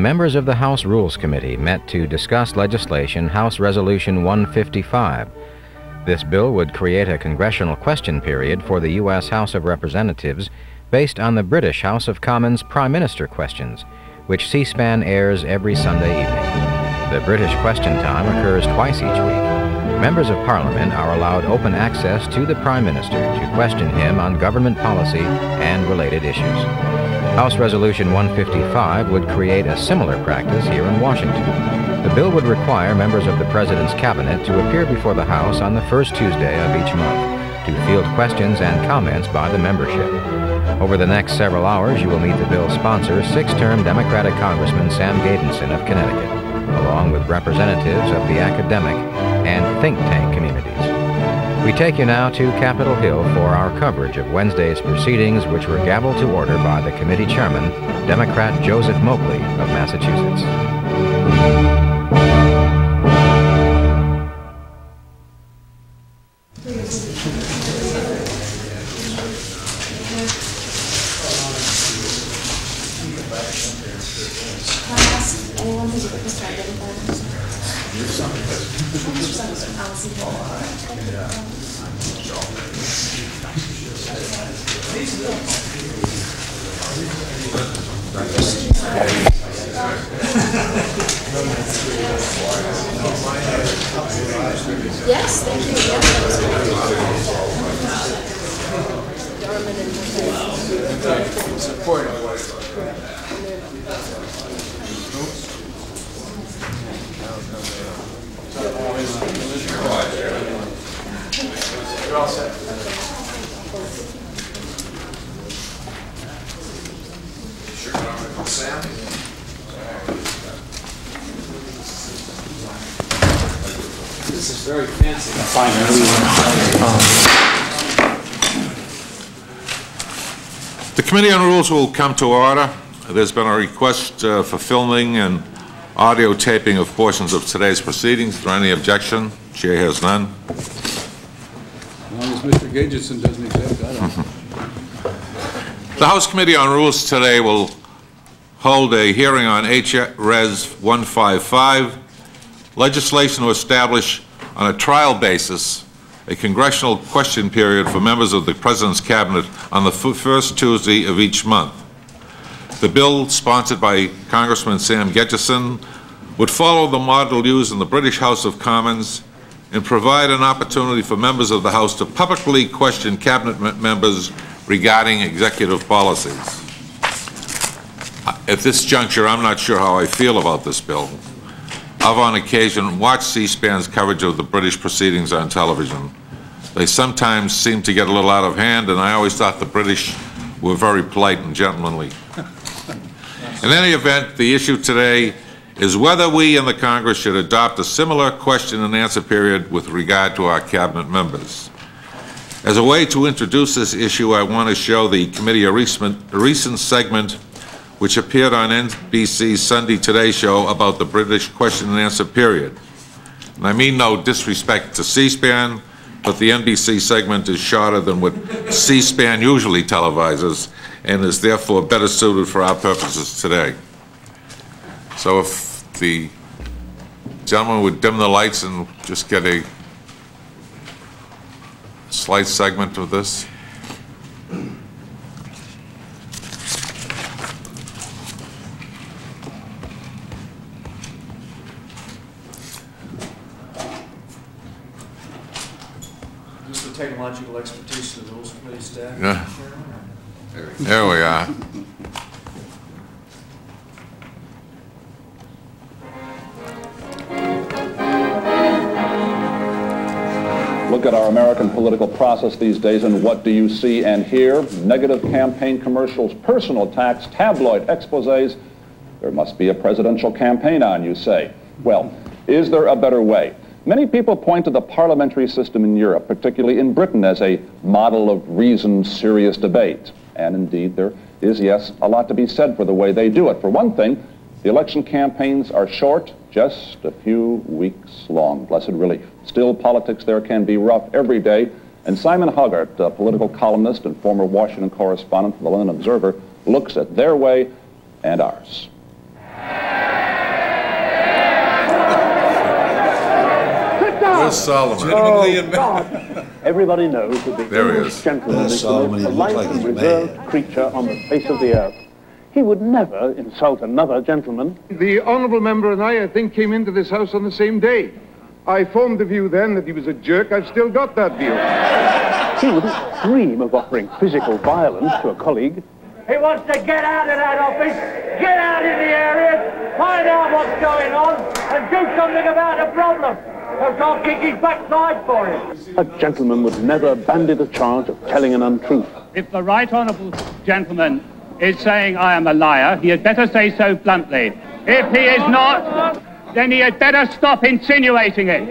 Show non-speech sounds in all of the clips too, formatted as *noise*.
Members of the House Rules Committee met to discuss legislation House Resolution 155. This bill would create a congressional question period for the U.S. House of Representatives based on the British House of Commons Prime Minister questions, which C-SPAN airs every Sunday evening. The British question time occurs twice each week. Members of Parliament are allowed open access to the Prime Minister to question him on government policy and related issues. House Resolution 155 would create a similar practice here in Washington. The bill would require members of the President's Cabinet to appear before the House on the first Tuesday of each month to field questions and comments by the membership. Over the next several hours, you will meet the bill's sponsor, six-term Democratic Congressman Sam Gejdenson of Connecticut, along with representatives of the academic and think tank communities. We take you now to Capitol Hill for our coverage of Wednesday's proceedings, which were gavelled to order by the committee chairman, Democrat Joseph Moakley of Massachusetts. Fancy. The Committee on Rules will come to order. There's been a request uh, for filming and audio taping of portions of today's proceedings. Is there any objection? Chair has none. As long as Mr. Gejdenson doesn't accept, I don't. The House Committee on Rules today will hold a hearing on H.Res. 155, legislation to establish on a trial basis a congressional question period for members of the President's Cabinet on the first Tuesday of each month. The bill, sponsored by Congressman Sam Gejdenson, would follow the model used in the British House of Commons and provide an opportunity for members of the House to publicly question cabinet members regarding executive policies. At this juncture, I'm not sure how I feel about this bill. I've on occasion watched C-SPAN's coverage of the British proceedings on television. They sometimes seem to get a little out of hand, and I always thought the British were very polite and gentlemanly. *laughs* In any event, the issue today is whether we in the Congress should adopt a similar question and answer period with regard to our cabinet members. As a way to introduce this issue, I want to show the committee a recent, a recent segment which appeared on NBC's Sunday Today show about the British question and answer period. And I mean no disrespect to C-SPAN, but the NBC segment is shorter than what C-SPAN usually televises and is therefore better suited for our purposes today. So if the gentleman would dim the lights and just get a slight segment of this. Technological expertise of the rules committee staff. Yeah. There we are. Look at our American political process these days, and what do you see and hear? Negative campaign commercials, personal attacks, tabloid exposés. There must be a presidential campaign on, you say. Well, is there a better way? Many people point to the parliamentary system in Europe, particularly in Britain, as a model of reasoned, serious debate. And indeed, there is, yes, a lot to be said for the way they do it. For one thing, the election campaigns are short, just a few weeks long. Blessed relief. Still, politics there can be rough every day. And Simon Hoggart, a political columnist and former Washington correspondent for the London Observer, looks at their way and ours. Where's Solomon? Oh, God. Everybody knows that the There he English is. gentleman There's is the most polite like and reserved mad. creature on the face of the earth. He would never insult another gentleman. The honourable member and I, I think, came into this house on the same day. I formed the view then that he was a jerk. I've still got that view. He wouldn't dream of offering physical violence to a colleague. He wants to get out of that office, get out in the area, find out what's going on, and do something about the problem. Else I'll kick his backside for him. A gentleman would never bandy the charge of telling an untruth. If the right honourable gentleman is saying I am a liar, he had better say so bluntly. If he is not, then he had better stop insinuating it.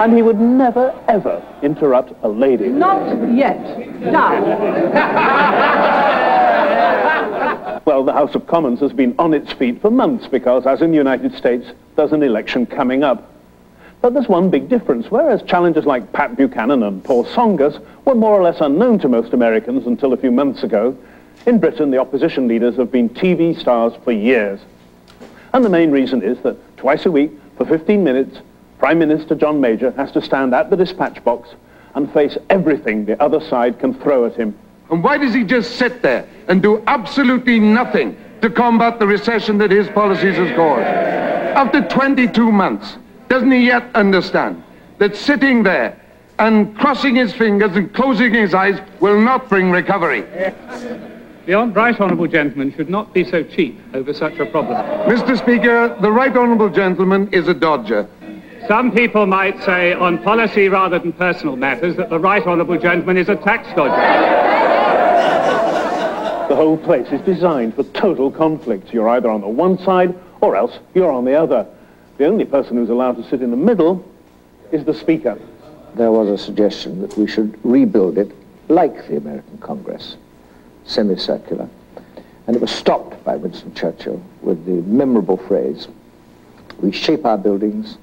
And he would never, ever interrupt a lady. Not yet. Now. *laughs* Well, the House of Commons has been on its feet for months because, as in the United States, there's an election coming up. But there's one big difference. Whereas challengers like Pat Buchanan and Paul Tsongas were more or less unknown to most Americans until a few months ago, in Britain the opposition leaders have been TV stars for years. And the main reason is that twice a week, for 15 minutes, Prime Minister John Major has to stand at the dispatch box and face everything the other side can throw at him. And why does he just sit there and do absolutely nothing to combat the recession that his policies has caused? After 22 months, doesn't he yet understand that sitting there and crossing his fingers and closing his eyes will not bring recovery? The right honourable gentleman should not be so cheap over such a problem. Mr. Speaker, the right honourable gentleman is a dodger. Some people might say on policy rather than personal matters that the right honourable gentleman is a tax dodger. The whole place is designed for total conflict. You're either on the one side or else you're on the other. The only person who's allowed to sit in the middle is the Speaker. There was a suggestion that we should rebuild it like the American Congress, semicircular. And it was stopped by Winston Churchill with the memorable phrase, we shape our buildings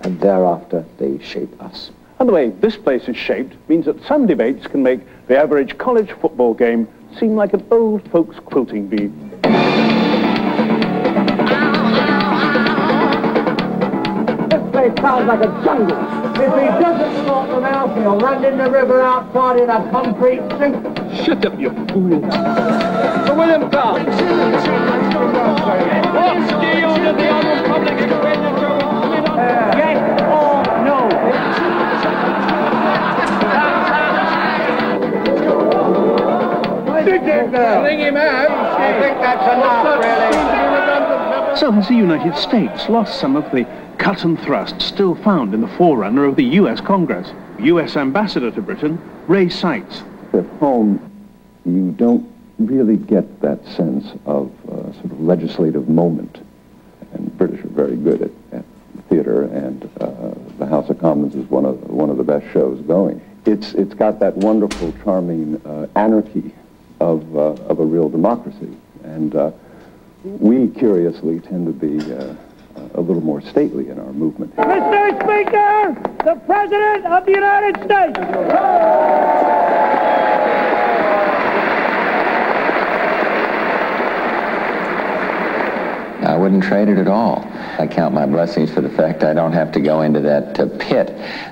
and thereafter they shape us. And the way this place is shaped means that some debates can make the average college football game seem like an old folks quilting bee. This place sounds like a jungle. If he doesn't sort them out, he'll run in the river outside in a concrete suit. Shut up, you fool. Sir William Clark. What's the use of the honourable public expenditure? Uh, yes or no? Bring him out. I think that's enough, really. So has the United States lost some of the cut and thrust still found in the forerunner of the US Congress. US Ambassador to Britain, Ray Seitz. At home, you don't really get that sense of uh, sort of legislative moment. And British are very good at, at theater, and uh, the House of Commons is one of one of the best shows going. It's it's got that wonderful, charming uh, anarchy of uh, of a real democracy, and uh, we curiously tend to be uh, a little more stately in our movement. Mr. Speaker, the President of the United States. I wouldn't trade it at all. I count my blessings for the fact I don't have to go into that uh, pit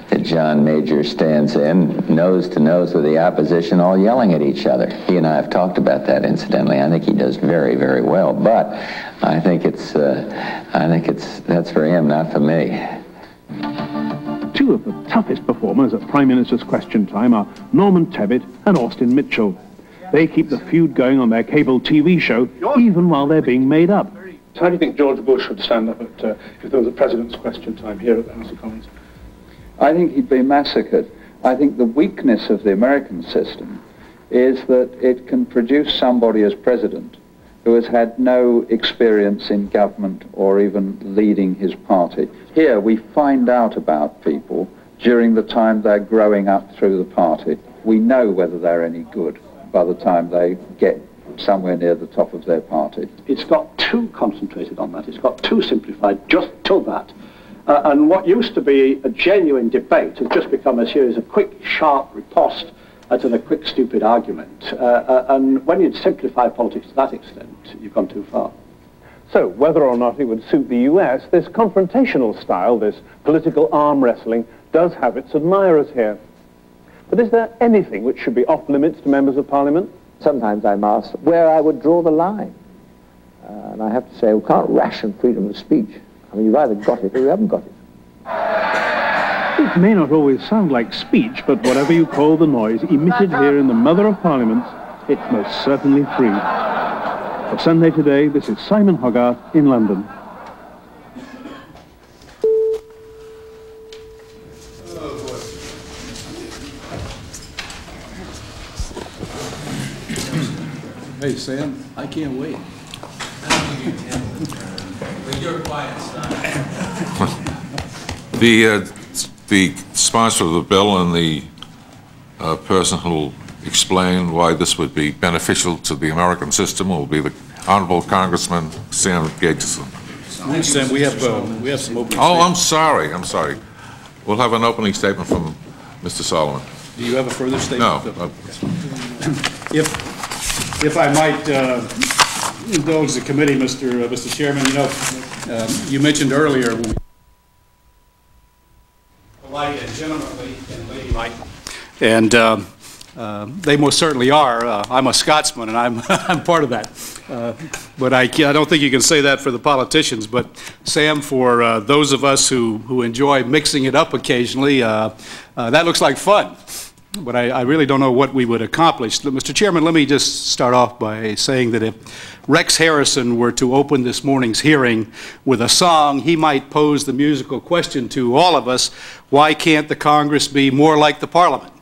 that John Major stands in, nose to nose with the opposition, all yelling at each other. He and I have talked about that, incidentally. I think he does very, very well. But I think it's, uh, I think it's, that's for him, not for me. Two of the toughest performers at Prime Minister's Question Time are Norman Tebbit and Austin Mitchell. They keep the feud going on their cable TV show even while they're being made up. How do you think George Bush would stand up at, uh, if there was a President's Question Time here at the House of Commons? I think he'd be massacred. I think the weakness of the American system is that it can produce somebody as president who has had no experience in government or even leading his party. Here we find out about people during the time they're growing up through the party. We know whether they're any good by the time they get somewhere near the top of their party. It's got too concentrated on that. It's got too simplified just to that. Uh, and what used to be a genuine debate has just become a series of quick, sharp riposte uh, to the quick, stupid argument. Uh, uh, and when you simplify politics to that extent, you've gone too far. So whether or not it would suit the US, this confrontational style, this political arm wrestling, does have its admirers here. But is there anything which should be off limits to members of parliament? Sometimes I'm asked where I would draw the line. Uh, and I have to say, we can't ration freedom of speech. I mean, you've either got it or you haven't got it. It may not always sound like speech, but whatever you call the noise emitted here in the Mother of Parliaments, it's most certainly free. For Sunday Today, this is Simon Hoggart in London. Hey, Sam, I can't wait. The, uh, the sponsor of the bill and the uh, person who will explain why this would be beneficial to the American system will be the Honorable Congressman Sam Gejdenson. Sam, we have, uh, we have some opening Oh, I'm sorry, I'm sorry. We'll have an opening statement from Mr. Solomon. Do you have a further statement? No. If, if I might uh, indulge the committee, Mr. uh, Mr. Chairman, you know, um, you mentioned earlier when polite and gentlemanly and ladylike. And um, uh, they most certainly are. Uh, I'm a Scotsman, and I'm, *laughs* I'm part of that. Uh, But I I don't think you can say that for the politicians. But Sam, for uh, those of us who, who enjoy mixing it up occasionally, uh, uh, that looks like fun. But I, I really don't know what we would accomplish. Mr. Chairman, let me just start off by saying that if Rex Harrison were to open this morning's hearing with a song, he might pose the musical question to all of us, why can't the Congress be more like the Parliament?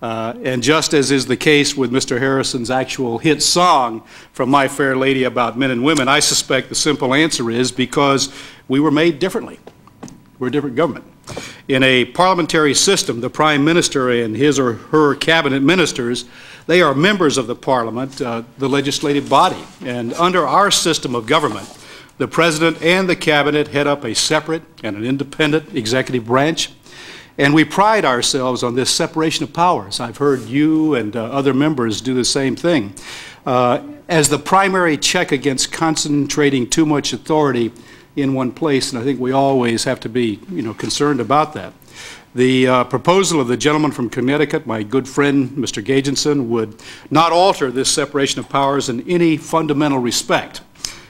Uh, and just as is the case with Mr. Harrison's actual hit song from My Fair Lady about men and women, I suspect the simple answer is because we were made differently. We're a different government. In a parliamentary system, the prime minister and his or her cabinet ministers, they are members of the parliament, uh, the legislative body. And under our system of government, the president and the cabinet head up a separate and an independent executive branch. And we pride ourselves on this separation of powers. I've heard you and uh, other members do the same thing. Uh, as the primary check against concentrating too much authority in one place, and I think we always have to be, you know, concerned about that. The uh, proposal of the gentleman from Connecticut, my good friend, Mr. Gejdenson, would not alter this separation of powers in any fundamental respect.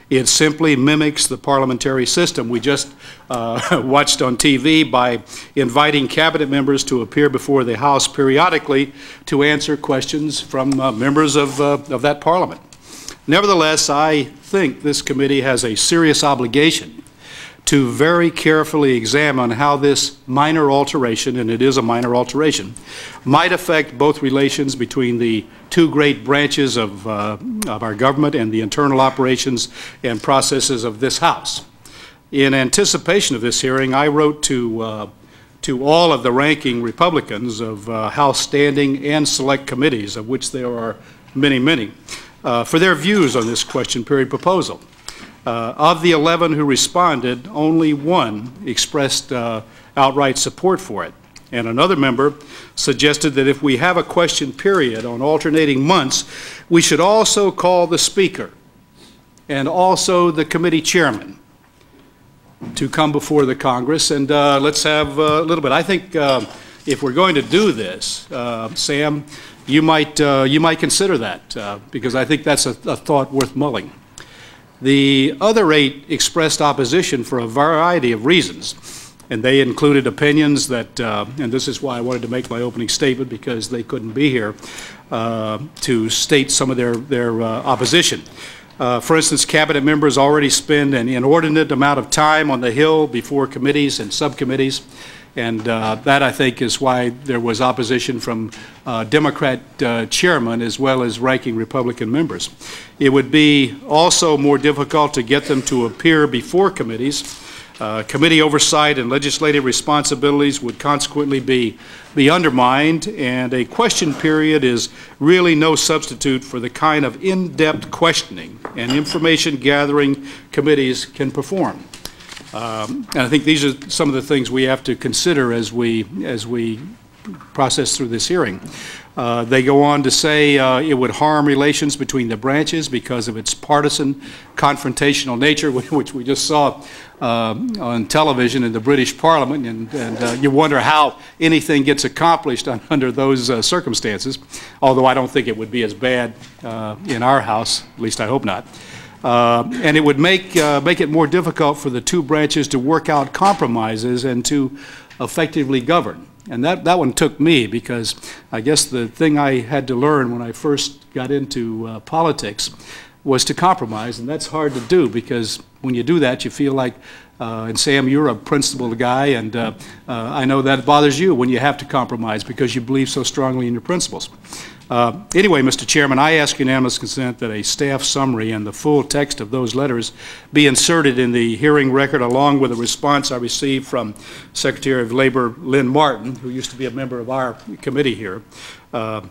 It simply mimics the parliamentary system we just uh, *laughs* watched on TV by inviting cabinet members to appear before the House periodically to answer questions from uh, members of, uh, of that parliament. Nevertheless, I think this committee has a serious obligation to very carefully examine how this minor alteration, and it is a minor alteration, might affect both relations between the two great branches of, uh, of our government and the internal operations and processes of this House. In anticipation of this hearing, I wrote to, uh, to all of the ranking Republicans of uh, House standing and select committees, of which there are many, many, uh, for their views on this question period proposal. Uh, of the 11 who responded, only one expressed uh, outright support for it. And another member suggested that if we have a question period on alternating months, we should also call the Speaker and also the committee chairman to come before the Congress, and uh, let's have uh, a little bit. I think uh, if we're going to do this, uh, Sam, you might, uh, you might consider that, uh, because I think that's a, a thought worth mulling. The other eight expressed opposition for a variety of reasons, and they included opinions that, uh, and this is why I wanted to make my opening statement because they couldn't be here uh, to state some of their, their uh, opposition. Uh, for instance, cabinet members already spend an inordinate amount of time on the Hill before committees and subcommittees. And uh, that, I think, is why there was opposition from uh, Democrat uh, chairmen as well as ranking Republican members. It would be also more difficult to get them to appear before committees. Uh, committee oversight and legislative responsibilities would consequently be, be undermined, and a question period is really no substitute for the kind of in-depth questioning and information gathering committees can perform. Um, and I think these are some of the things we have to consider as we, as we process through this hearing. Uh, They go on to say uh, it would harm relations between the branches because of its partisan, confrontational nature, *laughs* which we just saw uh, on television in the British Parliament, and and, uh, you wonder how anything gets accomplished un- under those uh, circumstances, although I don't think it would be as bad uh, in our House, at least I hope not. Uh, And it would make, uh, make it more difficult for the two branches to work out compromises and to effectively govern. And that, that one took me because I guess the thing I had to learn when I first got into uh, politics was to compromise, and that's hard to do because when you do that, you feel like, uh, and Sam, you're a principled guy, and uh, uh, I know that bothers you when you have to compromise because you believe so strongly in your principles. Uh, Anyway, Mr. Chairman, I ask unanimous consent that a staff summary and the full text of those letters be inserted in the hearing record along with a response I received from Secretary of Labor Lynn Martin, who used to be a member of our committee here. Uh,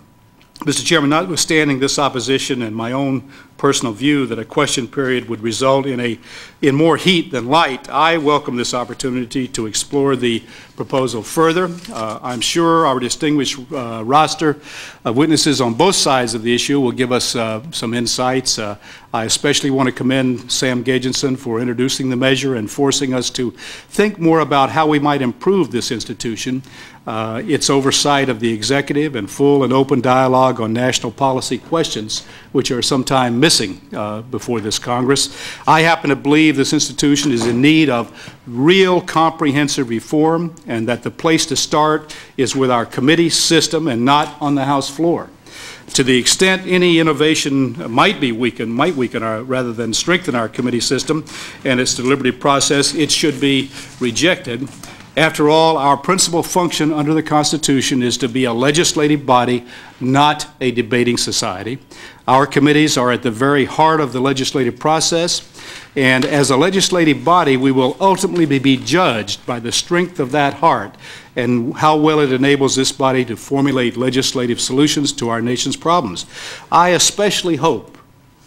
Mr. Chairman, notwithstanding this opposition and my own personal view that a question period would result in a, in more heat than light, I welcome this opportunity to explore the proposal further. Uh, I'm sure our distinguished uh, roster of witnesses on both sides of the issue will give us uh, some insights. Uh, I especially want to commend Sam Gejdenson for introducing the measure and forcing us to think more about how we might improve this institution, uh, its oversight of the executive, and full and open dialogue on national policy questions, which are sometimes missing uh, before this Congress. I happen to believe this institution is in need of real comprehensive reform, and that the place to start is with our committee system and not on the House floor. To the extent any innovation might be weakened, might weaken our, rather than strengthen our committee system and its deliberative process, it should be rejected. After all, our principal function under the Constitution is to be a legislative body, not a debating society. Our committees are at the very heart of the legislative process, and as a legislative body, we will ultimately be judged by the strength of that heart and how well it enables this body to formulate legislative solutions to our nation's problems. I especially hope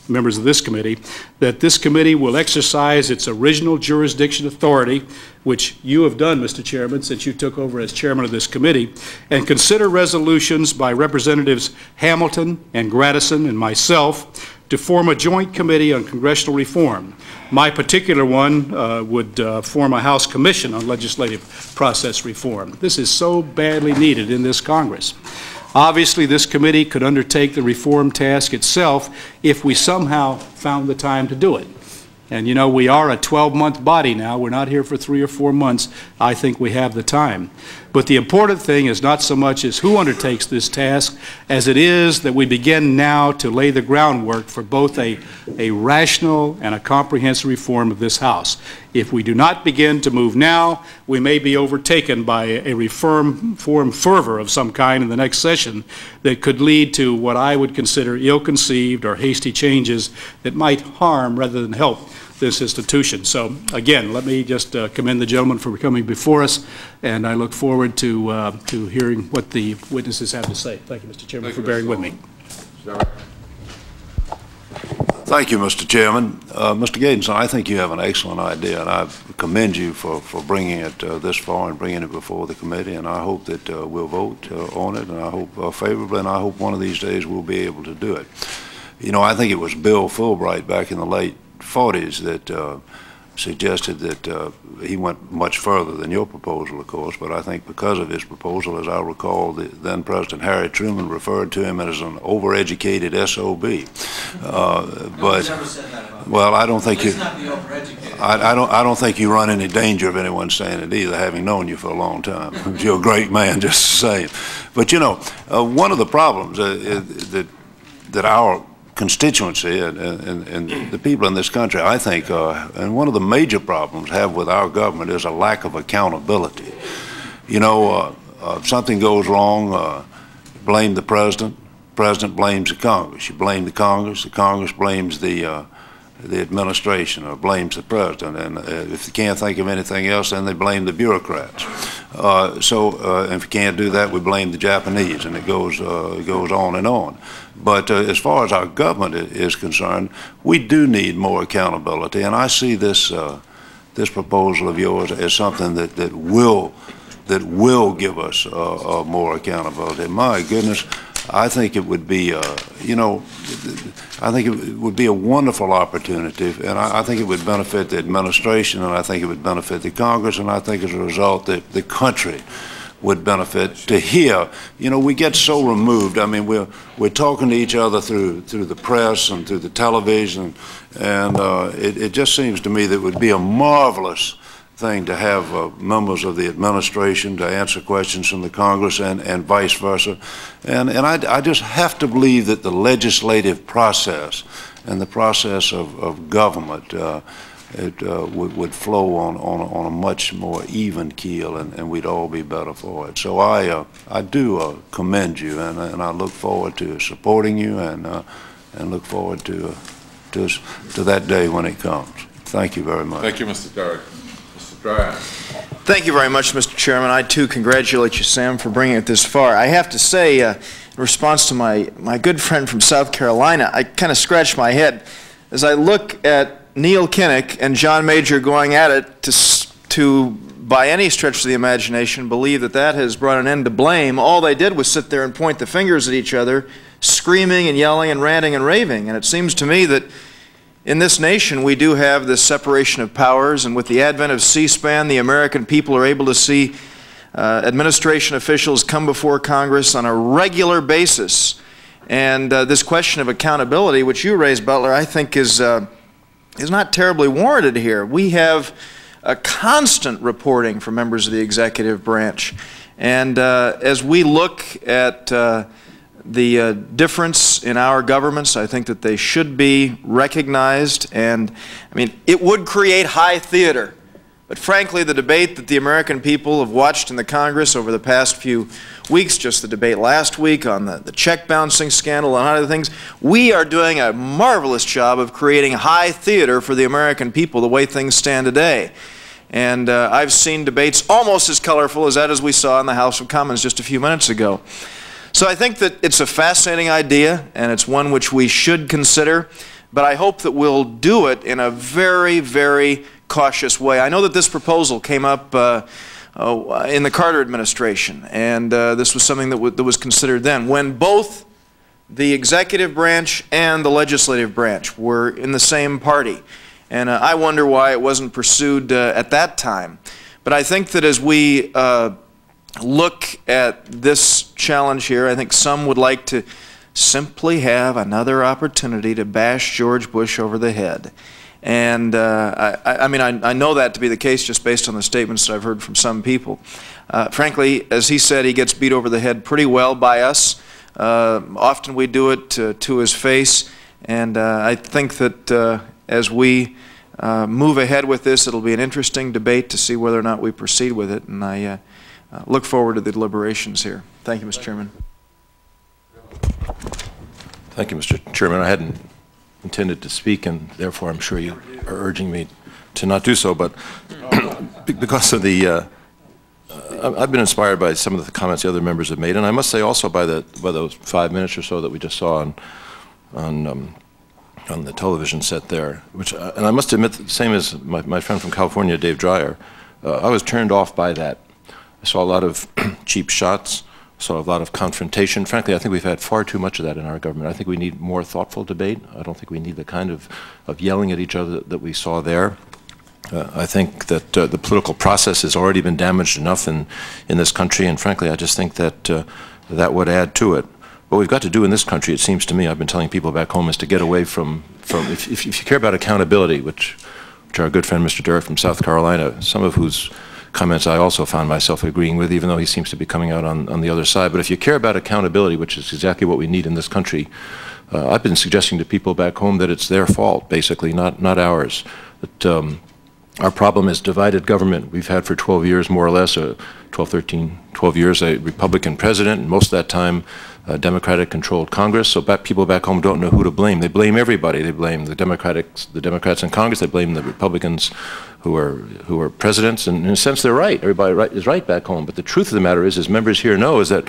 members of this committee, that this committee will exercise its original jurisdiction authority, which you have done, Mr. Chairman, since you took over as chairman of this committee, and consider resolutions by Representatives Hamilton and Gradison and myself to form a joint committee on congressional reform. My particular one uh, would uh, form a House Commission on legislative process reform. This is so badly needed in this Congress. Obviously, this committee could undertake the reform task itself if we somehow found the time to do it. And you know, we are a 12-month body now. We're not here for three or four months. I think we have the time. But the important thing is not so much as who undertakes this task as it is that we begin now to lay the groundwork for both a, a rational and a comprehensive reform of this House. If we do not begin to move now, we may be overtaken by a reform form fervor of some kind in the next session that could lead to what I would consider ill-conceived or hasty changes that might harm rather than help this institution. So again, let me just uh, commend the gentleman for coming before us, and I look forward to, uh, to hearing what the witnesses have to say. Thank you, Mr. Chairman, Thank for bearing with me. Thank you, Mr. Chairman. Uh, Mr. Gejdenson, I think you have an excellent idea, and I commend you for, for bringing it uh, this far and bringing it before the committee, and I hope that uh, we'll vote uh, on it, and I hope uh, favorably, and I hope one of these days we'll be able to do it. You know, I think it was Bill Fulbright back in the late 40s that uh, suggested that uh, he went much further than your proposal, of course, but I think because of his proposal, as I recall, the then President Harry Truman referred to him as an overeducated SOB. Uh, but well, I don't think you. I, I don't. I don't think you run any danger of anyone saying it either, having known you for a long time. *laughs* You're a great man, just the same. But you know, uh, one of the problems uh, that that our constituency and, and, and, the people in this country, I think, uh, and one of the major problems have with our government is a lack of accountability. You know, uh, uh, if something goes wrong, uh, blame the president. President blames the Congress. You blame the Congress. The Congress blames the uh, the administration or blames the president. And uh, if they can't think of anything else, then they blame the bureaucrats. So if you can't do that, we blame the Japanese, and it goes uh, goes on and on. But uh, as far as our government is concerned, we do need more accountability, and I see this uh, this proposal of yours as something that, that will that will give us more accountability. My goodness, I think it would be, uh, you know, I think it would be a wonderful opportunity, and I, I, think it would benefit the administration, and I think it would benefit the Congress, and I think as a result, the, the country would benefit to hear. You know, we get so removed. I mean, we're we're talking to each other through through the press and through the television, and uh, it, it just seems to me that it would be a marvelous thing to have uh, members of the administration to answer questions from the Congress and, and vice versa. And, and I, I just have to believe that the legislative process and the process of, of government uh, it uh, would, would flow on, on, on a much more even keel and, and we'd all be better for it. So I, uh, I do uh, commend you and, and I look forward to supporting you and, uh, and look forward to, uh, to, to that day when it comes. Thank you very much. Thank you, Mr. Derrick. Mr. Dreier. Thank you very much, Mr. Chairman. I too congratulate you, Sam, for bringing it this far. I have to say, uh, in response to my, my good friend from South Carolina, I kind of scratched my head as I look at Neil Kinnock and John Major going at it to, to, by any stretch of the imagination, believe that that has brought an end to blame. All they did was sit there and point the fingers at each other, screaming and yelling and ranting and raving. And it seems to me that in this nation we do have this separation of powers, and with the advent of C-SPAN, the American people are able to see uh, administration officials come before Congress on a regular basis. And uh, this question of accountability, which you raised, Butler, I think is uh, is not terribly warranted here. We have a constant reporting from members of the executive branch. And uh, as we look at uh, the uh, difference in our governments, I think that they should be recognized. And I mean, it would create high theater but frankly, the debate that the American people have watched in the Congress over the past few weeks, just the debate last week on the, the check bouncing scandal and other things, we are doing a marvelous job of creating high theater for the American people the way things stand today. And uh, I've seen debates almost as colorful as that as we saw in the House of Commons just a few minutes ago. So I think that it's a fascinating idea, and it's one which we should consider, but I hope that we'll do it in a very, very cautious way. I know that this proposal came up uh, uh, in the Carter administration, and uh, this was something that, that was considered then. When both the executive branch and the legislative branch were in the same party. And uh, I wonder why it wasn't pursued uh, at that time. But I think that as we uh, look at this challenge here, I think some would like to simply have another opportunity to bash George Bush over the head. And uh, I, I, mean, I, I, know that to be the case just based on the statements that I've heard from some people. Uh, frankly, as he said, he gets beat over the head pretty well by us. Uh, often we do it to, to his face. And uh, I think that uh, as we uh, move ahead with this, it'll be an interesting debate to see whether or not we proceed with it. And I look forward to the deliberations here. Thank you, Mr. Chairman. Thank you, Mr. Chairman. I hadn't intended to speak, and therefore I'm sure you are urging me to not do so. But *clears throat* because of the, uh, uh, I've been inspired by some of the comments the other members have made, and I must say also by the by those five minutes or so that we just saw on on um, on the television set there. Which, uh, and I must admit, the same as my, my friend from California, Dave Dreier, uh, I was turned off by that. I saw a lot of *clears throat* cheap shots saw a lot of confrontation. Frankly, I think we've had far too much of that in our government. I think we need more thoughtful debate. I don't think we need the kind of, of yelling at each other that we saw there. Uh, I think that uh, the political process has already been damaged enough in, in this country, and frankly, I just think that uh, that would add to it. What we've got to do in this country, it seems to me, I've been telling people back home, is to get away from, from if, if, if you care about accountability, which, which our good friend Mr. Derrick from South Carolina, some of whose comments I also found myself agreeing with, even though he seems to be coming out on, on the other side. But if you care about accountability, which is exactly what we need in this country, uh, I've been suggesting to people back home that it's their fault, basically, not, not ours. That um, our problem is divided government. We've had for 12 years, more or less, uh, 12, 13, 12 years, a Republican president, and most of that time, a Democratic-controlled Congress. So back, people back home don't know who to blame. They blame everybody. They blame the Democratic, the Democrats in Congress. They blame the Republicans who are who are presidents, and in a sense, they're right. Everybody right, is right back home. But the truth of the matter is, as members here know, is that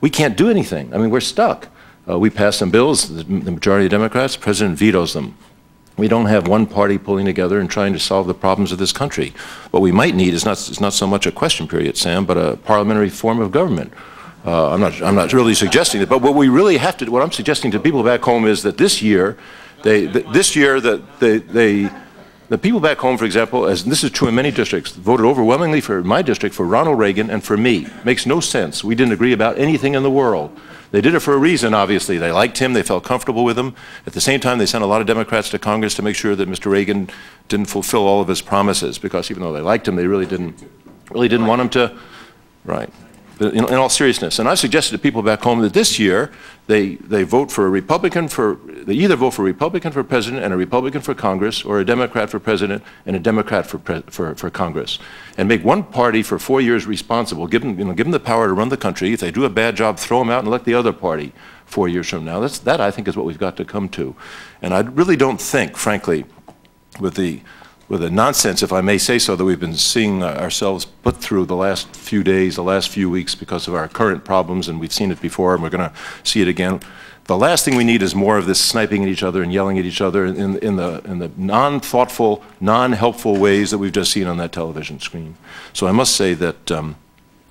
we can't do anything. I mean, we're stuck. Uh, we pass some bills. The, the majority of Democrats, the president vetoes them. We don't have one party pulling together and trying to solve the problems of this country. What we might need is not, is not so much a question period, Sam, but a parliamentary form of government Uh, I'm not, I'm not really suggesting it, but what we really have to, what I'm suggesting to people back home is that this year, they, th this year that they, they, the people back home, for example, as this is true in many districts, voted overwhelmingly for my district for Ronald Reagan and for me. Makes no sense. We didn't agree about anything in the world. They did it for a reason, obviously. They liked him. They felt comfortable with him. At the same time, they sent a lot of Democrats to Congress to make sure that Mr. Reagan didn't fulfill all of his promises, because even though they liked him, they really didn't, really didn't want him to. Right in, in, all seriousness. And I suggested to people back home that this year they, they vote for a Republican for, they either vote for a Republican for president and a Republican for Congress or a Democrat for president and a Democrat for, for, for Congress. And make one party for four years responsible, give them, you know, give them the power to run the country. If they do a bad job, throw them out and elect the other party four years from now. That's, that, I think, is what we've got to come to. And I really don't think, frankly, with the with the nonsense, if I may say so, that we've been seeing uh, ourselves put through the last few days, the last few weeks because of our current problems, and we've seen it before, and we're going to see it again. The last thing we need is more of this sniping at each other and yelling at each other in, in the, in the non-thoughtful, non-helpful ways that we've just seen on that television screen. So I must say that um,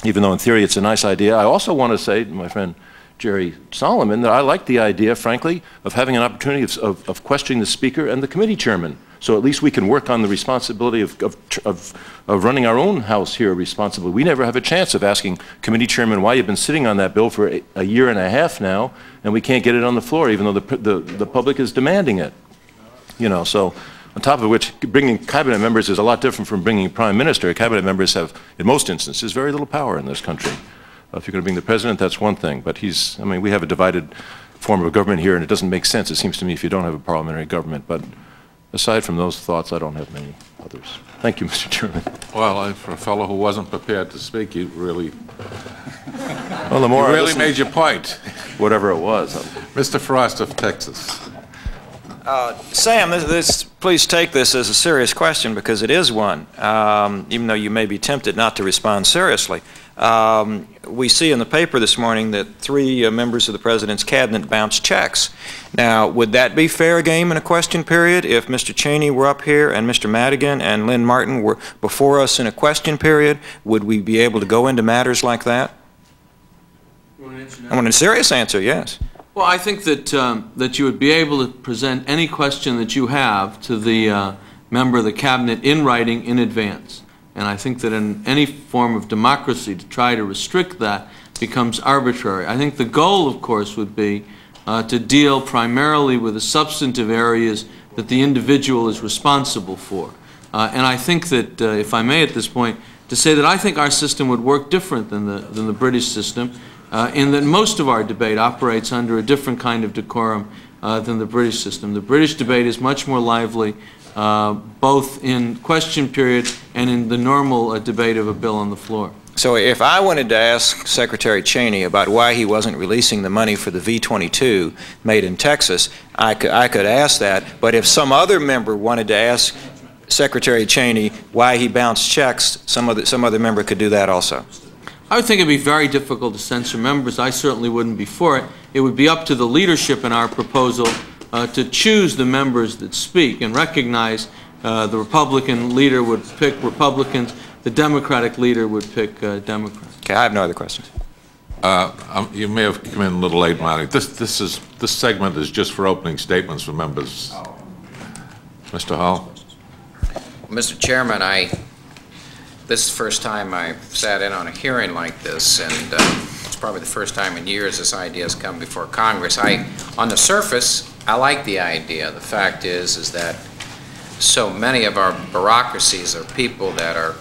even though in theory it's a nice idea, I also want to say, to my friend Jerry Solomon, that I like the idea, frankly, of having an opportunity of, of, of questioning the Speaker and the committee chairman so at least we can work on the responsibility of, of, of, of, running our own house here responsibly. We never have a chance of asking committee chairman why you've been sitting on that bill for a, a year and a half now, and we can't get it on the floor, even though the, the, the public is demanding it. You know, so on top of which, bringing cabinet members is a lot different from bringing prime minister. Cabinet members have, in most instances, very little power in this country. Uh, if you're going to bring the president, that's one thing. But he's, I mean, we have a divided form of government here, and it doesn't make sense, it seems to me, if you don't have a parliamentary government. But Aside from those thoughts, I don't have many others. Thank you, *laughs* Mr. Chairman. Well, I, for a fellow who wasn't prepared to speak, you really, well, the more you really made your point. Whatever it was. Mr. Frost of Texas. Uh, Sam, this, this, please take this as a serious question because it is one, um, even though you may be tempted not to respond seriously. Um, we see in the paper this morning that three uh, members of the President's cabinet bounced checks. Now, would that be fair game in a question period if Mr. Cheney were up here and Mr. Madigan and Lynn Martin were before us in a question period? Would we be able to go into matters like that? I want a serious answer, yes. Well, I think that, um, that you would be able to present any question that you have to the uh, member of the cabinet in writing in advance. And I think that in any form of democracy to try to restrict that becomes arbitrary. I think the goal, of course, would be uh, to deal primarily with the substantive areas that the individual is responsible for. Uh, and I think that, uh, if I may at this point, to say that I think our system would work different than the, than the British system, uh, in that most of our debate operates under a different kind of decorum uh, than the British system. The British debate is much more lively, uh, both in question period and in the normal uh, debate of a bill on the floor. So if I wanted to ask Secretary Cheney about why he wasn't releasing the money for the V-22 made in Texas, I could, I could ask that. But if some other member wanted to ask Secretary Cheney why he bounced checks, some other, some other member could do that also. I would think it would be very difficult to censor members. I certainly wouldn't be for it. It would be up to the leadership in our proposal uh, to choose the members that speak and recognize uh, the Republican leader would pick Republicans, the Democratic leader would pick uh, Democrats. Okay, I have no other questions. Uh, um, you may have come in a little late, Marty. This, this, is, this segment is just for opening statements from members. Mr. Hall. Mr. Chairman, I, this is the first time I've sat in on a hearing like this, and uh, it's probably the first time in years this idea has come before Congress. I, on the surface, I like the idea. The fact is, is that so many of our bureaucracies are people that are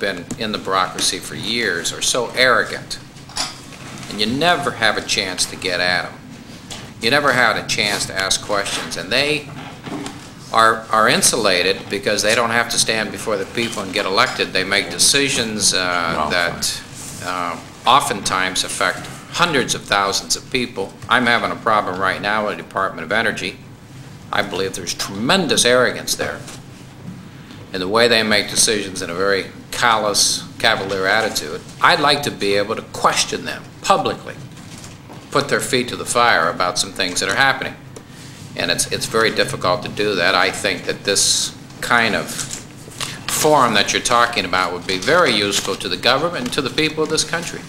been in the bureaucracy for years are so arrogant, and you never have a chance to get at them. You never have a chance to ask questions, and they are, are insulated because they don't have to stand before the people and get elected. They make decisions uh, that uh, oftentimes affect hundreds of thousands of people. I'm having a problem right now with the Department of Energy. I believe there's tremendous arrogance there in the way they make decisions in a very callous, cavalier attitude. I'd like to be able to question them publicly, put their feet to the fire about some things that are happening. And it's, it's very difficult to do that. I think that this kind of forum that you're talking about would be very useful to the government and to the people of this country.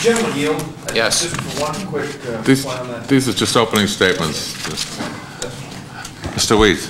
Gentleman yield. Yes. Just one quick uh, These, on that. these are just opening statements. Just- Mr. Weiss.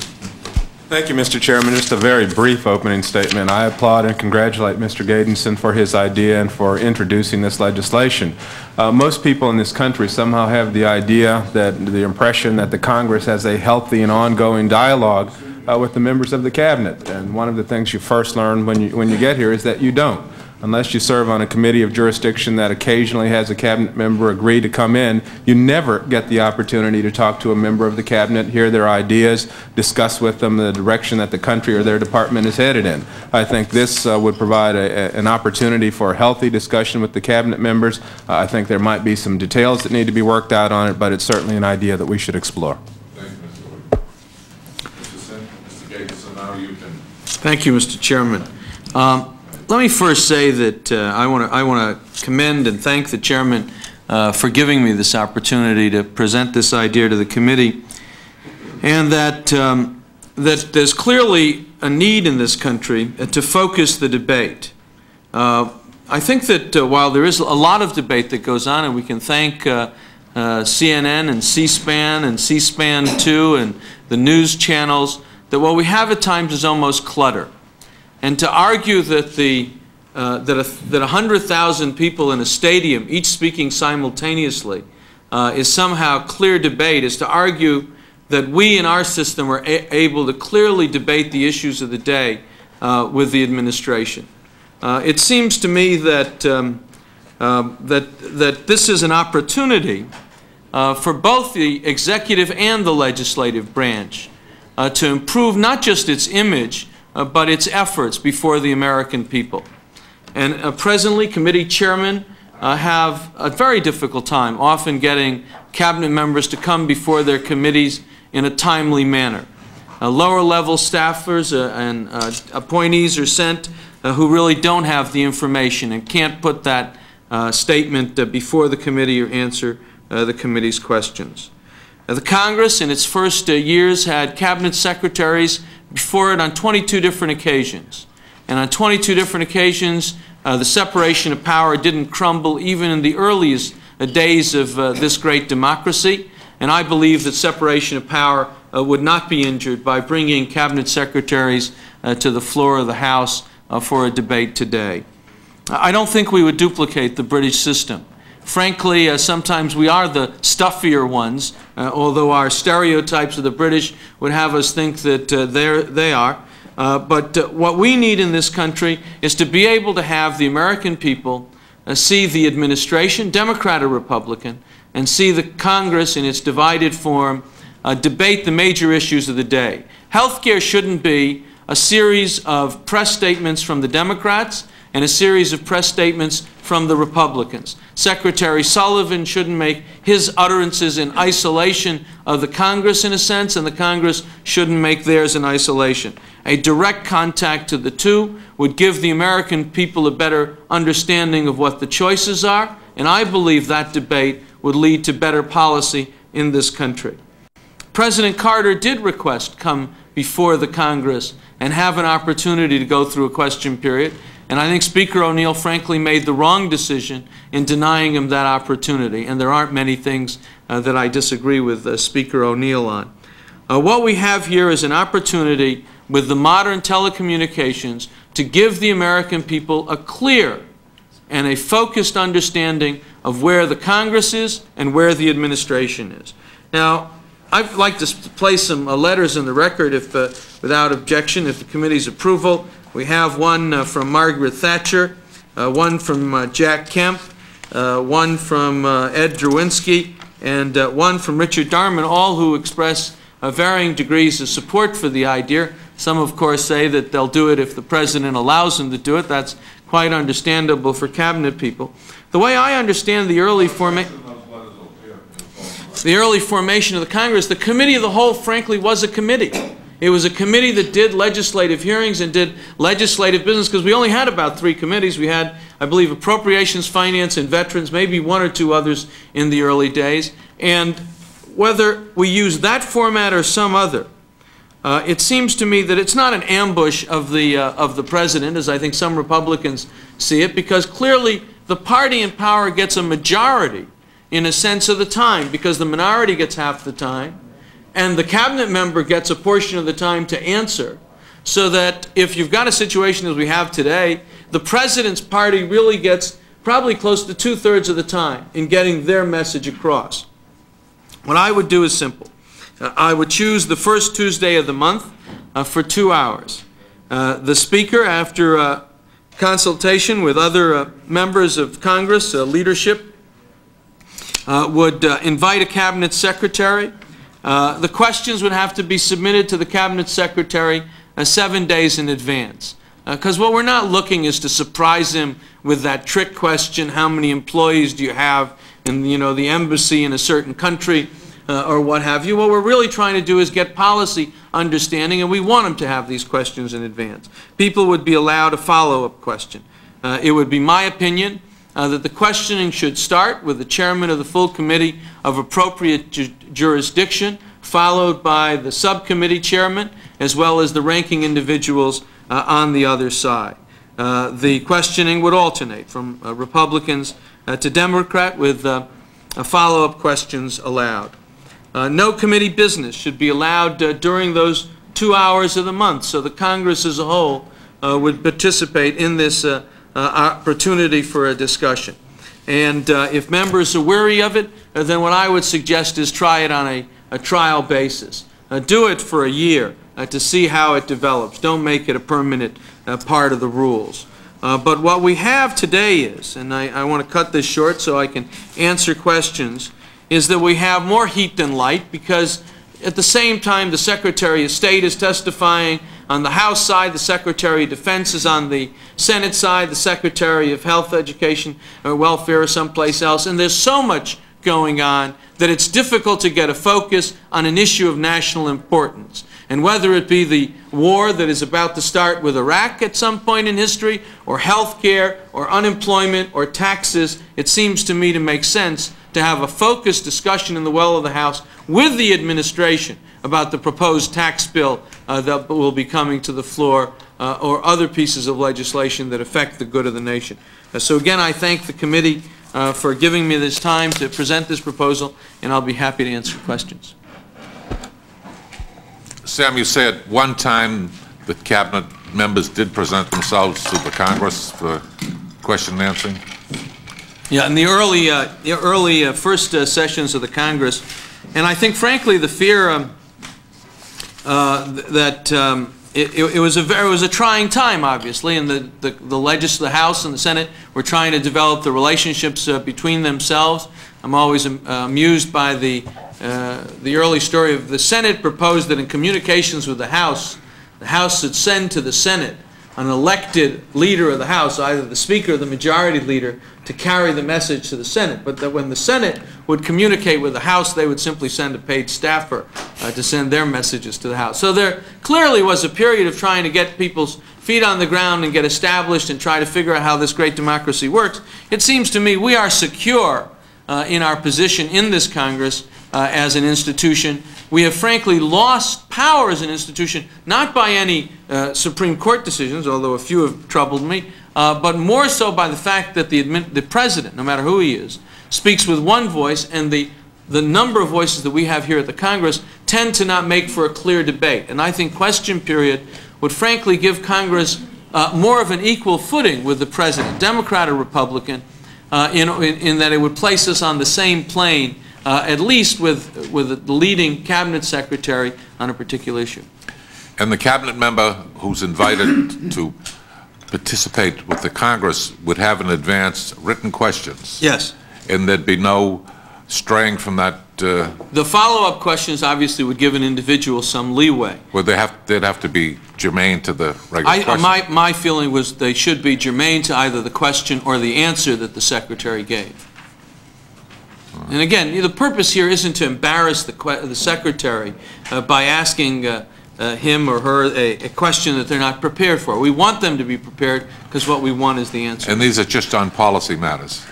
Thank you, Mr. Chairman. Just a very brief opening statement. I applaud and congratulate Mr. Gejdenson for his idea and for introducing this legislation. Uh, most people in this country somehow have the idea that the impression that the Congress has a healthy and ongoing dialogue uh, with the members of the cabinet. And one of the things you first learn when you, when you get here is that you don't unless you serve on a committee of jurisdiction that occasionally has a cabinet member agree to come in, you never get the opportunity to talk to a member of the cabinet, hear their ideas, discuss with them the direction that the country or their department is headed in. I think this uh, would provide a, a, an opportunity for a healthy discussion with the cabinet members. Uh, I think there might be some details that need to be worked out on it, but it's certainly an idea that we should explore. Thank you, Mr. Chairman. Um, let me first say that uh, I want to I commend and thank the chairman uh, for giving me this opportunity to present this idea to the committee, and that um, that there's clearly a need in this country uh, to focus the debate. Uh, I think that uh, while there is a lot of debate that goes on, and we can thank uh, CNN and C-SPAN and C-SPAN 2 and the news channels, that what we have at times is almost clutter. And to argue that the uh, that a, that 100,000 people in a stadium, each speaking simultaneously, uh, is somehow clear debate, is to argue that we in our system are able to clearly debate the issues of the day uh, with the administration. Uh, it seems to me that, um, uh, that, that this is an opportunity uh, for both the executive and the legislative branch to improve not just its image, uh, but its efforts before the American people. And uh, presently, committee chairmen uh, have a very difficult time often getting cabinet members to come before their committees in a timely manner. Uh, lower level staffers uh, and uh, appointees are sent who really don't have the information and can't put that statement before the committee or answer the committee's questions. The Congress, in its first years, had cabinet secretaries before it on 22 different occasions. And on 22 different occasions, uh, the separation of power didn't crumble even in the earliest uh, days of uh, this great democracy. And I believe that separation of power uh, would not be injured by bringing cabinet secretaries uh, to the floor of the House uh, for a debate today. I don't think we would duplicate the British system. Frankly, uh, sometimes we are the stuffier ones, uh, although our stereotypes of the British would have us think that uh, they are. Uh, but uh, what we need in this country is to be able to have the American people uh, see the administration, Democrat or Republican, and see the Congress in its divided form debate the major issues of the day. Health care shouldn't be a series of press statements from the Democrats and a series of press statements from the Republicans. Secretary Sullivan shouldn't make his utterances in isolation of the Congress, in a sense, and the Congress shouldn't make theirs in isolation. A direct contact to the two would give the American people a better understanding of what the choices are, and I believe that debate would lead to better policy in this country. President Carter did request come before the Congress and have an opportunity to go through a question period. And I think Speaker O'Neill frankly made the wrong decision in denying him that opportunity. And there aren't many things uh, that I disagree with uh, Speaker O'Neill on. Uh, what we have here is an opportunity with the modern telecommunications to give the American people a clear and a focused understanding of where the Congress is and where the administration is. Now, I'd like to place some uh, letters in the record if, uh, without objection, if the committee's approval. We have one uh, from Margaret Thatcher, uh, one from uh, Jack Kemp, uh, one from Ed Derwinski, and one from Richard Darman, all who express varying degrees of support for the idea. Some, of course, say that they'll do it if the President allows them to do it. That's quite understandable for Cabinet people. The way I understand the early formation the early formation of the Congress, the Committee of the Whole, frankly, was a committee. It was a committee that did legislative hearings and did legislative business because we only had about three committees. We had, I believe, Appropriations, Finance, and Veterans, maybe one or two others in the early days. And whether we use that format or some other, uh, it seems to me that it's not an ambush of the, uh, of the president, as I think some Republicans see it, because clearly the party in power gets a majority in a sense of the time because the minority gets half the time and the cabinet member gets a portion of the time to answer so that if you've got a situation as we have today, the president's party really gets probably close to two-thirds of the time in getting their message across. What I would do is simple. Uh, I would choose the first Tuesday of the month uh, for two hours. Uh, the speaker, after uh, consultation with other uh, members of Congress, uh, leadership, would invite a cabinet secretary. The questions would have to be submitted to the cabinet secretary seven days in advance. Because what we're not looking is to surprise him with that trick question, how many employees do you have in you know, the embassy in a certain country uh, or what have you. What we're really trying to do is get policy understanding, and we want them to have these questions in advance. People would be allowed a follow-up question. Uh, it would be my opinion uh, that the questioning should start with the chairman of the full committee of appropriate ju jurisdiction, followed by the subcommittee chairman, as well as the ranking individuals uh, on the other side. Uh, the questioning would alternate from uh, Republicans to Democrat with follow-up questions allowed. no committee business should be allowed during those two hours of the month, so the Congress as a whole would participate in this opportunity for a discussion. And uh, if members are weary of it, uh, then what I would suggest is try it on a, a trial basis. Uh, do it for a year uh, to see how it develops. Don't make it a permanent uh, part of the rules. Uh, but what we have today is, and I, I want to cut this short so I can answer questions, is that we have more heat than light because at the same time the Secretary of State is testifying on the House side, the Secretary of Defense is on the Senate side, the Secretary of Health, Education, or Welfare or someplace else, and there's so much going on that it's difficult to get a focus on an issue of national importance. And whether it be the war that is about to start with Iraq at some point in history, or health care, or unemployment, or taxes, it seems to me to make sense to have a focused discussion in the well of the House with the administration about the proposed tax bill uh, that will be coming to the floor uh, or other pieces of legislation that affect the good of the nation. Uh, so again, I thank the committee uh, for giving me this time to present this proposal, and I'll be happy to answer questions. Sam, you say at one time the cabinet members did present themselves to the Congress for question and answering? Yeah, in the early, uh, early uh, first uh, sessions of the Congress, and I think, frankly, the fear um, uh, that um, it, it, was a very, it was a trying time, obviously, and the the the, legis the House and the Senate were trying to develop the relationships uh, between themselves. I'm always um, amused by the uh, the early story of the Senate proposed that in communications with the House, the House should send to the Senate an elected leader of the House, either the Speaker or the Majority Leader, to carry the message to the Senate. But that when the Senate would communicate with the House, they would simply send a paid staffer uh, to send their messages to the House. So there clearly was a period of trying to get people's feet on the ground and get established and try to figure out how this great democracy works. It seems to me we are secure uh, in our position in this Congress uh, as an institution. We have frankly lost power as an institution, not by any uh, Supreme Court decisions, although a few have troubled me, uh, but more so by the fact that the, the President, no matter who he is, speaks with one voice and the, the number of voices that we have here at the Congress tend to not make for a clear debate. And I think question period would frankly give Congress uh, more of an equal footing with the President, Democrat or Republican, uh, in, in, in that it would place us on the same plane uh, at least with, with the leading cabinet secretary on a particular issue. And the cabinet member who's invited *coughs* to participate with the Congress would have in advance written questions? Yes. And there'd be no straying from that? Uh, the follow-up questions obviously would give an individual some leeway. Would they have, they'd have to be germane to the regular I, question? My, my feeling was they should be germane to either the question or the answer that the secretary gave. And again, the purpose here isn't to embarrass the, the secretary uh, by asking uh, uh, him or her a, a, question that they're not prepared for. We want them to be prepared because what we want is the answer. And these are just on policy matters?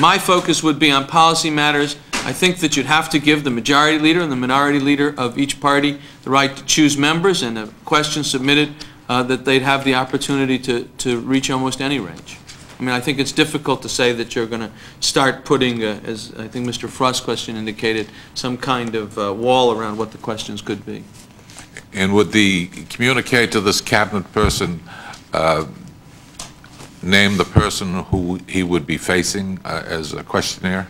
My focus would be on policy matters. I think that you'd have to give the majority leader and the minority leader of each party the right to choose members and a question submitted uh, that they'd have the opportunity to, to reach almost any range. I mean, I think it's difficult to say that you're going to start putting, uh, as I think Mr. Frost's question indicated, some kind of uh, wall around what the questions could be. And would the communique to this cabinet person uh, name the person who he would be facing uh, as a questionnaire?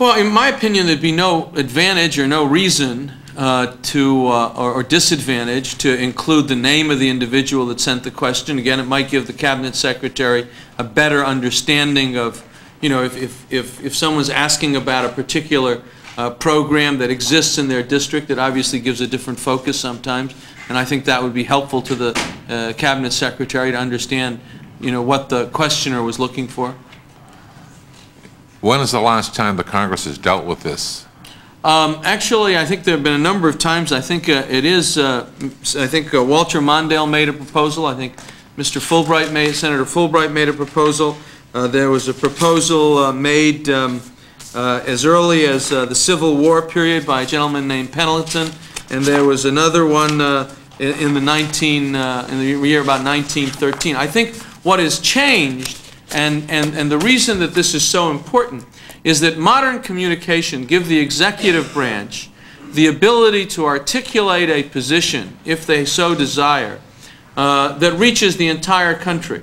Well, in my opinion, there'd be no advantage or no reason uh, to, uh, or, or disadvantage to include the name of the individual that sent the question. Again, it might give the cabinet secretary a better understanding of, you know, if, if, if, if someone's asking about a particular uh, program that exists in their district, it obviously gives a different focus sometimes. And I think that would be helpful to the uh, cabinet secretary to understand, you know, what the questioner was looking for. When is the last time the Congress has dealt with this? Um, actually, I think there have been a number of times. I think uh, it is. Uh, I think uh, Walter Mondale made a proposal. I think Mr. Fulbright made, Senator Fulbright made a proposal. Uh, there was a proposal uh, made um, uh, as early as the Civil War period by a gentleman named Pendleton, and there was another one in, in, the 19 in the year about 1913. I think what has changed, and and and the reason that this is so important is that modern communication give the executive branch the ability to articulate a position, if they so desire, uh, that reaches the entire country.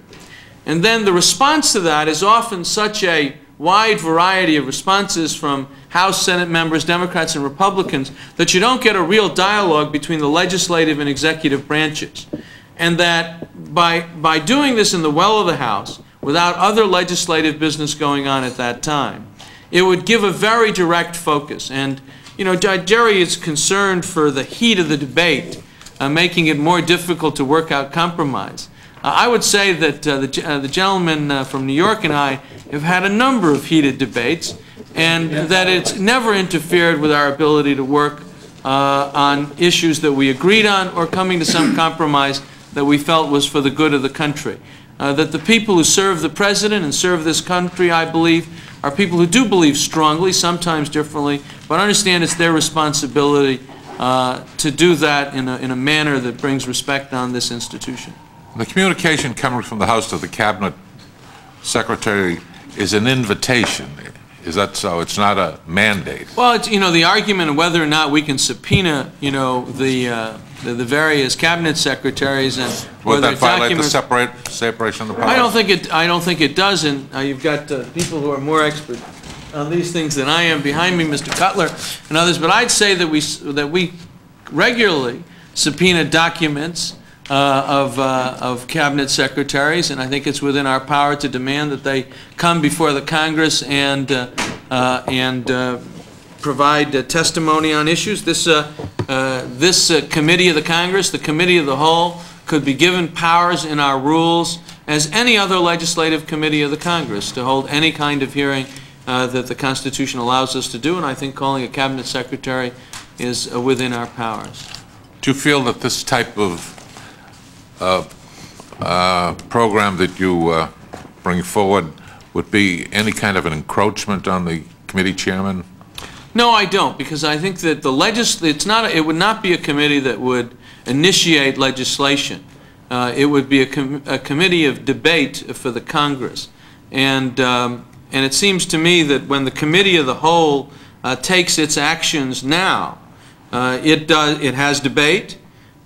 And then the response to that is often such a wide variety of responses from House, Senate members, Democrats, and Republicans that you don't get a real dialogue between the legislative and executive branches. And that by, by doing this in the well of the House, without other legislative business going on at that time, it would give a very direct focus. And, you know, Jerry is concerned for the heat of the debate, uh, making it more difficult to work out compromise. Uh, I would say that uh, the, uh, the gentleman uh, from New York and I have had a number of heated debates, and that it's never interfered with our ability to work uh, on issues that we agreed on or coming to some compromise that we felt was for the good of the country. that the people who serve the president and serve this country, I believe, are people who do believe strongly, sometimes differently, but understand it's their responsibility uh, to do that in a, in a manner that brings respect on this institution. The communication coming from the House to the Cabinet Secretary is an invitation. Is that so? It's not a mandate. Well, it's, you know, the argument of whether or not we can subpoena, you know, the uh, the, the, various cabinet secretaries and would that violate the separate, separation of the powers? I don't think it. I don't think it does. And uh, you've got uh, people who are more expert on these things than I am behind me, Mr. Cutler and others. But I'd say that we that we regularly subpoena documents uh, of, uh, of cabinet secretaries, and I think it's within our power to demand that they come before the Congress and, uh, uh and uh, provide uh, testimony on issues. This, this committee of the Congress, the committee of the whole, could be given powers in our rules as any other legislative committee of the Congress to hold any kind of hearing that the Constitution allows us to do, and I think calling a cabinet secretary is within our powers. Do you feel that this type of program that you uh, bring forward would be any kind of an encroachment on the committee chairman? No, I don't, because I think that the legis it's not it would not be a committee that would initiate legislation. Uh, it would be a, com a, committee of debate for the Congress, and um, and it seems to me that when the committee of the whole uh, takes its actions now, uh, it does it has debate.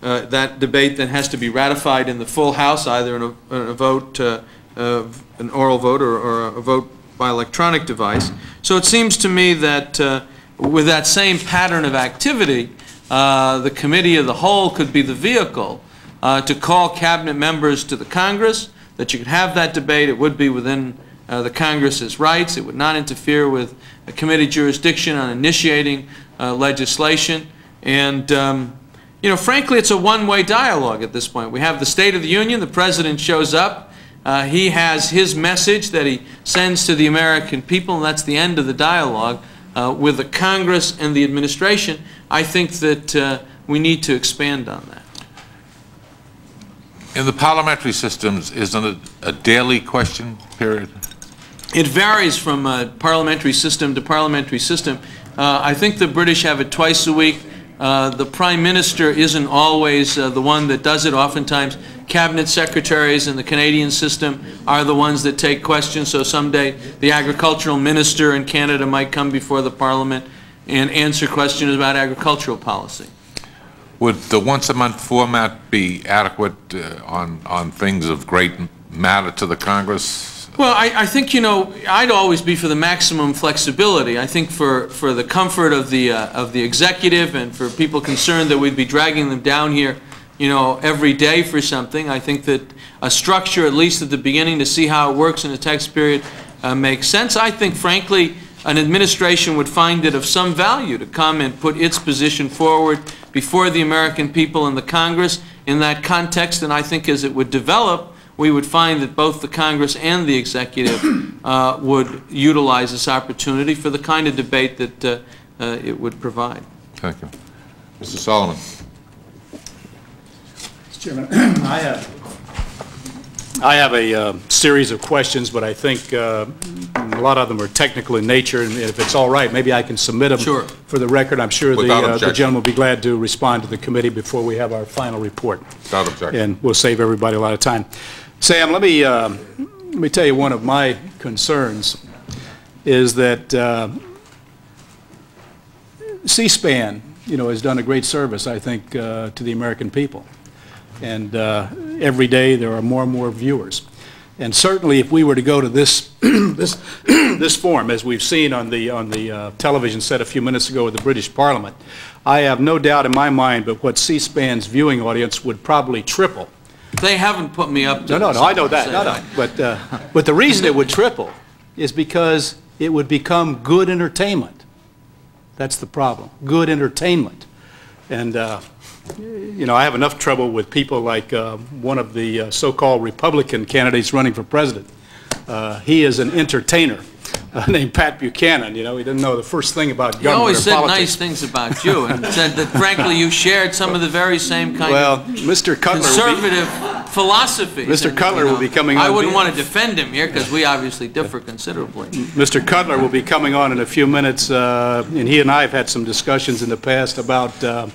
Uh, that debate then has to be ratified in the full House, either in a, in a vote, uh, an oral vote or, or, a vote by electronic device. So it seems to me that uh, with that same pattern of activity, uh, the committee of the whole could be the vehicle uh, to call cabinet members to the Congress, that you could have that debate. It would be within the Congress's rights. It would not interfere with a committee jurisdiction on initiating legislation. And um, you know, frankly, it's a one-way dialogue at this point. We have the State of the Union. The President shows up. Uh, he has his message that he sends to the American people, and that's the end of the dialogue. Uh, with the Congress and the administration, I think that uh, we need to expand on that. In the parliamentary systems, isn't it a daily question period? It varies from parliamentary system to parliamentary system. Uh, I think the British have it twice a week. Uh, the prime minister isn't always uh, the one that does it. Oftentimes, cabinet secretaries in the Canadian system are the ones that take questions, so someday the agricultural minister in Canada might come before the parliament and answer questions about agricultural policy. Would the once-a-month format be adequate uh, on, on things of great matter to the Congress? Well, I, I think, you know, I'd always be for the maximum flexibility. I think for, for the comfort of the, uh, of the executive and for people concerned that we'd be dragging them down here, you know, every day for something, I think that a structure, at least at the beginning, to see how it works in a text period uh, makes sense. I think, frankly, an administration would find it of some value to come and put its position forward before the American people and the Congress in that context, and I think as it would develop, we would find that both the Congress and the executive *coughs* uh, would utilize this opportunity for the kind of debate that uh, uh, it would provide. Thank you. Mr. Solomon. Mr. Chairman, *clears throat* I have, I have a uh, series of questions, but I think uh, a lot of them are technical in nature, and if it's all right, maybe I can submit them Sure. for the record. I'm sure the, Without uh, the gentleman will be glad to respond to the committee before we have our final report. Without objection. And we'll save everybody a lot of time. Sam, let me, uh, let me tell you one of my concerns is that uh, C-SPAN, you know, has done a great service, I think, uh, to the American people. And uh, every day there are more and more viewers. And certainly if we were to go to this, *clears throat* this, *clears throat* this form, as we've seen on the, on the uh, television set a few minutes ago with the British Parliament, I have no doubt in my mind but what C-SPAN's viewing audience would probably triple. They haven't put me up to No, no, no, I know that, no, no. But, uh, but the reason it would triple is because it would become good entertainment. That's the problem, good entertainment. And, uh, you know, I have enough trouble with people like uh, one of the uh, so-called Republican candidates running for president. Uh, He is an entertainer uh, *laughs* named Pat Buchanan, you know, he didn't know the first thing about government always or said politics. nice things about you and *laughs* said that frankly you shared some of the very same kind Well, of Mr. Cutler will be- conservative philosophies. Mr. Cutler you know, will be coming I wouldn't want to defend him here because we obviously differ considerably. Mr. Cutler will be coming on in a few minutes, uh, and he and I have had some discussions in the past about, uh,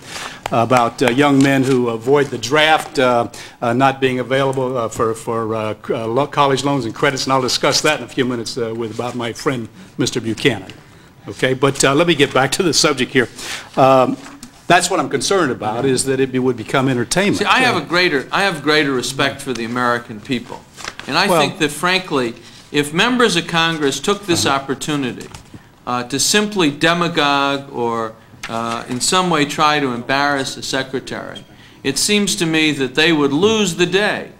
about uh, young men who avoid the draft uh, uh, not being available uh, for, for uh, uh, college loans and credits, and I'll discuss that in a few minutes uh, with, about my friend, Mr. Buchanan. Okay, but uh, let me get back to the subject here. Um, That's what I'm concerned about, is that it be- would become entertainment. See, I have a greater, I have greater respect for the American people. And I Well- think that frankly, if members of Congress took this Uh-huh. opportunity uh, to simply demagogue or uh, in some way try to embarrass the secretary, it seems to me that they would lose the day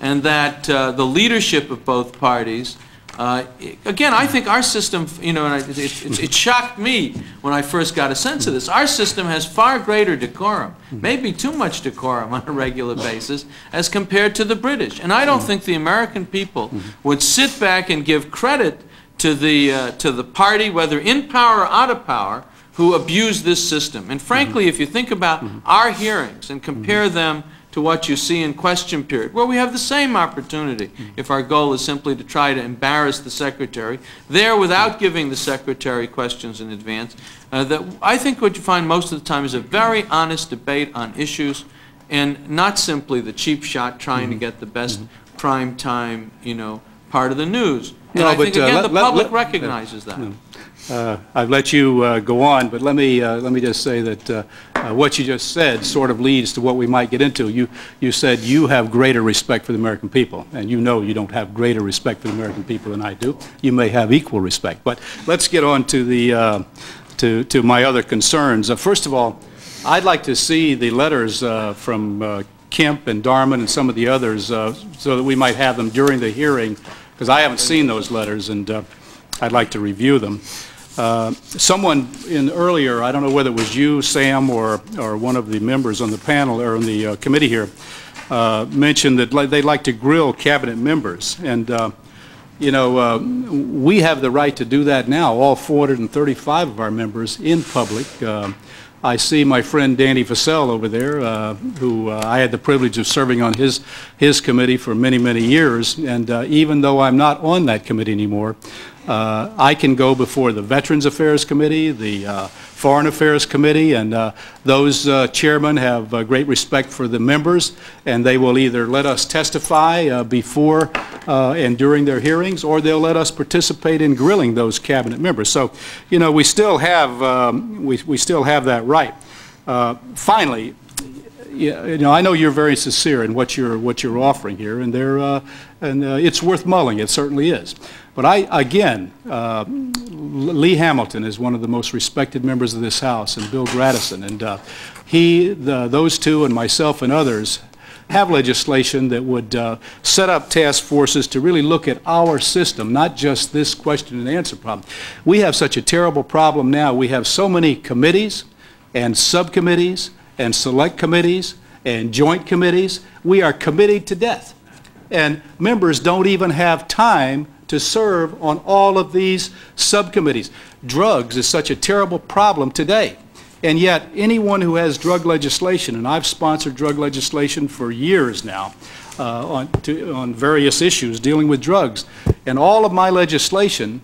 and that uh, the leadership of both parties uh, Again, I think our system, you know, and it, it, it shocked me when I first got a sense of this. Our system has far greater decorum, maybe too much decorum on a regular basis, as compared to the British. And I don't think the American people would sit back and give credit to the, uh, to the party, whether in power or out of power, who abuse this system. And frankly, if you think about our hearings and compare them to what you see in question period, where we have the same opportunity, if our goal is simply to try to embarrass the secretary, there without giving the secretary questions in advance, uh, that I think what you find most of the time is a very honest debate on issues and not simply the cheap shot trying to get the best prime time, you know, part of the news. And No, I but, think, uh, again, let- the public let- recognizes that. Uh, I've let you uh, go on, but let me, uh, let me just say that uh, uh, what you just said sort of leads to what we might get into. You, you said you have greater respect for the American people, and you know you don't have greater respect for the American people than I do. You may have equal respect. But let's get on to, the, uh, to, to my other concerns. First of all, I'd like to see the letters from Kemp and Darman and some of the others so that we might have them during the hearing, because I haven't seen those letters, and I'd like to review them. Uh, Someone in earlier, I don't know whether it was you, Sam, or, or one of the members on the panel, or on the uh, committee here, uh, mentioned that li- they'd like to grill cabinet members. And, uh, you know, uh, we have the right to do that now, all 435 of our members in public. I see my friend Dante Fascell over there, who I had the privilege of serving on his, his committee for many, many years. And even though I'm not on that committee anymore, Uh, I can go before the Veterans Affairs Committee, the uh, Foreign Affairs Committee, and uh, those uh, chairmen have uh, great respect for the members, and they will either let us testify uh, before and during their hearings, or they'll let us participate in grilling those cabinet members. So, you know, we still have, um, we, we still have that right. Finally, you know, I know you're very sincere in what you're what you're offering here, and they're uh, and it's worth mulling. It certainly is. But I, again, uh, Lee Hamilton is one of the most respected members of this House, and Bill Gradison, and uh, he, the, those two, and myself and others have legislation that would uh, set up task forces to really look at our system, not just this question and answer problem. We have such a terrible problem now. We have so many committees and subcommittees and select committees and joint committees. We are committed to death. And members don't even have time to serve on all of these subcommittees. Drugs is such a terrible problem today. And yet, anyone who has drug legislation, and I've sponsored drug legislation for years now uh, on, to, on various issues dealing with drugs, and all of my legislation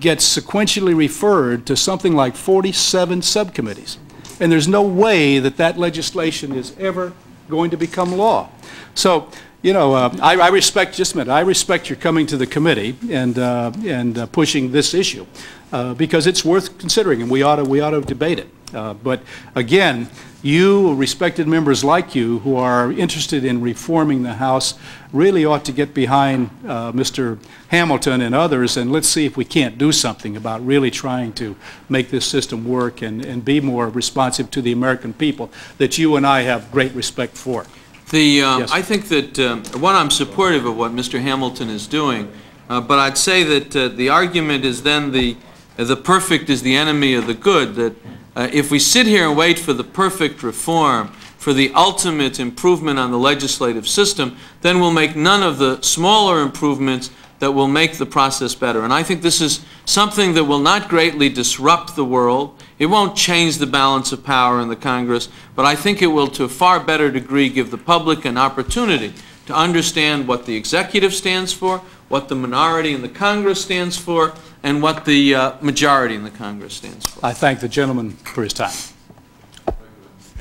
gets sequentially referred to something like 47 subcommittees. And there's no way that that legislation is ever going to become law. So you know, uh, I, I, respect, just a minute, I respect your coming to the committee and, uh, and uh, pushing this issue uh, because it's worth considering and we ought to, we ought to debate it. Uh, but again, you, respected members like you who are interested in reforming the House, really ought to get behind uh, Mr. Hamilton and others and let's see if we can't do something about really trying to make this system work and, and be more responsive to the American people that you and I have great respect for. The, um, yes. I think that, um, one, I'm supportive of what Mr. Hamilton is doing, uh, but I'd say that uh, the argument is then the, uh, the perfect is the enemy of the good, that uh, if we sit here and wait for the perfect reform, for the ultimate improvement on the legislative system, then we'll make none of the smaller improvements that will make the process better. And I think this is something that will not greatly disrupt the world. It won't change the balance of power in the Congress, but I think it will to a far better degree give the public an opportunity to understand what the executive stands for, what the minority in the Congress stands for, and what the uh, majority in the Congress stands for. I thank the gentleman for his time.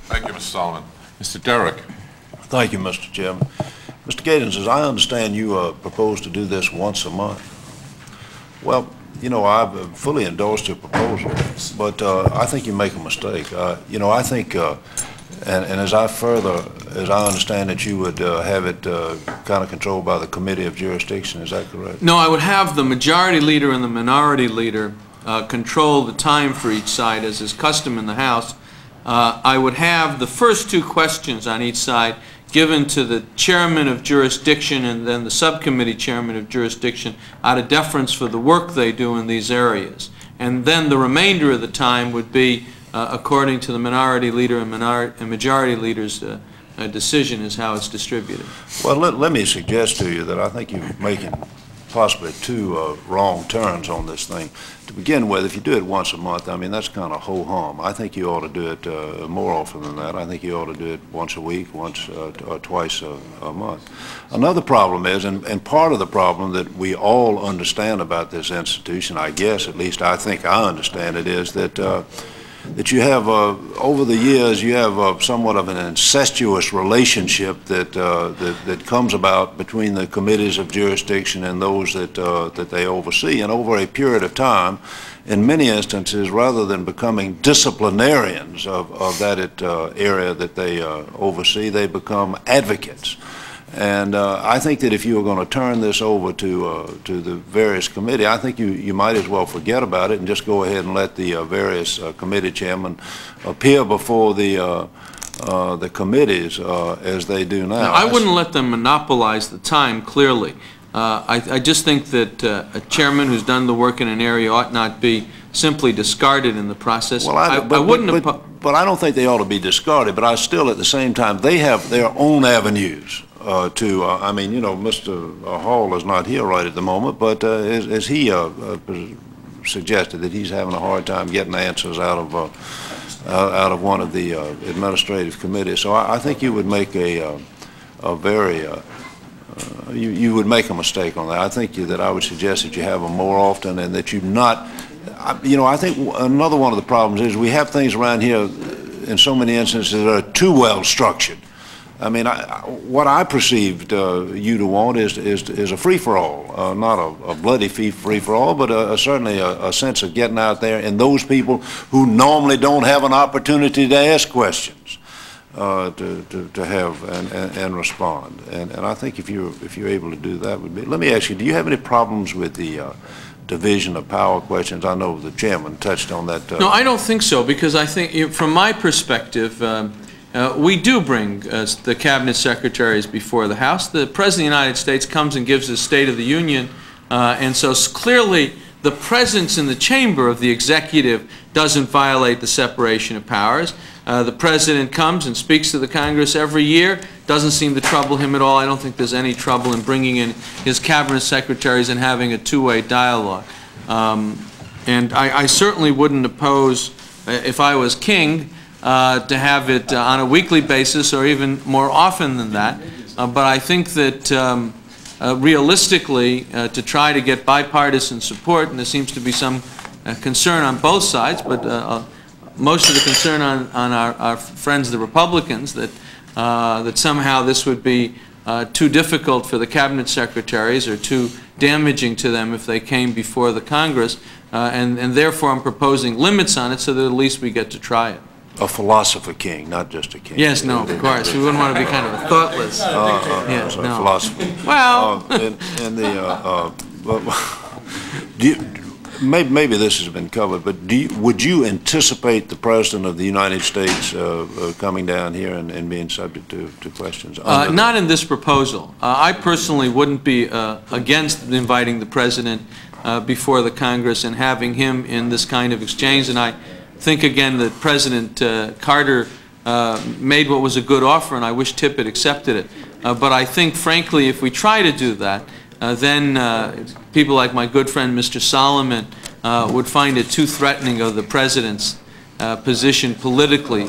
Thank you, Mr. Solomon. Mr. Derrick. Thank you, Mr. Chairman. Mr. Gejdenson, as I understand, you uh, propose to do this once a month. Well, you know, I've fully endorsed your proposal, but uh, I think you make a mistake. Uh, you know, I think, uh, and, and, as I further, as I understand that you would uh, have it uh, kind of controlled by the Committee of Jurisdiction. Is that correct? No, I would have the majority leader and the minority leader uh, control the time for each side, as is custom in the House. I would have the first two questions on each side given to the chairman of jurisdiction and then the subcommittee chairman of jurisdiction out of deference for the work they do in these areas. And then the remainder of the time would be uh, according to the minority leader and, minor and majority leader's uh, uh, decision is how it's distributed. Well, let, let me suggest to you that I think you're making possibly two uh, wrong turns on this thing. To begin with, if you do it once a month, I mean, that's kind of ho-hum. I think you ought to do it uh, more often than that. I think you ought to do it once a week, once uh, or twice a, a, month. Another problem is, and, and part of the problem that we all understand about this institution, I guess, at least I think I understand it, is that uh, that you have, uh, over the years, you have uh, somewhat of an incestuous relationship that, uh, that, that, comes about between the committees of jurisdiction and those that, uh, that they oversee. And over a period of time, in many instances, rather than becoming disciplinarians of, of that uh, area that they uh, oversee, they become advocates. And uh, I think that if you were going to turn this over to uh, to the various committee, I think you, you might as well forget about it and just go ahead and let the uh, various uh, committee chairmen appear before the uh, uh, the committees as they do now. now I wouldn't let them monopolize the time. Clearly, I, I, just think that a chairman who's done the work in an area ought not be simply discarded in the process. Well, I, but, I wouldn't. But, but, but I don't think they ought to be discarded. But I still, at the same time, they have their own avenues uh, to, uh, I mean, you know, Mr. Hall is not here right at the moment, but uh, as, as, he uh, uh, suggested that he's having a hard time getting answers out of uh, out of one of the administrative committees. So I, I, think you would make a, a very you, you would make a mistake on that. I think you- that I would suggest that you have them more often and that you not, you know, I think another one of the problems is we have things around here in so many instances that are too well structured. I mean, I, what I perceived uh, you to want is, is, is a free-for-all, uh, not a, a bloody fee- free-for-all, but a, a certainly a, a sense of getting out there and those people who normally don't have an opportunity to ask questions uh, to, to, to have and, and, and respond. And, and I think if you're, if you're able to do that would be, let me ask you, do you have any problems with the uh, division of power questions? I know the chairman touched on that. uh, No, I don't think so, because I think, from my perspective, um, uh, we do bring uh, the cabinet secretaries before the House. The President of the United States comes and gives his State of the Union, uh, and so clearly, the presence in the chamber of the executive doesn't violate the separation of powers. Uh, The President comes and speaks to the Congress every year, doesn't seem to trouble him at all. I don't think there's any trouble in bringing in his cabinet secretaries and having a two-way dialogue. Um, And I I certainly wouldn't oppose, uh, if I was king, uh, to have it uh, on a weekly basis or even more often than that. Uh, But I think that um, uh, realistically, to try to get bipartisan support, and there seems to be some concern on both sides, but most of the concern on, on our, our friends, the Republicans, that, that somehow this would be uh, too difficult for the cabinet secretaries or too damaging to them if they came before the Congress, uh, and, and therefore I'm proposing limits on it so that at least we get to try it. A philosopher king, not just a king. Yes, no, of course. We wouldn't want to be kind of *laughs* thoughtless. Uh, uh, Yeah, sorry, no. philosopher. Well- Uh, And and the, uh, uh, *laughs* you- maybe, maybe this has been covered, but do you, would you anticipate the President of the United States uh, uh, coming down here and and being subject to to questions? Uh, Not in this proposal. Uh, I personally wouldn't be uh, against inviting the President uh, before the Congress and having him in this kind of exchange, and I think, again, that President uh, Carter uh, made what was a good offer, and I wish Tippett accepted it. Uh, But I think, frankly, if we try to do that, uh, then uh, people like my good friend, Mr. Solomon, uh, would find it too threatening of the President's position politically,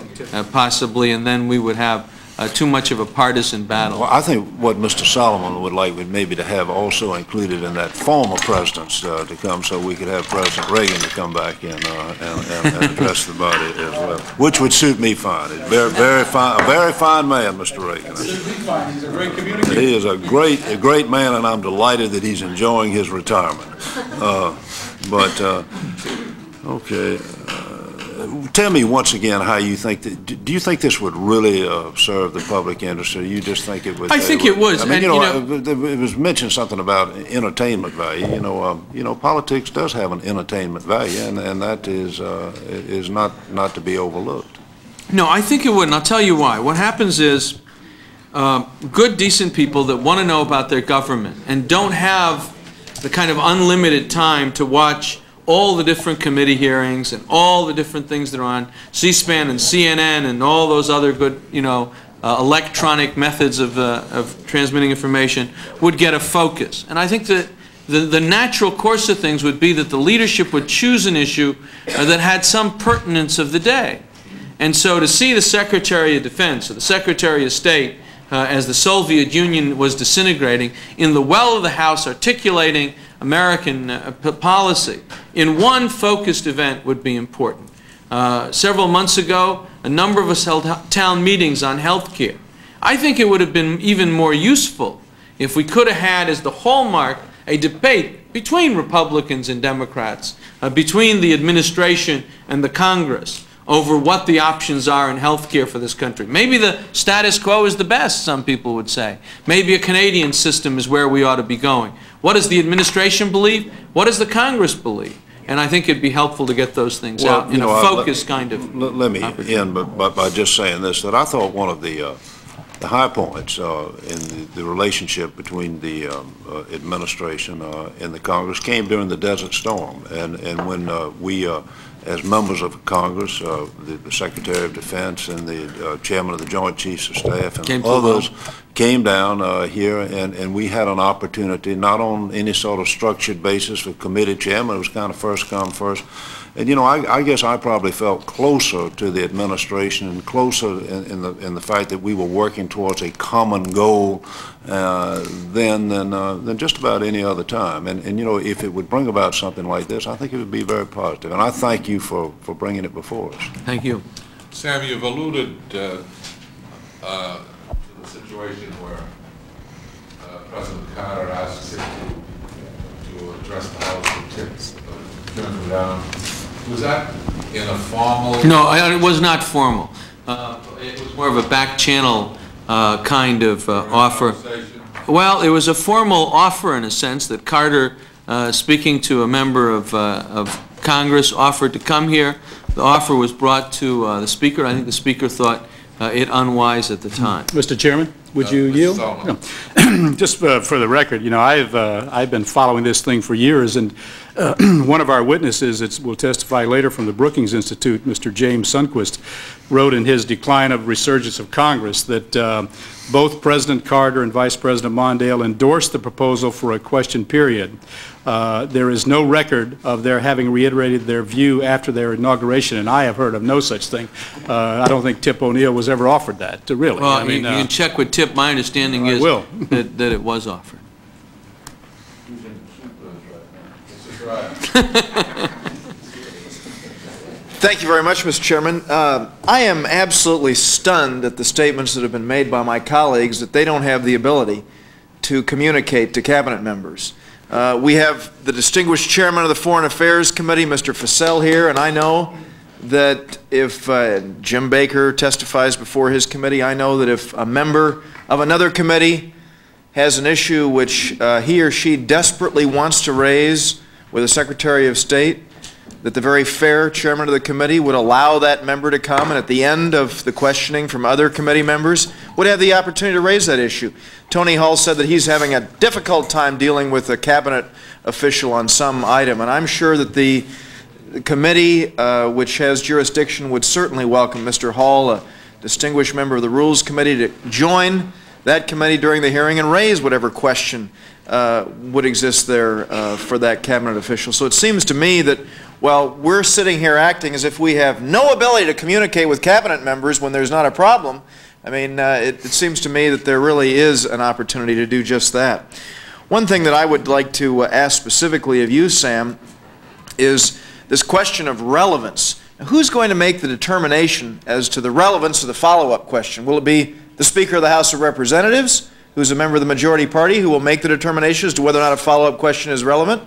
possibly, and then we would have uh, too much of a partisan battle. Well, I think what Mr. Solomon would like would maybe to have also included in that former presidents uh, to come, so we could have President Reagan to come back and, uh, and, and- and address the body as well, which would suit me fine. He's very, very fine, a very fine man, Mr. Reagan. He's a great communicator. He is a great, a great man, and I'm delighted that he's enjoying his retirement. Uh, But, uh, okay, uh, tell me once again how you think, that- do do you think this would really uh, serve the public interest, or you just think it would? I think it would, I mean, and, you know, you uh, it was mentioned something about entertainment value, you know, um, you know, politics does have an entertainment value, and and that is, uh, is not, not to be overlooked. No, I think it would, and I'll tell you why. What happens is, um, good, decent people that want to know about their government and don't have the kind of unlimited time to watch all the different committee hearings and all the different things that are on C-SPAN and CNN and all those other good, you know, uh, electronic methods of, uh, of transmitting information would get a focus. And I think that the, the natural course of things would be that the leadership would choose an issue uh, that had some pertinence of the day. And so to see the Secretary of Defense or the Secretary of State uh, as the Soviet Union was disintegrating in the well of the House articulating American uh, policy in one focused event would be important. Uh, several months ago, a number of us held town meetings on health care. I think it would have been even more useful if we could have had as the hallmark a debate between Republicans and Democrats, uh, between the administration and the Congress over what the options are in health care for this country. Maybe the status quo is the best, some people would say. Maybe a Canadian system is where we ought to be going. What does the administration believe? What does the Congress believe? And I think it'd be helpful to get those things Well, out you in know, a let- focused kind of. Let let me end but- but by just saying this, that I thought one of the, uh, the high points uh, in the- the relationship between the um, uh, administration uh, and the Congress came during the Desert Storm. And and when uh, we, uh, as members of Congress, uh, the the Secretary of Defense and the uh, Chairman of the Joint Chiefs of Staff Came and to others came down uh, here and, and we had an opportunity, not on any sort of structured basis with committee chairman, it was kind of first come, first. And, you know, I, I guess I probably felt closer to the administration and closer in, in the, in the fact that we were working towards a common goal uh, then than, uh, than just about any other time. And, and, you know, if it would bring about something like this, I think it would be very positive. And I thank you for, for bringing it before us. Thank you. Sam, you've alluded uh, uh, to the situation where uh, President Carter asked him to, to address the House and tips, uh, turn him down. Was that in a formal? No, I- it was not formal. Uh, It was more of a back channel uh, kind of uh, offer. Well, it was a formal offer in a sense that Carter, uh, speaking to a member of uh, of Congress, offered to come here. The offer was brought to uh, the Speaker. I think the Speaker thought uh, it unwise at the time. Mr. Chairman, would you yield? No. *clears throat* Just uh, for the record, you know, I've, uh, I've been following this thing for years, and uh, *clears throat* one of our witnesses that will testify later from the Brookings Institute, Mr. James Sundquist, wrote in his Decline of Resurgence of Congress that uh, both President Carter and Vice President Mondale endorsed the proposal for a question period. Uh, There is no record of their having reiterated their view after their inauguration, and I have heard of no such thing. Uh, I don't think Tip O'Neill was ever offered that, uh, really. I Well, you mean, you uh, can check with Tip. My understanding I is will. that that it was offered. *laughs* Thank you very much, Mr. Chairman. Uh, I am absolutely stunned at the statements that have been made by my colleagues that they don't have the ability to communicate to cabinet members. Uh, we have the distinguished chairman of the Foreign Affairs Committee, Mr. Fascell, here, and I know that if uh, Jim Baker testifies before his committee, I know that if a member of another committee has an issue which uh, he or she desperately wants to raise with the Secretary of State, that the very fair chairman of the committee would allow that member to come and at the end of the questioning from other committee members would have the opportunity to raise that issue. Tony Hall said that he's having a difficult time dealing with a cabinet official on some item, and I'm sure that the committee, uh, which has jurisdiction, would certainly welcome Mr. Hall, a distinguished member of the Rules Committee, to join that committee during the hearing and raise whatever question uh, would exist there uh, for that cabinet official. So it seems to me that while we're sitting here acting as if we have no ability to communicate with cabinet members when there's not a problem, I mean, uh, it, it seems to me that there really is an opportunity to do just that. One thing that I would like to uh, ask specifically of you, Sam, is this question of relevance. Now, who's going to make the determination as to the relevance of the follow-up question? Will it be the Speaker of the House of Representatives, who's a member of the majority party, who will make the determination as to whether or not a follow-up question is relevant?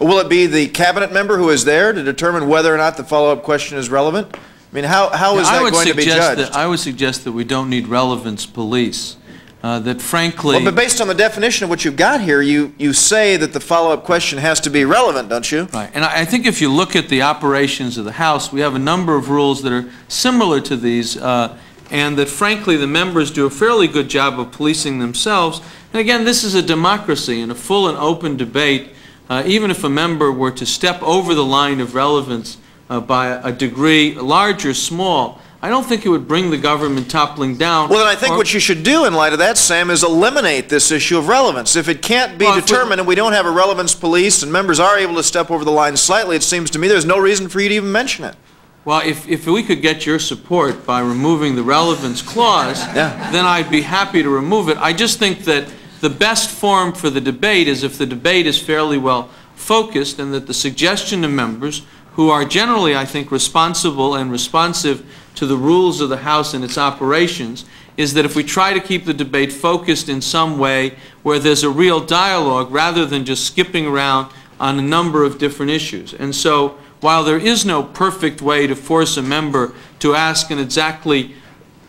Or will it be the cabinet member who is there to determine whether or not the follow-up question is relevant? I mean, how, how is I that going to be judged? that- I would suggest that we don't need relevance police, uh, that frankly... Well, but based on the definition of what you've got here, you, you say that the follow-up question has to be relevant, don't you? Right, and I I think if you look at the operations of the House, we have a number of rules that are similar to these, uh, and that frankly, the members do a fairly good job of policing themselves. And again, this is a democracy, and a full and open debate, uh, even if a member were to step over the line of relevance uh, by a degree, large or small, I don't think it would bring the government toppling down. Well, then I think what you should do in light of that, Sam, is eliminate this issue of relevance. If it can't be Well, determined and we don't have a relevance police and members are able to step over the line slightly, it seems to me there's no reason for you to even mention it. Well, if, if we could get your support by removing the relevance clause, then I'd be happy to remove it. I just think that the best form for the debate is if the debate is fairly well focused and that the suggestion to members, who are generally, I think, responsible and responsive to the rules of the House and its operations, is that if we try to keep the debate focused in some way where there's a real dialogue rather than just skipping around on a number of different issues. And so while there is no perfect way to force a member to ask an exactly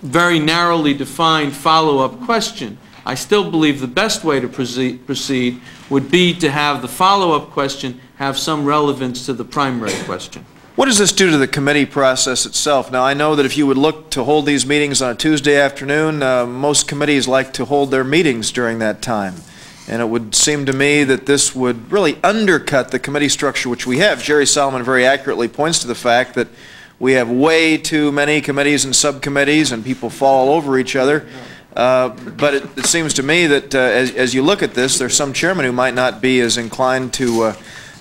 very narrowly defined follow-up question, I still believe the best way to proceed, proceed would be to have the follow-up question have some relevance to the primary question. What does this do to the committee process itself? Now, I know that if you would look to hold these meetings on a Tuesday afternoon, uh, most committees like to hold their meetings during that time. And it would seem to me that this would really undercut the committee structure which we have. Jerry Solomon very accurately points to the fact that we have way too many committees and subcommittees and people fall over each other. Uh, But it it seems to me that uh, as as you look at this, there's some chairman who might not be as inclined to, uh,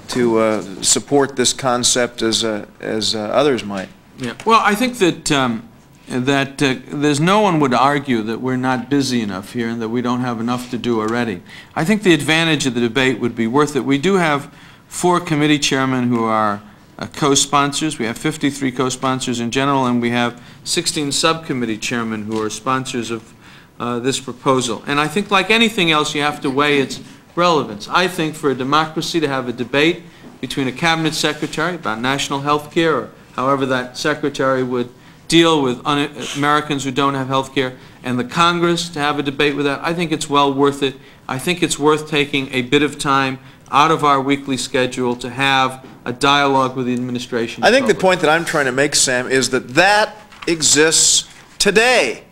to uh, support this concept as, uh, as uh, others might. Yeah, well, I think that, um, that uh, there's no one would argue that we're not busy enough here and that we don't have enough to do already. I think the advantage of the debate would be worth it. We do have four committee chairmen who are uh, co-sponsors. We have 53 co-sponsors in general, and we have 16 subcommittee chairmen who are sponsors of uh, this proposal. And I think like anything else, you have to weigh its relevance. I think for a democracy to have a debate between a cabinet secretary about national health care or however that secretary would deal with un- Americans who don't have health care, and the Congress to have a debate with that, I think it's well worth it. I think it's worth taking a bit of time out of our weekly schedule to have a dialogue with the administration. I think the point that I'm trying to make, Sam, is that that exists today.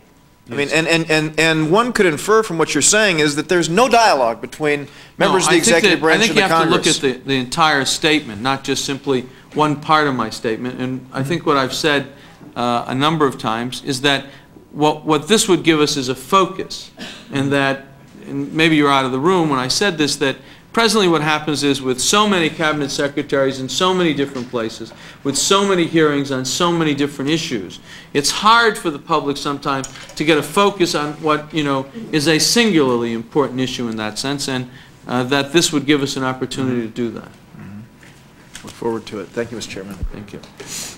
I mean, and, and, and, and one could infer from what you're saying is that there's no dialogue between members No, of the executive that- branch and the Congress. I think you have to look at the, the entire statement, not just simply one part of my statement. And I think what I've said uh, a number of times is that what, what this would give us is a focus, and that, and maybe you're out of the room when I said this, that presently what happens is with so many cabinet secretaries in so many different places, with so many hearings on so many different issues, it's hard for the public sometimes to get a focus on what, you know, is a singularly important issue in that sense, and uh, that this would give us an opportunity to do that. Look forward to it. Thank you, Mr. Chairman. Thank you.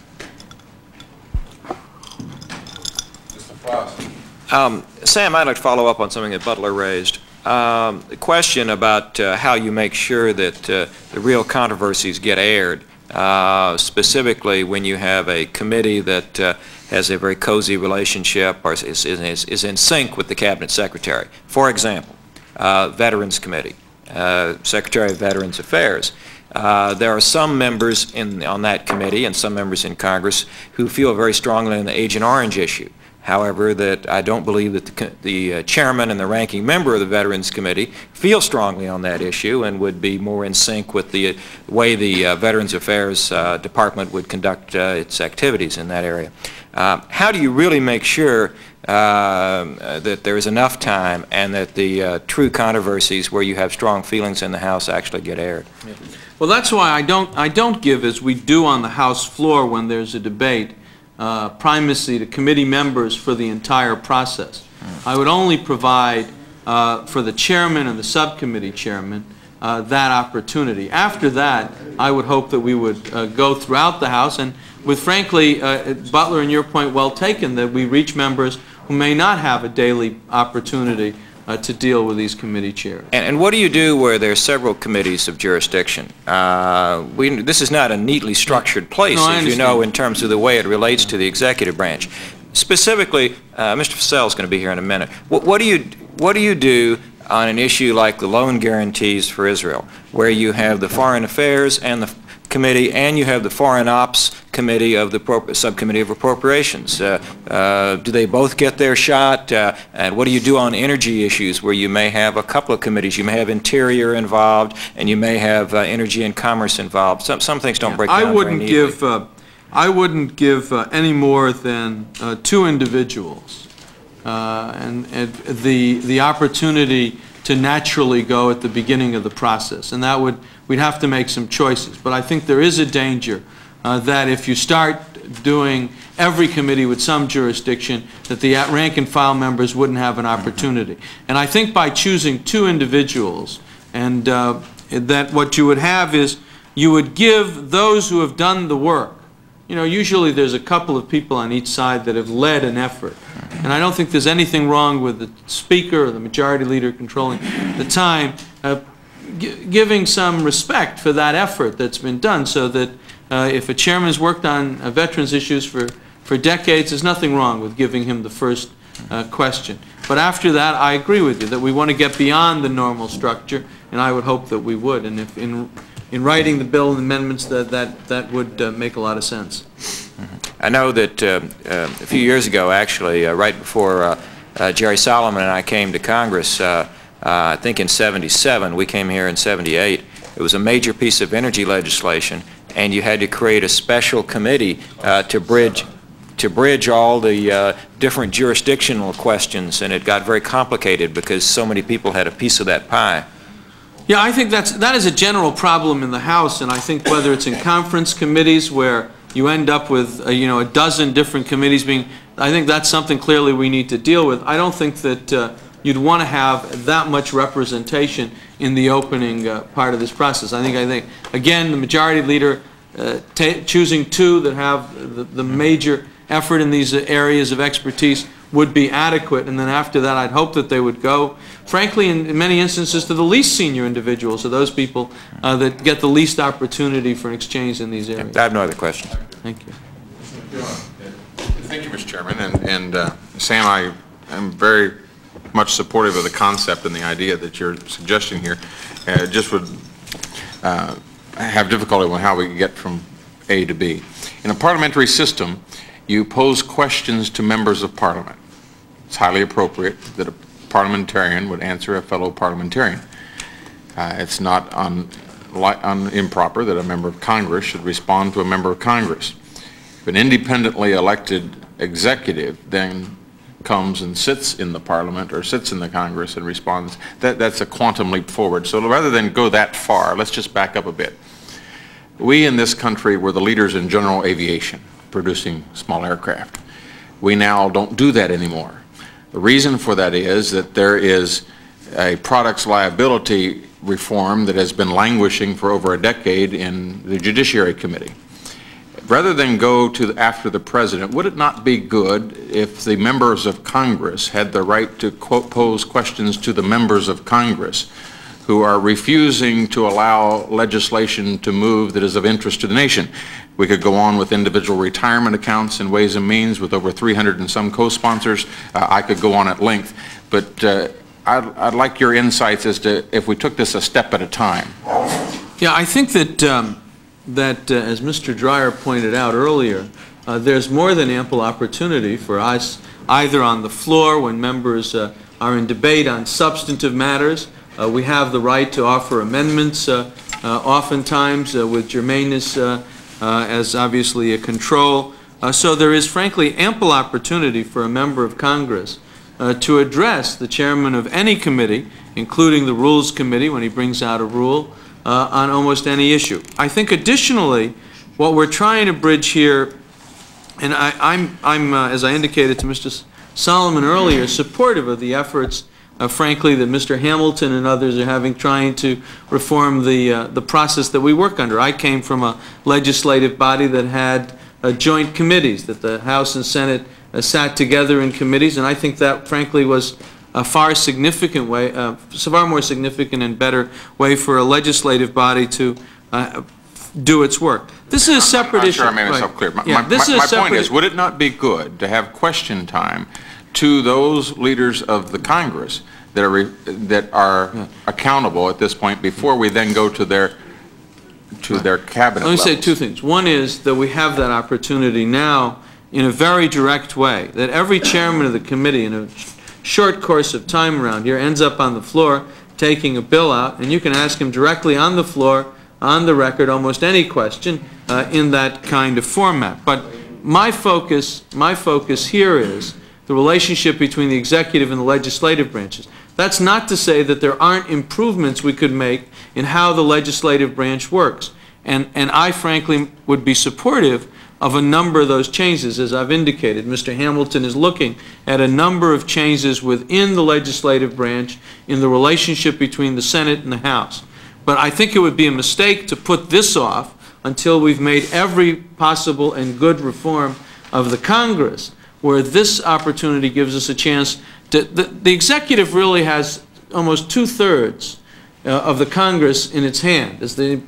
Um, Sam, I'd like to follow up on something that Butler raised. Um, The question about uh, how you make sure that uh, the real controversies get aired, uh, specifically when you have a committee that uh, has a very cozy relationship or is, is, is in sync with the cabinet secretary. For example, uh, Veterans Committee, uh, Secretary of Veterans Affairs. Uh, There are some members in, on that committee and some members in Congress who feel very strongly on the Agent Orange issue. However, that I don't believe that the the uh, chairman and the ranking member of the Veterans Committee feel strongly on that issue and would be more in sync with the uh, way the uh, Veterans Affairs uh, Department would conduct uh, its activities in that area. How do you really make sure that there is enough time and that the true controversies where you have strong feelings in the House actually get aired? Well, that's why I don't, I don't give, as we do on the House floor when there's a debate, uh, primacy to committee members for the entire process. I would only provide uh, for the chairman and the subcommittee chairman uh, that opportunity. After that, I would hope that we would uh, go throughout the House, and with frankly, uh, Butler and your point well taken, that we reach members who may not have a daily opportunity uh, to deal with these committee chairs. And, and what do you do where there are several committees of jurisdiction? Uh, we, this is not a neatly structured place, No, as you know, in terms of the way it relates to the executive branch. Specifically, uh, Mr. Fascell is going to be here in a minute. What, what do you what do you do on an issue like the loan guarantees for Israel, where you have the Foreign Affairs and the committee, and you have the Foreign Ops Committee of the Subcommittee of Appropriations. Uh, uh, Do they both get their shot? Uh, And what do you do on energy issues where you may have a couple of committees? You may have Interior involved, and you may have uh, Energy and Commerce involved. Some some things don't break down I wouldn't give, uh, I wouldn't give uh, any more than uh, two individuals uh, and and the, the opportunity to naturally go at the beginning of the process. And that would, we'd have to make some choices. But I think there is a danger uh, that if you start doing every committee with some jurisdiction, that the rank and file members wouldn't have an opportunity. And I think by choosing two individuals, and uh, that what you would have is, you would give those who have done the work, you know, usually there's a couple of people on each side that have led an effort. And I don't think there's anything wrong with the speaker or the majority leader controlling the time, uh, gi- giving some respect for that effort that's been done so that uh, if a chairman's worked on uh, veterans issues for, for decades, there's nothing wrong with giving him the first uh, question. But after that, I agree with you that we want to get beyond the normal structure, and I would hope that we would. And if in, in writing the bill and amendments, that, that, that would uh, make a lot of sense. I know that uh, uh, a few years ago, actually, right before Jerry Solomon and I came to Congress, I think in 77, we came here in 78, it was a major piece of energy legislation, and you had to create a special committee uh, to bridge to bridge all the uh, different jurisdictional questions, and it got very complicated because so many people had a piece of that pie. Yeah, I think that's, that is a general problem in the House, and I think whether it's in conference committees where you end up with, uh, you know, a dozen different committees being, I think that's something clearly we need to deal with. I don't think that uh, you'd want to have that much representation in the opening uh, part of this process. I think, I think, again, the majority leader uh, ta- choosing two that have the, the major effort in these areas of expertise would be adequate, and then after that, I'd hope that they would go, frankly, in, in many instances, to the least senior individuals, to those people uh, that get the least opportunity for an exchange in these areas. I have no other questions. Thank you. Thank you, Mr. Chairman, and, and uh, Sam, I am very much supportive of the concept and the idea that you're suggesting here. Uh, just would uh, have difficulty with how we get from A to B. In a parliamentary system, you pose questions to members of parliament. It's highly appropriate that a parliamentarian would answer a fellow parliamentarian. Uh, it's not un, un, improper that a member of Congress should respond to a member of Congress. If an independently elected executive then comes and sits in the parliament or sits in the Congress and responds, that, that's a quantum leap forward. So rather than go that far, let's just back up a bit. We in this country were the leaders in general aviation, producing small aircraft. We now don't do that anymore. The reason for that is that there is a products liability reform that has been languishing for over a decade in the Judiciary Committee rather than go to after the president, would it not be good if the members of Congress had the right to quote, pose questions to the members of Congress who are refusing to allow legislation to move that is of interest to the nation? We could go on with individual retirement accounts and Ways and Means with over 300 and some co-sponsors. Uh, I could go on at length, but uh, I'd, I'd, like your insights as to if we took this a step at a time. Yeah, I think that um, that, uh, as Mr. Dreier pointed out earlier, uh, there's more than ample opportunity for us, either on the floor when members uh, are in debate on substantive matters. Uh, we have the right to offer amendments, uh, uh, oftentimes with germaneness as obviously a control. so there is, frankly, ample opportunity for a member of Congress to address the chairman of any committee, including the Rules Committee when he brings out a rule, uh, on almost any issue. I think additionally, what we're trying to bridge here, and I, am I'm, I'm uh, as I indicated to Mr. Solomon earlier, supportive of the efforts, uh, frankly, that Mr. Hamilton and others are having trying to reform the, uh, the process that we work under. I came from a legislative body that had uh, joint committees, that the House and Senate uh, sat together in committees, and I think that, frankly, was a far significant way, uh, far more significant and better way for a legislative body to uh, do its work. This is a separate I'm issue. Sure, I made myself right. clear. My, yeah, my, this my, is my point is, would it not be good to have question time to those leaders of the Congress that are that are yeah. accountable at this point before we then go to their to right. their cabinet? Let me levels? say two things. One is that we have that opportunity now in a very direct way. That every chairman of the committee in a short course of time around here ends up on the floor taking a bill out, and you can ask him directly on the floor, on the record, almost any question uh, in that kind of format. But my focus, my focus here is the relationship between the executive and the legislative branches. That's not to say that there aren't improvements we could make in how the legislative branch works. And, and I frankly would be supportive of a number of those changes, as I've indicated. Mr. Hamilton is looking at a number of changes within the legislative branch in the relationship between the Senate and the House. But I think it would be a mistake to put this off until we've made every possible and good reform of the Congress, where this opportunity gives us a chance to. The, the executive really has almost two thirds uh, of the Congress in its hand. As the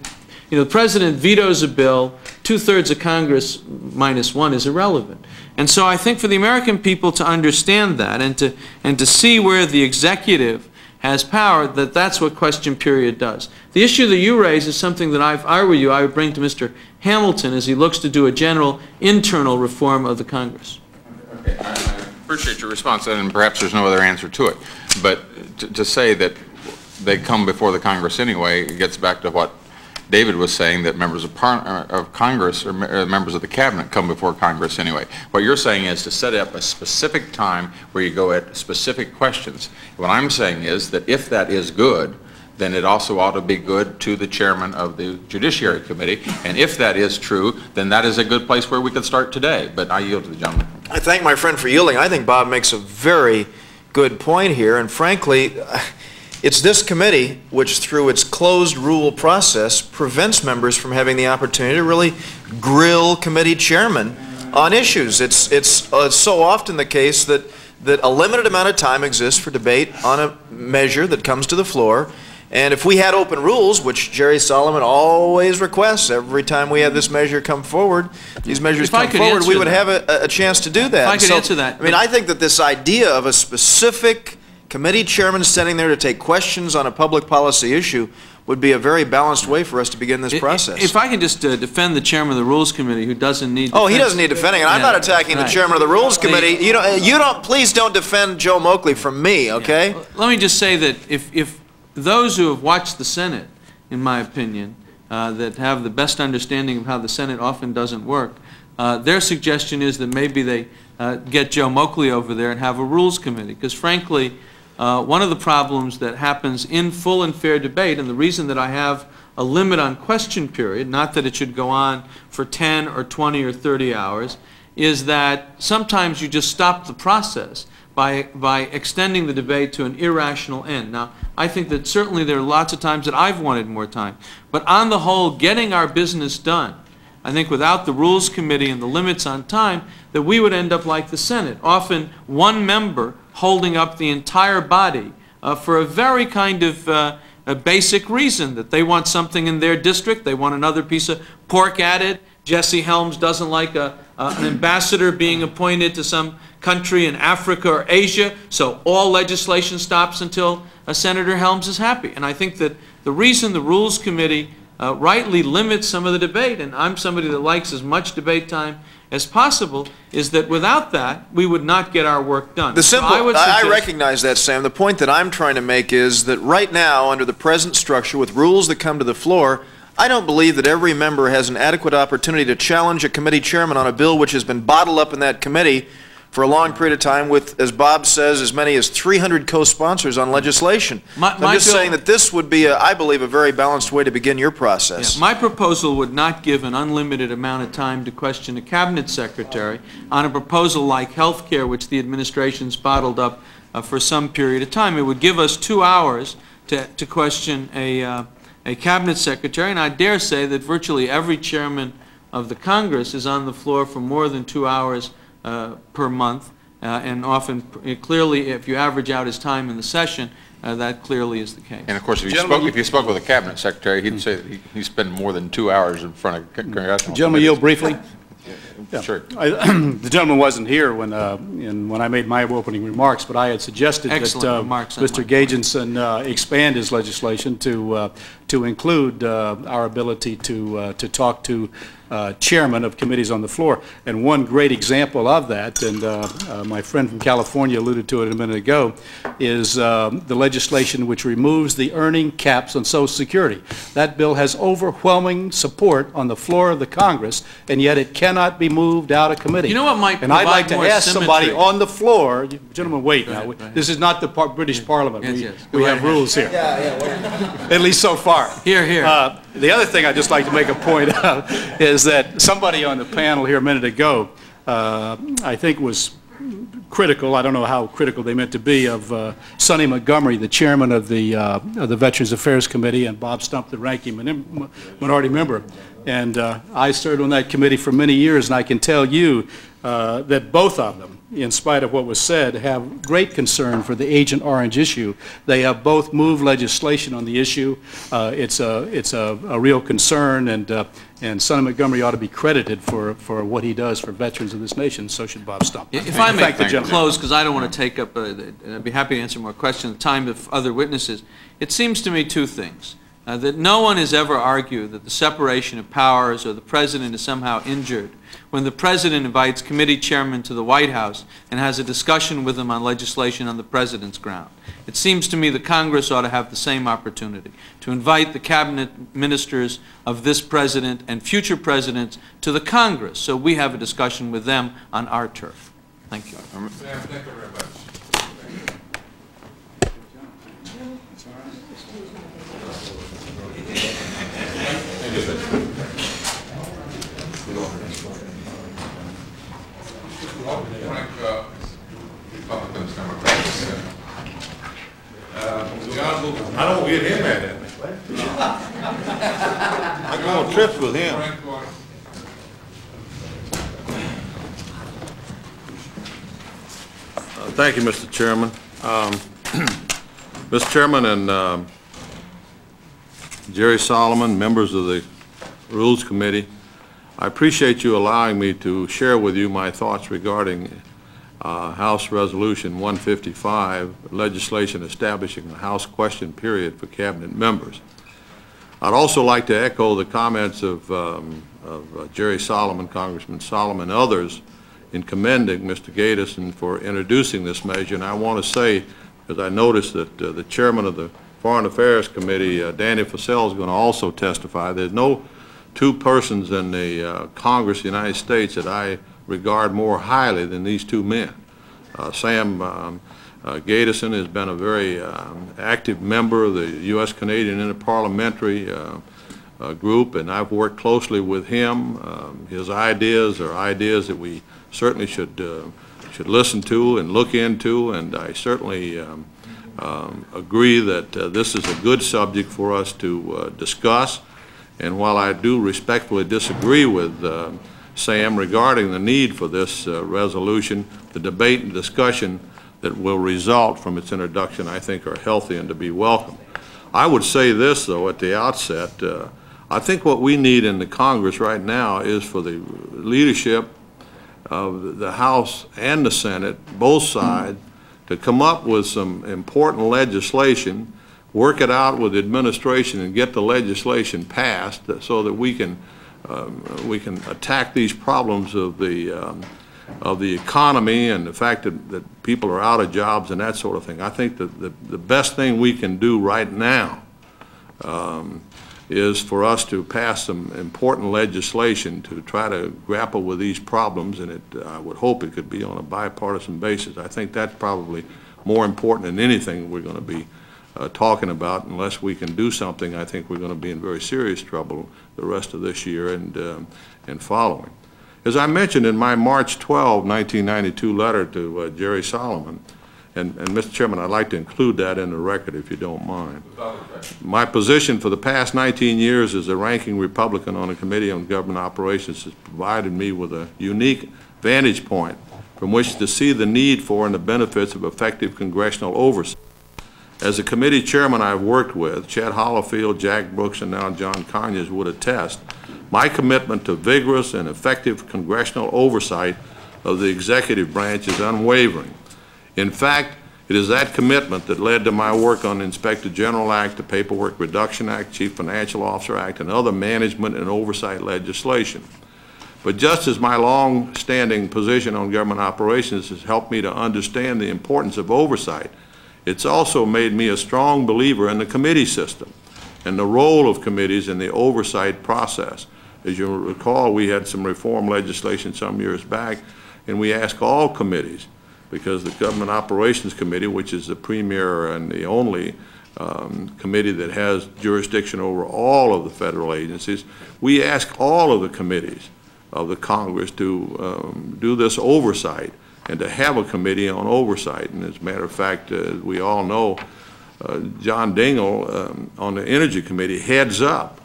you know, the president vetoes a bill, two-thirds of Congress minus one is irrelevant. And so I think for the American people to understand that and to, and to see where the executive has power, that that's what question period does. The issue that you raise is something that if I were you, I would bring to Mr. Hamilton as he looks to do a general internal reform of the Congress. Okay, I, appreciate your response, and perhaps there's no other answer to it. But to, to say that they come before the Congress anyway, it gets back to what David was saying that members of, par- uh, of Congress or uh, members of the cabinet come before Congress anyway. What you're saying is to set up a specific time where you go at specific questions. What I'm saying is that if that is good, then it also ought to be good to the chairman of the Judiciary Committee. And if that is true, then that is a good place where we could start today. But I yield to the gentleman. I thank my friend for yielding. I think Bob makes a very good point here, and frankly, it's this committee which, through its closed rule process, prevents members from having the opportunity to really grill committee chairmen on issues. It's, it's, uh, it's so often the case that, that a limited amount of time exists for debate on a measure that comes to the floor, and if we had open rules, which Jerry Solomon always requests every time we have this measure come forward, these measures If come forward, we would that. have a, a chance to do that. If I could So, answer that. I mean, I think that this idea of a specific committee chairman standing there to take questions on a public policy issue would be a very balanced way for us to begin this process. If I can just uh, defend the chairman of the Rules Committee, who doesn't need... Oh, he doesn't need defending, and I'm Yeah, not attacking the chairman of the Rules The- Committee. You don't, you don't, please don't defend Joe Moakley from me, okay? Let me just say that if, if those who have watched the Senate, in my opinion, uh, that have the best understanding of how the Senate often doesn't work, uh, their suggestion is that maybe they uh, get Joe Moakley over there and have a Rules Committee. Because frankly, uh, one of the problems that happens in full and fair debate, and the reason that I have a limit on question period, not that it should go on for 10 or 20 or 30 hours, is that sometimes you just stop the process by, by extending the debate to an irrational end. Now, I think that certainly there are lots of times that I've wanted more time. But on the whole, getting our business done, I think without the Rules Committee and the limits on time, that we would end up like the Senate, often one member holding up the entire body uh, for a very kind of uh, a basic reason, that they want something in their district, they want another piece of pork added. Jesse Helms doesn't like a, uh, an ambassador being appointed to some country in Africa or Asia, so all legislation stops until uh, Senator Helms is happy. And I think that the reason the Rules Committee uh, rightly limits some of the debate, and I'm somebody that likes as much debate time as possible, is that without that, we would not get our work done. The So simple, I would I, I recognize that, Sam. The point that I'm trying to make is that right now, under the present structure, with rules that come to the floor, I don't believe that every member has an adequate opportunity to challenge a committee chairman on a bill which has been bottled up in that committee for a long period of time with, as Bob says, as many as 300 co-sponsors on legislation. My- So I'm just saying that this would be, a, I believe, a very balanced way to begin your process. Yeah, My proposal would not give an unlimited amount of time to question a cabinet secretary on a proposal like health care, which the administration's bottled up uh, for some period of time. It would give us two hours to, to question a, uh, a cabinet secretary, and I dare say that virtually every chairman of the Congress is on the floor for more than two hours per month, uh, and often, uh, clearly, if you average out his time in the session, uh, that clearly is the case. And of course, if you spoke, if you spoke with a cabinet secretary, he'd say that he, he spent more than two hours in front of congressional. Gentleman, yield briefly. Yeah, Sure. I- *clears throat* The gentleman wasn't here when, uh, in- when I made my opening remarks, but I had suggested that uh, remarks Mr. Gejdenson uh, expand his legislation to, uh, to include uh, our ability to, uh, to talk to uh, chairman of committees on the floor. And one great example of that, and uh, uh, my friend from California alluded to it a minute ago, is um, the legislation which removes the earning caps on Social Security. That bill has overwhelming support on the floor of the Congress, and yet it cannot be moved out of committee. You know what might And I'd like to provide more ask somebody on the floor, gentlemen, wait Go now, ahead, go ahead. this is not the par- British Parliament. Yes, We- yes. We have ahead. rules here. Yeah, yeah, *laughs* At least so far. Here, here. Uh, The other thing I'd just like to make a point *laughs* of is that somebody on the panel here a minute ago, uh, I think was critical, I don't know how critical they meant to be, of uh, Sonny Montgomery, the chairman of the, uh, of the Veterans Affairs Committee, and Bob Stump, the ranking minority member. And uh, I served on that committee for many years, and I can tell you uh, that both of them, in spite of what was said, have great concern for the Agent Orange issue. They have both moved legislation on the issue. Uh, It's a, it's a a real concern, and, uh, and Sonny Montgomery ought to be credited for, for what he does for veterans of this nation, so should Bob Stump. If I may Thank the gentleman. close, because I don't want to take up, uh, the- and I'd be happy to answer more questions, time of other witnesses. It seems to me two things. Uh, that no one has ever argued that the separation of powers or the President is somehow injured when the President invites committee chairmen to the White House and has a discussion with them on legislation on the President's ground. It seems to me the Congress ought to have the same opportunity to invite the cabinet ministers of this President and future Presidents to the Congress so we have a discussion with them on our turf. Thank you. thank you very much. Republicans, Democrats. John Lucas. I don't get him at it. I go on trips with him. Uh, Thank you, Mr. Chairman. Um, *clears throat* Mr. Chairman and um, Jerry Solomon, members of the Rules Committee, I appreciate you allowing me to share with you my thoughts regarding uh, House Resolution 155, legislation establishing a House question period for cabinet members. I'd also like to echo the comments of, um, of uh, Jerry Solomon, Congressman Solomon, and others in commending Mr. Gejdenson for introducing this measure. And I want to say, because I noticed that uh, the chairman of the Foreign Affairs Committee, uh, Danny Fascell, is going to also testify. There's no two persons in the uh, Congress of the United States that I regard more highly than these two men. Uh, Sam um, uh, has been a very um, active member of the U.S.-Canadian Interparliamentary uh, uh, Group, and I've worked closely with him. Um, his ideas are ideas that we certainly should should listen to and look into, and I certainly um, um, agree that uh, this is a good subject for us to uh, discuss. And while I do respectfully disagree with uh, Sam regarding the need for this uh, resolution, the debate and discussion that will result from its introduction, I think, are healthy and to be welcome. I would say this, though, at the outset. Uh, I think what we need in the Congress right now is for the leadership of the House and the Senate, both sides, to come up with some important legislation, work it out with the administration and get the legislation passed so that we can um, we can attack these problems of the um, of the economy and the fact that, that people are out of jobs and that sort of thing. I think that the, the best thing we can do right now um, is for us to pass some important legislation to try to grapple with these problems, and it, I would hope it could be on a bipartisan basis. I think that's probably more important than anything we're going to be uh, talking about. Unless we can do something, I think we're going to be in very serious trouble the rest of this year and, um, and following. As I mentioned in my March 12, 1992 letter to uh, Jerry Solomon, and, and Mr. Chairman, I'd like to include that in the record if you don't mind. My position for the past 19 years as a ranking Republican on the Committee on Government Operations has provided me with a unique vantage point from which to see the need for and the benefits of effective congressional oversight. As a committee chairman I've worked with, Chet Holifield, Jack Brooks, and now John Conyers would attest, my commitment to vigorous and effective congressional oversight of the executive branch is unwavering. In fact, it is that commitment that led to my work on the Inspector General Act, the Paperwork Reduction Act, Chief Financial Officer Act, and other management and oversight legislation. But just as my long-standing position on government operations has helped me to understand the importance of oversight, it's also made me a strong believer in the committee system and the role of committees in the oversight process. As you recall, we had some reform legislation some years back, and we asked all committees because the Government Operations Committee, which is the premier and the only um, committee that has jurisdiction over all of the federal agencies, we ask all of the committees of the Congress to um, do this oversight and to have a committee on oversight. And as a matter of fact, uh, we all know uh, John Dingell um, on the Energy Committee heads up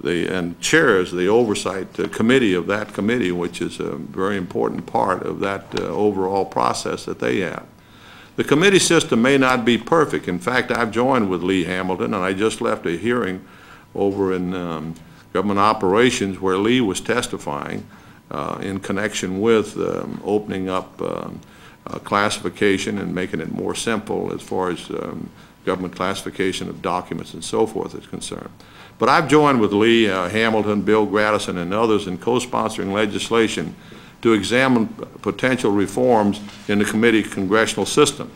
the, and chairs the oversight uh, committee of that committee, which is a very important part of that uh, overall process that they have. The committee system may not be perfect. In fact, I've joined with Lee Hamilton, and I just left a hearing over in um, government operations where Lee was testifying uh, in connection with um, opening up um, uh, classification and making it more simple as far as um, government classification of documents and so forth is concerned. But I've joined with Lee uh, Hamilton, Bill Gradison, and others in co-sponsoring legislation to examine potential reforms in the committee congressional system.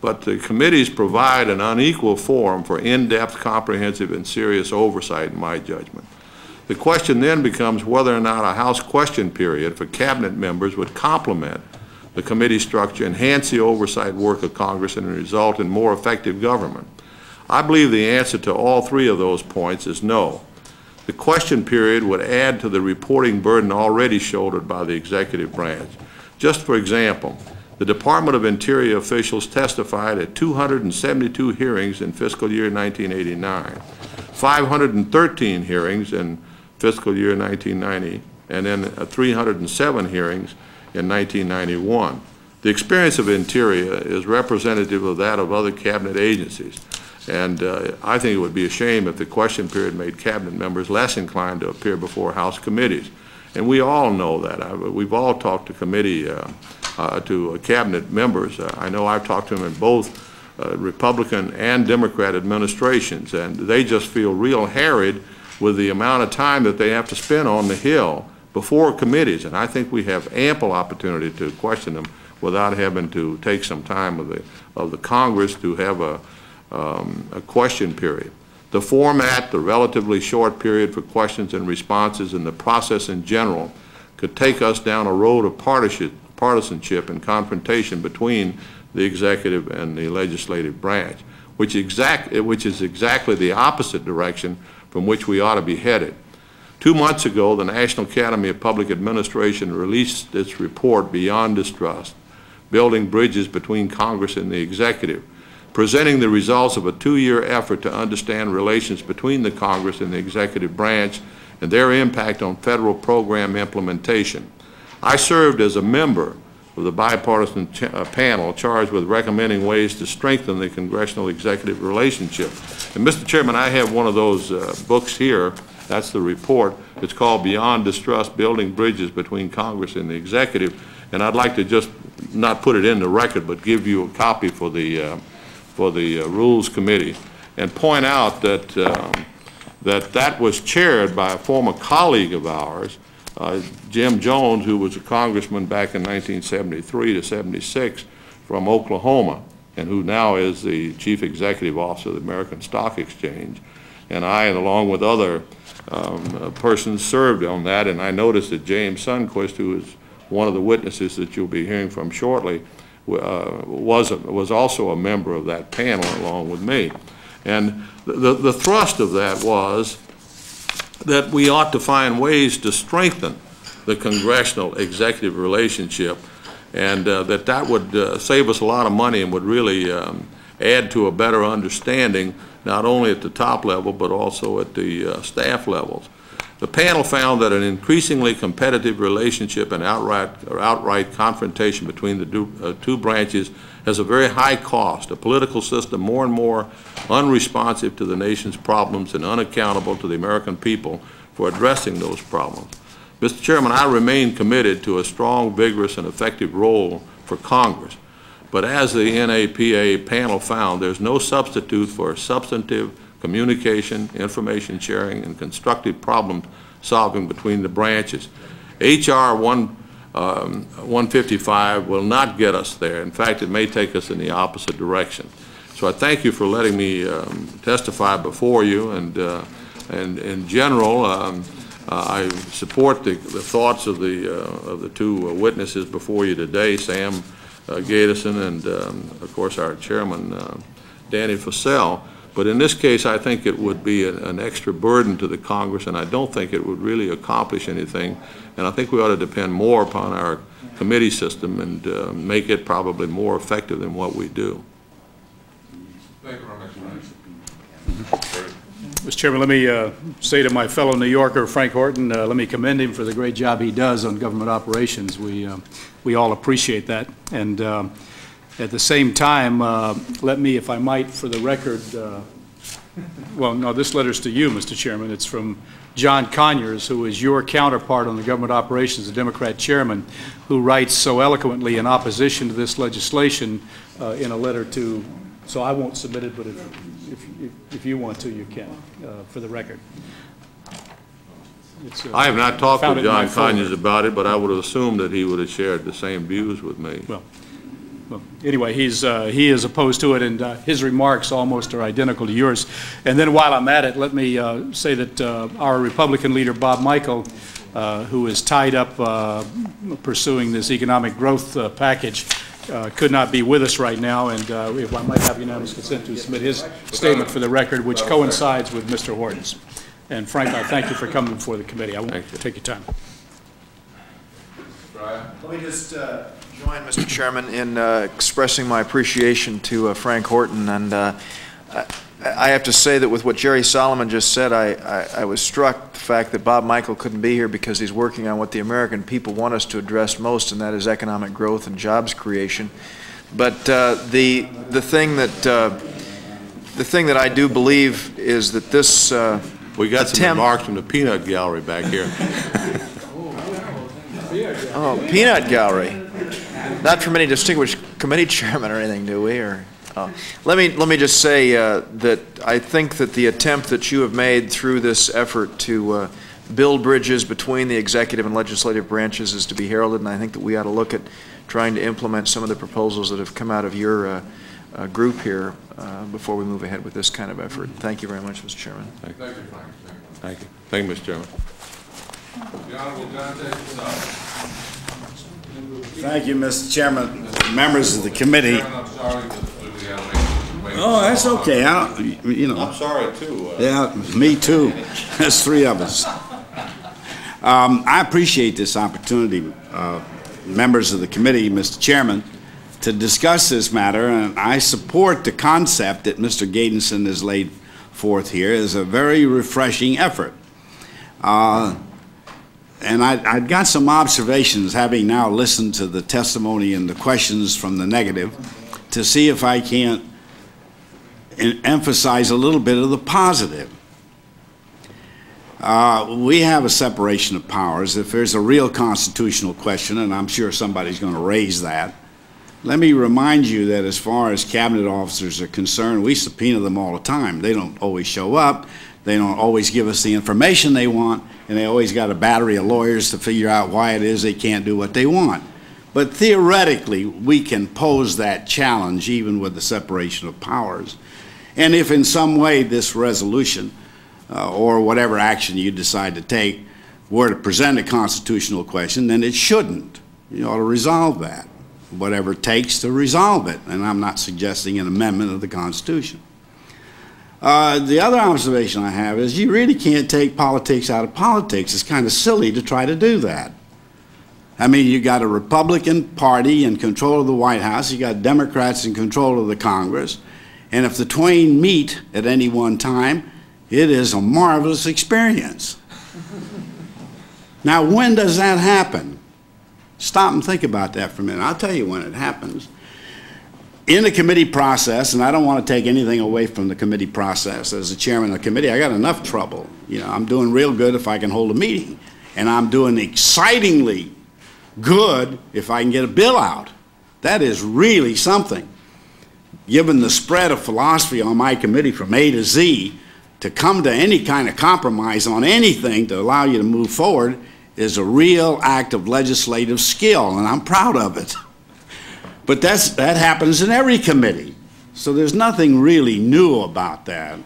But the committees provide an unequal forum for in-depth, comprehensive, and serious oversight, in my judgment. The question then becomes whether or not a House question period for cabinet members would complement the committee structure, enhance the oversight work of Congress, and result in more effective government. I believe the answer to all three of those points is no. The question period would add to the reporting burden already shouldered by the executive branch. Just for example, the Department of Interior officials testified at 272 hearings in fiscal year 1989, 513 hearings in fiscal year 1990, and then uh, 307 hearings in 1991. The experience of Interior is representative of that of other cabinet agencies. And uh, I think it would be a shame if the question period made cabinet members less inclined to appear before House committees. And we all know that. I, we've all talked to committee, uh, uh, to uh, cabinet members. Uh, I know I've talked to them in both uh, Republican and Democrat administrations, and they just feel real harried with the amount of time that they have to spend on the Hill before committees. And I think we have ample opportunity to question them without having to take some time of the, of the Congress to have a, um, a question period. The format, the relatively short period for questions and responses, and the process in general could take us down a road of partisanship and confrontation between the executive and the legislative branch, which, exact, which is exactly the opposite direction from which we ought to be headed. Two months ago, the National Academy of Public Administration released its report, Beyond Distrust, Building Bridges Between Congress and the Executive, presenting the results of a two-year effort to understand relations between the Congress and the executive branch and their impact on federal program implementation. I served as a member of the bipartisan uh, panel charged with recommending ways to strengthen the congressional-executive relationship. And Mr. Chairman, I have one of those uh, books here. That's the report. It's called Beyond Distrust, Building Bridges Between Congress and the Executive. And I'd like to just not put it in the record, but give you a copy for the uh, for the uh, Rules Committee and point out that, um, that that was chaired by a former colleague of ours, uh, Jim Jones, who was a congressman back in 1973 to 76 from Oklahoma, and who now is the chief executive officer of the American Stock Exchange. And I, and along with other um, persons, served on that. And I noticed that James Sundquist, who is one of the witnesses that you'll be hearing from shortly, uh, was, a, was also a member of that panel along with me. And the, the thrust of that was that we ought to find ways to strengthen the congressional executive relationship and uh, that that would uh, save us a lot of money and would really um, add to a better understanding not only at the top level but also at the uh, staff levels. The panel found that an increasingly competitive relationship and outright, outright confrontation between the do, uh, two branches has a very high cost, a political system more and more unresponsive to the nation's problems and unaccountable to the American people for addressing those problems. Mr. Chairman, I remain committed to a strong, vigorous, and effective role for Congress. But as the NAPA panel found, there's no substitute for substantive communication, information sharing, and constructive problem solving between the branches. H.R. 1, um, 155 will not get us there. In fact, it may take us in the opposite direction. So I thank you for letting me um, testify before you, and, uh, and in general, um, uh, I support the, the thoughts of the, uh, of the two witnesses before you today, Sam uh, Gejdenson and, um, of course, our chairman, uh, Danny Fascell. But in this case, I think it would be a, an extra burden to the Congress, and I don't think it would really accomplish anything. And I think we ought to depend more upon our committee system and uh, make it probably more effective than what we do. Thank you Mr. Chairman, let me uh, say to my fellow New Yorker, Frank Horton, uh, let me commend him for the great job he does on government operations. We, uh, we all appreciate that. And um, at the same time, uh, let me, if I might, for the record, uh, well, no, this letter's to you, Mr. Chairman. It's from John Conyers, who is your counterpart on the government operations, the Democrat chairman, who writes so eloquently in opposition to this legislation uh, in a letter to So I won't submit it, but if, if, if- if you want to, you can, uh, for the record. It's, uh, I have not talked with it in my John Conyers about it, but I would have assumed that he would have shared the same views with me. Well, Anyway, he's, uh, he is opposed to it, and uh, his remarks almost are identical to yours. And then while I'm at it, let me uh, say that uh, our Republican leader, Bob Michael, uh, who is tied up uh, pursuing this economic growth uh, package, uh, could not be with us right now, and uh, if I might have unanimous consent to submit his statement for the record, which coincides with Mr. Horton's. And Frank, I thank you for coming before the committee. I won't take your time. Let me just uh, join Mr. Chairman in uh, expressing my appreciation to uh, Frank Horton, and uh, I have to say that with what Jerry Solomon just said, I, I, I was struck the fact that Bob Michael couldn't be here because he's working on what the American people want us to address most, and that is economic growth and jobs creation. But uh, the the thing that uh, the thing that I do believe is that this uh, We got some remarks from the peanut gallery back here. *laughs* Oh, peanut gallery. Not from any distinguished committee chairman or anything, do we? Or oh. let me let me just say uh, that I think that the attempt that you have made through this effort to uh, build bridges between the executive and legislative branches is to be heralded, and I think that we ought to look at trying to implement some of the proposals that have come out of your uh, uh, group here uh, before we move ahead with this kind of effort. Thank you very much, Mr. Chairman. Thank you, Frank. Thank you. Thank you, Mr. Chairman. The Honorable John Davis. Thank you, Mr. Chairman, members of the committee. Chairman, I'm sorry, but we gotta make- wait. Oh, that's okay, I, don't- you know. I'm sorry, too. uh, Yeah, me too. There's three of us. Um, I appreciate this opportunity, uh, members of the committee, Mr. Chairman, to discuss this matter, and I support the concept that Mr. Gejdenson has laid forth here as a very refreshing effort. Uh, and I, I've got some observations, having now listened to the testimony and the questions from the negative, to see if I can't emphasize a little bit of the positive. Uh, we have a separation of powers. If there's a real constitutional question, and I'm sure somebody's going to raise that, let me remind you that as far as cabinet officers are concerned, we subpoena them all the time. They don't always show up. They don't always give us the information they want, and they always got a battery of lawyers to figure out why it is they can't do what they want. But theoretically, we can pose that challenge even with the separation of powers. And if in some way this resolution, uh, or whatever action you decide to take, were to present a constitutional question, then it shouldn't. You ought to resolve that, whatever it takes to resolve it. And I'm not suggesting an amendment of the Constitution. Uh, the other observation I have is you really can't take politics out of politics. It's kind of silly to try to do that. I mean, you got a Republican Party in control of the White House, you got Democrats in control of the Congress, and if the twain meet at any one time, it is a marvelous experience. *laughs* now, when does that happen? Stop and think about that for a minute. I'll tell you when it happens. In the committee process, and I don't want to take anything away from the committee process. As the chairman of the committee, I got enough trouble. You know, I'm doing real good if I can hold a meeting, and I'm doing excitingly good if I can get a bill out. That is really something. Given the spread of philosophy on my committee from A to Z, to come to any kind of compromise on anything to allow you to move forward is a real act of legislative skill, and I'm proud of it. *laughs* But that's, that happens in every committee. So there's nothing really new about that.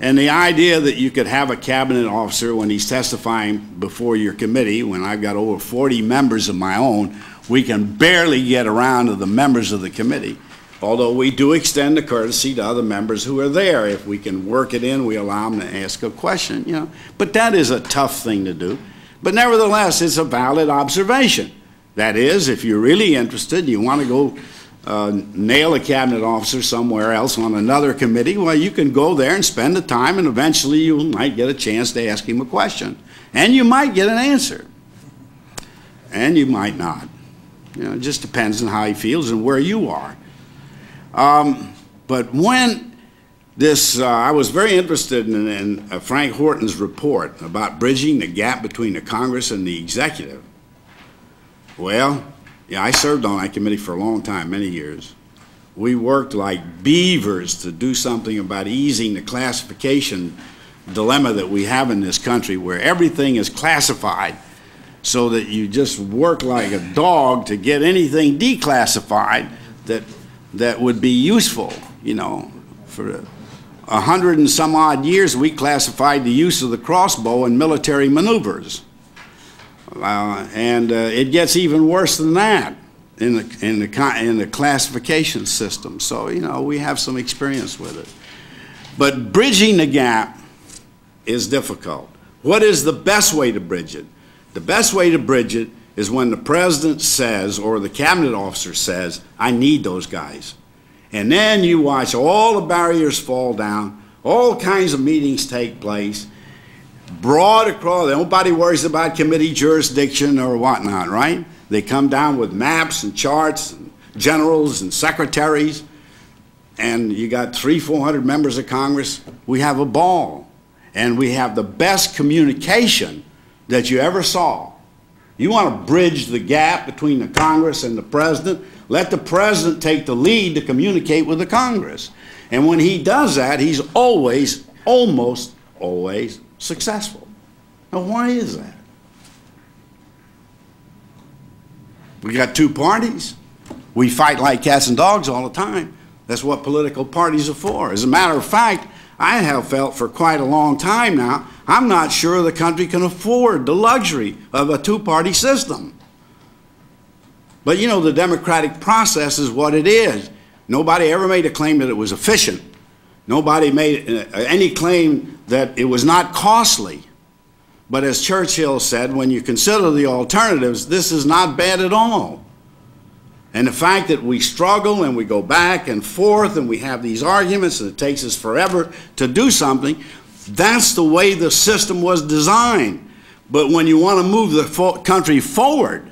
And the idea that you could have a cabinet officer when he's testifying before your committee, when I've got over 40 members of my own, we can barely get around to the members of the committee. Although we do extend the courtesy to other members who are there. If we can work it in, we allow them to ask a question, you know. But that is a tough thing to do. But nevertheless, it's a valid observation. That is, if you're really interested, you want to go uh, nail a cabinet officer somewhere else on another committee, well, you can go there and spend the time, and eventually you might get a chance to ask him a question. And you might get an answer. And you might not. You know, it just depends on how he feels and where you are. Um, but when this, uh, I was very interested in, in uh, Frank Horton's report about bridging the gap between the Congress and the executive. Well, yeah, I served on that committee for a long time, many years. We worked like beavers to do something about easing the classification dilemma that we have in this country where everything is classified so that you just work like a dog to get anything declassified that, that would be useful, you know. For a hundred and some odd years, we classified the use of the crossbow in military maneuvers. Uh, and uh, it gets even worse than that in the, in, the, in the classification system. So, you know, we have some experience with it. But bridging the gap is difficult. What is the best way to bridge it? The best way to bridge it is when the president says or the cabinet officer says, I need those guys. And then you watch all the barriers fall down, all kinds of meetings take place, broad across, nobody worries about committee jurisdiction or whatnot, right? They come down with maps and charts, and generals and secretaries, and you got three, four hundred members of Congress. We have a ball, and we have the best communication that you ever saw. You want to bridge the gap between the Congress and the President? Let the President take the lead to communicate with the Congress. And when he does that, he's always, almost always, successful. Now, why is that? We got two parties. We fight like cats and dogs all the time. That's what political parties are for. As a matter of fact, I have felt for quite a long time now, I'm not sure the country can afford the luxury of a two-party system. But you know, the democratic process is what it is. Nobody ever made a claim that it was efficient. Nobody made uh, any claim that it was not costly. But as Churchill said, when you consider the alternatives, this is not bad at all. And the fact that we struggle and we go back and forth and we have these arguments and it takes us forever to do something, that's the way the system was designed. But when you want to move the fo country forward,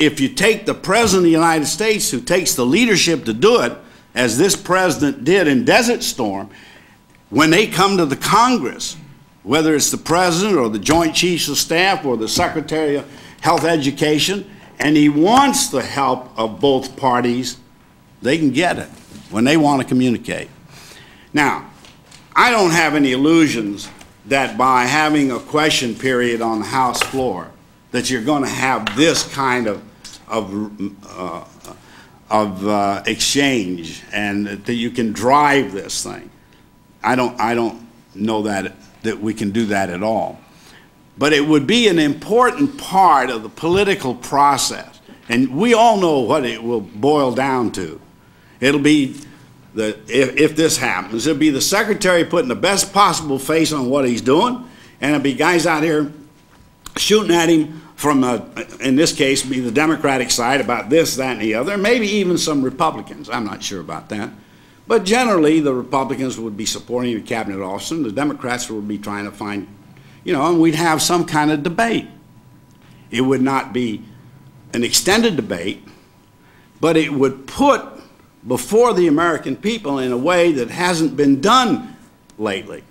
if you take the President of the United States who takes the leadership to do it, as this president did in Desert Storm, when they come to the Congress, whether it's the president or the Joint Chiefs of Staff or the Secretary of Health Education, and he wants the help of both parties, they can get it when they want to communicate. Now, I don't have any illusions that by having a question period on the House floor, that you're going to have this kind of, of uh, of uh, exchange and that you can drive this thing. I don't, I don't know that, that we can do that at all. But it would be an important part of the political process. And we all know what it will boil down to. It'll be, the, if, if this happens, it'll be the secretary putting the best possible face on what he's doing, and it'll be guys out here shooting at him from, a, in this case, be the Democratic side about this, that, and the other, maybe even some Republicans. I'm not sure about that. But generally, the Republicans would be supporting the cabinet officer, and the Democrats would be trying to find, you know, and we'd have some kind of debate. It would not be an extended debate, but it would put before the American people in a way that hasn't been done lately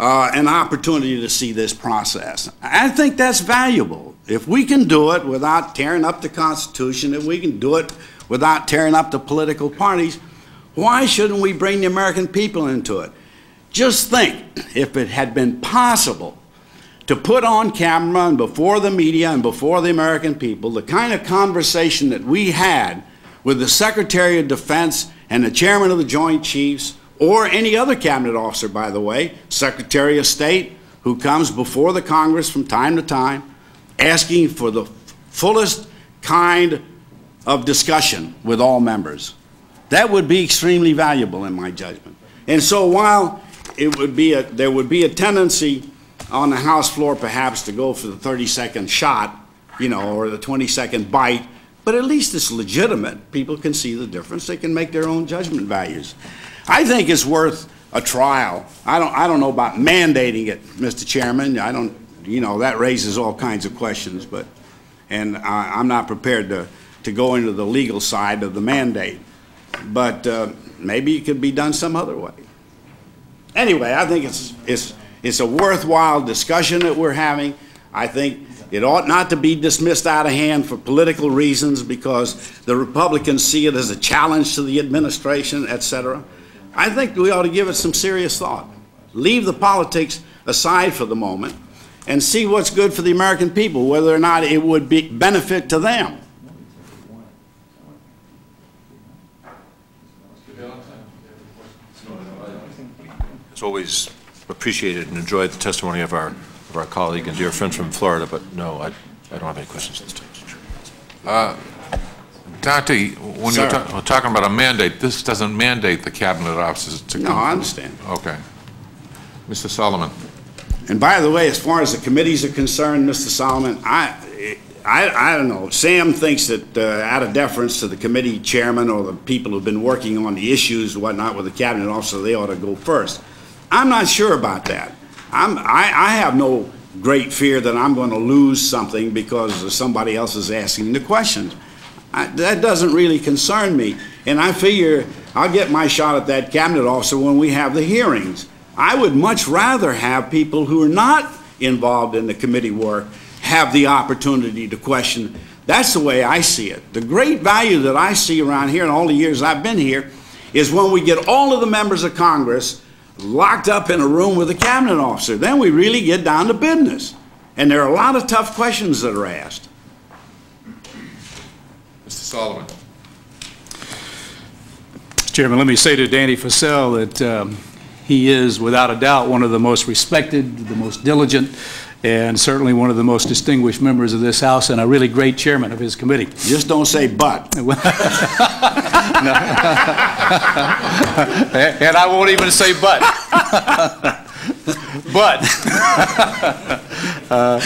uh, an opportunity to see this process. I think that's valuable. If we can do it without tearing up the Constitution, if we can do it without tearing up the political parties, why shouldn't we bring the American people into it? Just think if it had been possible to put on camera and before the media and before the American people the kind of conversation that we had with the Secretary of Defense and the Chairman of the Joint Chiefs or any other cabinet officer, by the way, Secretary of State, who comes before the Congress from time to time asking for the fullest kind of discussion with all members. That would be extremely valuable in my judgment. And so while it would be a, there would be a tendency on the House floor perhaps to go for the 30-second shot, you know, or the 20-second bite, but at least it's legitimate. People can see the difference. They can make their own judgment values. I think it's worth a trial. I don't, I don't know about mandating it, Mr. Chairman. I don't, you know, that raises all kinds of questions, but, and I, I'm not prepared to, to go into the legal side of the mandate. But uh, maybe it could be done some other way. Anyway, I think it's, it's, it's a worthwhile discussion that we're having. I think it ought not to be dismissed out of hand for political reasons because the Republicans see it as a challenge to the administration, et cetera. I think we ought to give it some serious thought. Leave the politics aside for the moment and see what's good for the American people, whether or not it would be benefit to them. As always, appreciated and enjoyed the testimony of our, of our colleague and dear friend from Florida, but no, I, I don't have any questions at this time. Uh, Dante, when you're ta- talking about a mandate, this doesn't mandate the cabinet officers to come. No, I understand. Okay. Mr. Solomon? And by the way, as far as the committees are concerned, Mr. Solomon, I, I, I don't know. Sam thinks that uh, out of deference to the committee chairman or the people who've been working on the issues, and whatnot, with the cabinet officer, they ought to go first. I'm not sure about that. I'm, I, I have no great fear that I'm going to lose something because somebody else is asking the questions. I, that doesn't really concern me. And I figure I'll get my shot at that cabinet officer when we have the hearings. I would much rather have people who are not involved in the committee work have the opportunity to question. That's the way I see it. The great value that I see around here in all the years I've been here is when we get all of the members of Congress locked up in a room with a cabinet officer. Then we really get down to business. And there are a lot of tough questions that are asked. Mr. Solomon? Mr. Chairman, let me say to Danny Fascell that um, he is, without a doubt, one of the most respected, the most diligent, and certainly one of the most distinguished members of this House, and a really great chairman of his committee. Just don't say but. *laughs* and I won't even say but. *laughs* but *laughs* uh,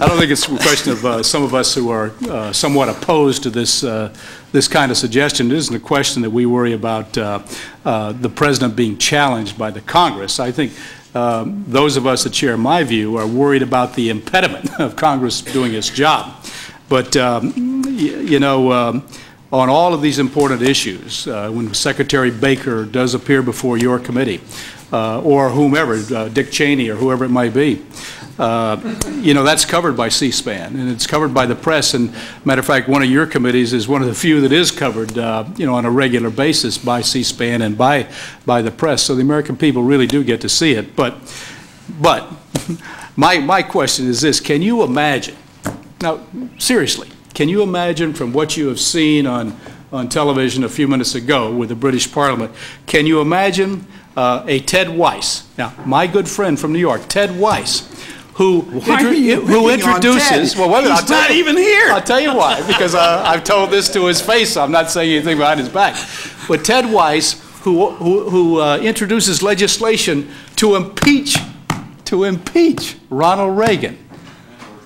I don't think it's a question of uh, some of us who are uh, somewhat opposed to this uh, this kind of suggestion. It isn't a question that we worry about uh, uh, the president being challenged by the Congress. I think um, those of us that share my view are worried about the impediment *laughs* of Congress doing its job. But um, you know. Um, on all of these important issues, uh, when Secretary Baker does appear before your committee, uh, or whomever, uh, Dick Cheney or whoever it might be, uh, you know, that's covered by C-SPAN, and it's covered by the press. And matter of fact, one of your committees is one of the few that is covered, uh, you know, on a regular basis by C-SPAN and by, by the press. So the American people really do get to see it. But, but *laughs* my, my question is this, can you imagine, now, seriously, can you imagine from what you have seen on, on television a few minutes ago with the British Parliament, can you imagine uh, a Ted Weiss, now, my good friend from New York, Ted Weiss, who, who introduces, well, wait He's not you- even here. I'll tell you why, *laughs* because uh, I've told this to his face, I'm not saying anything behind his back. But Ted Weiss, who, who, who uh, introduces legislation to impeach, to impeach Ronald Reagan,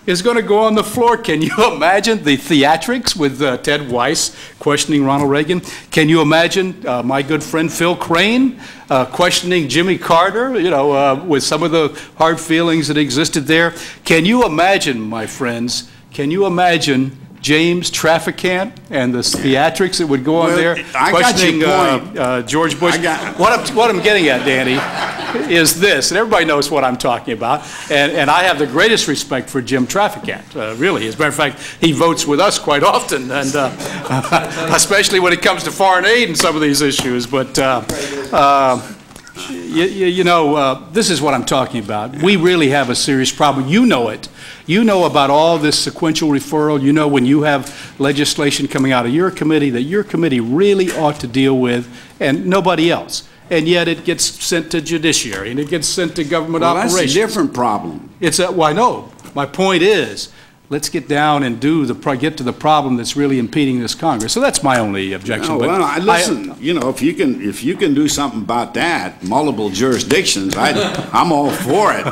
is going to go on the floor. Can you *laughs* imagine the theatrics with uh, Ted Weiss questioning Ronald Reagan? Can you imagine uh, my good friend Phil Crane uh, questioning Jimmy Carter, you know, uh, with some of the hard feelings that existed there? Can you imagine, my friends, can you imagine James Traficant and the theatrics that would go on Well, there I got questioning uh, uh, George Bush? I got- What I'm, what I'm getting at, Danny, is this, and everybody knows what I'm talking about, and, and I have the greatest respect for Jim Traficant, uh, really. As a matter of fact, he votes with us quite often, and uh, *laughs* especially when it comes to foreign aid and some of these issues. But, uh, uh, you, you, know, uh, this is what I'm talking about. We really have a serious problem. You know it. You know about all this sequential referral. You know when you have legislation coming out of your committee that your committee really ought to deal with, and nobody else. And yet it gets sent to judiciary, and it gets sent to government Well, that's a different problem. It's a, well, I know. My point is, let's get down and do the, pro- get to the problem that's really impeding this Congress. So that's my only objection. No, but well, I, listen, you know, if you can, if you can do something about that, multiple jurisdictions, I, I'm all for it.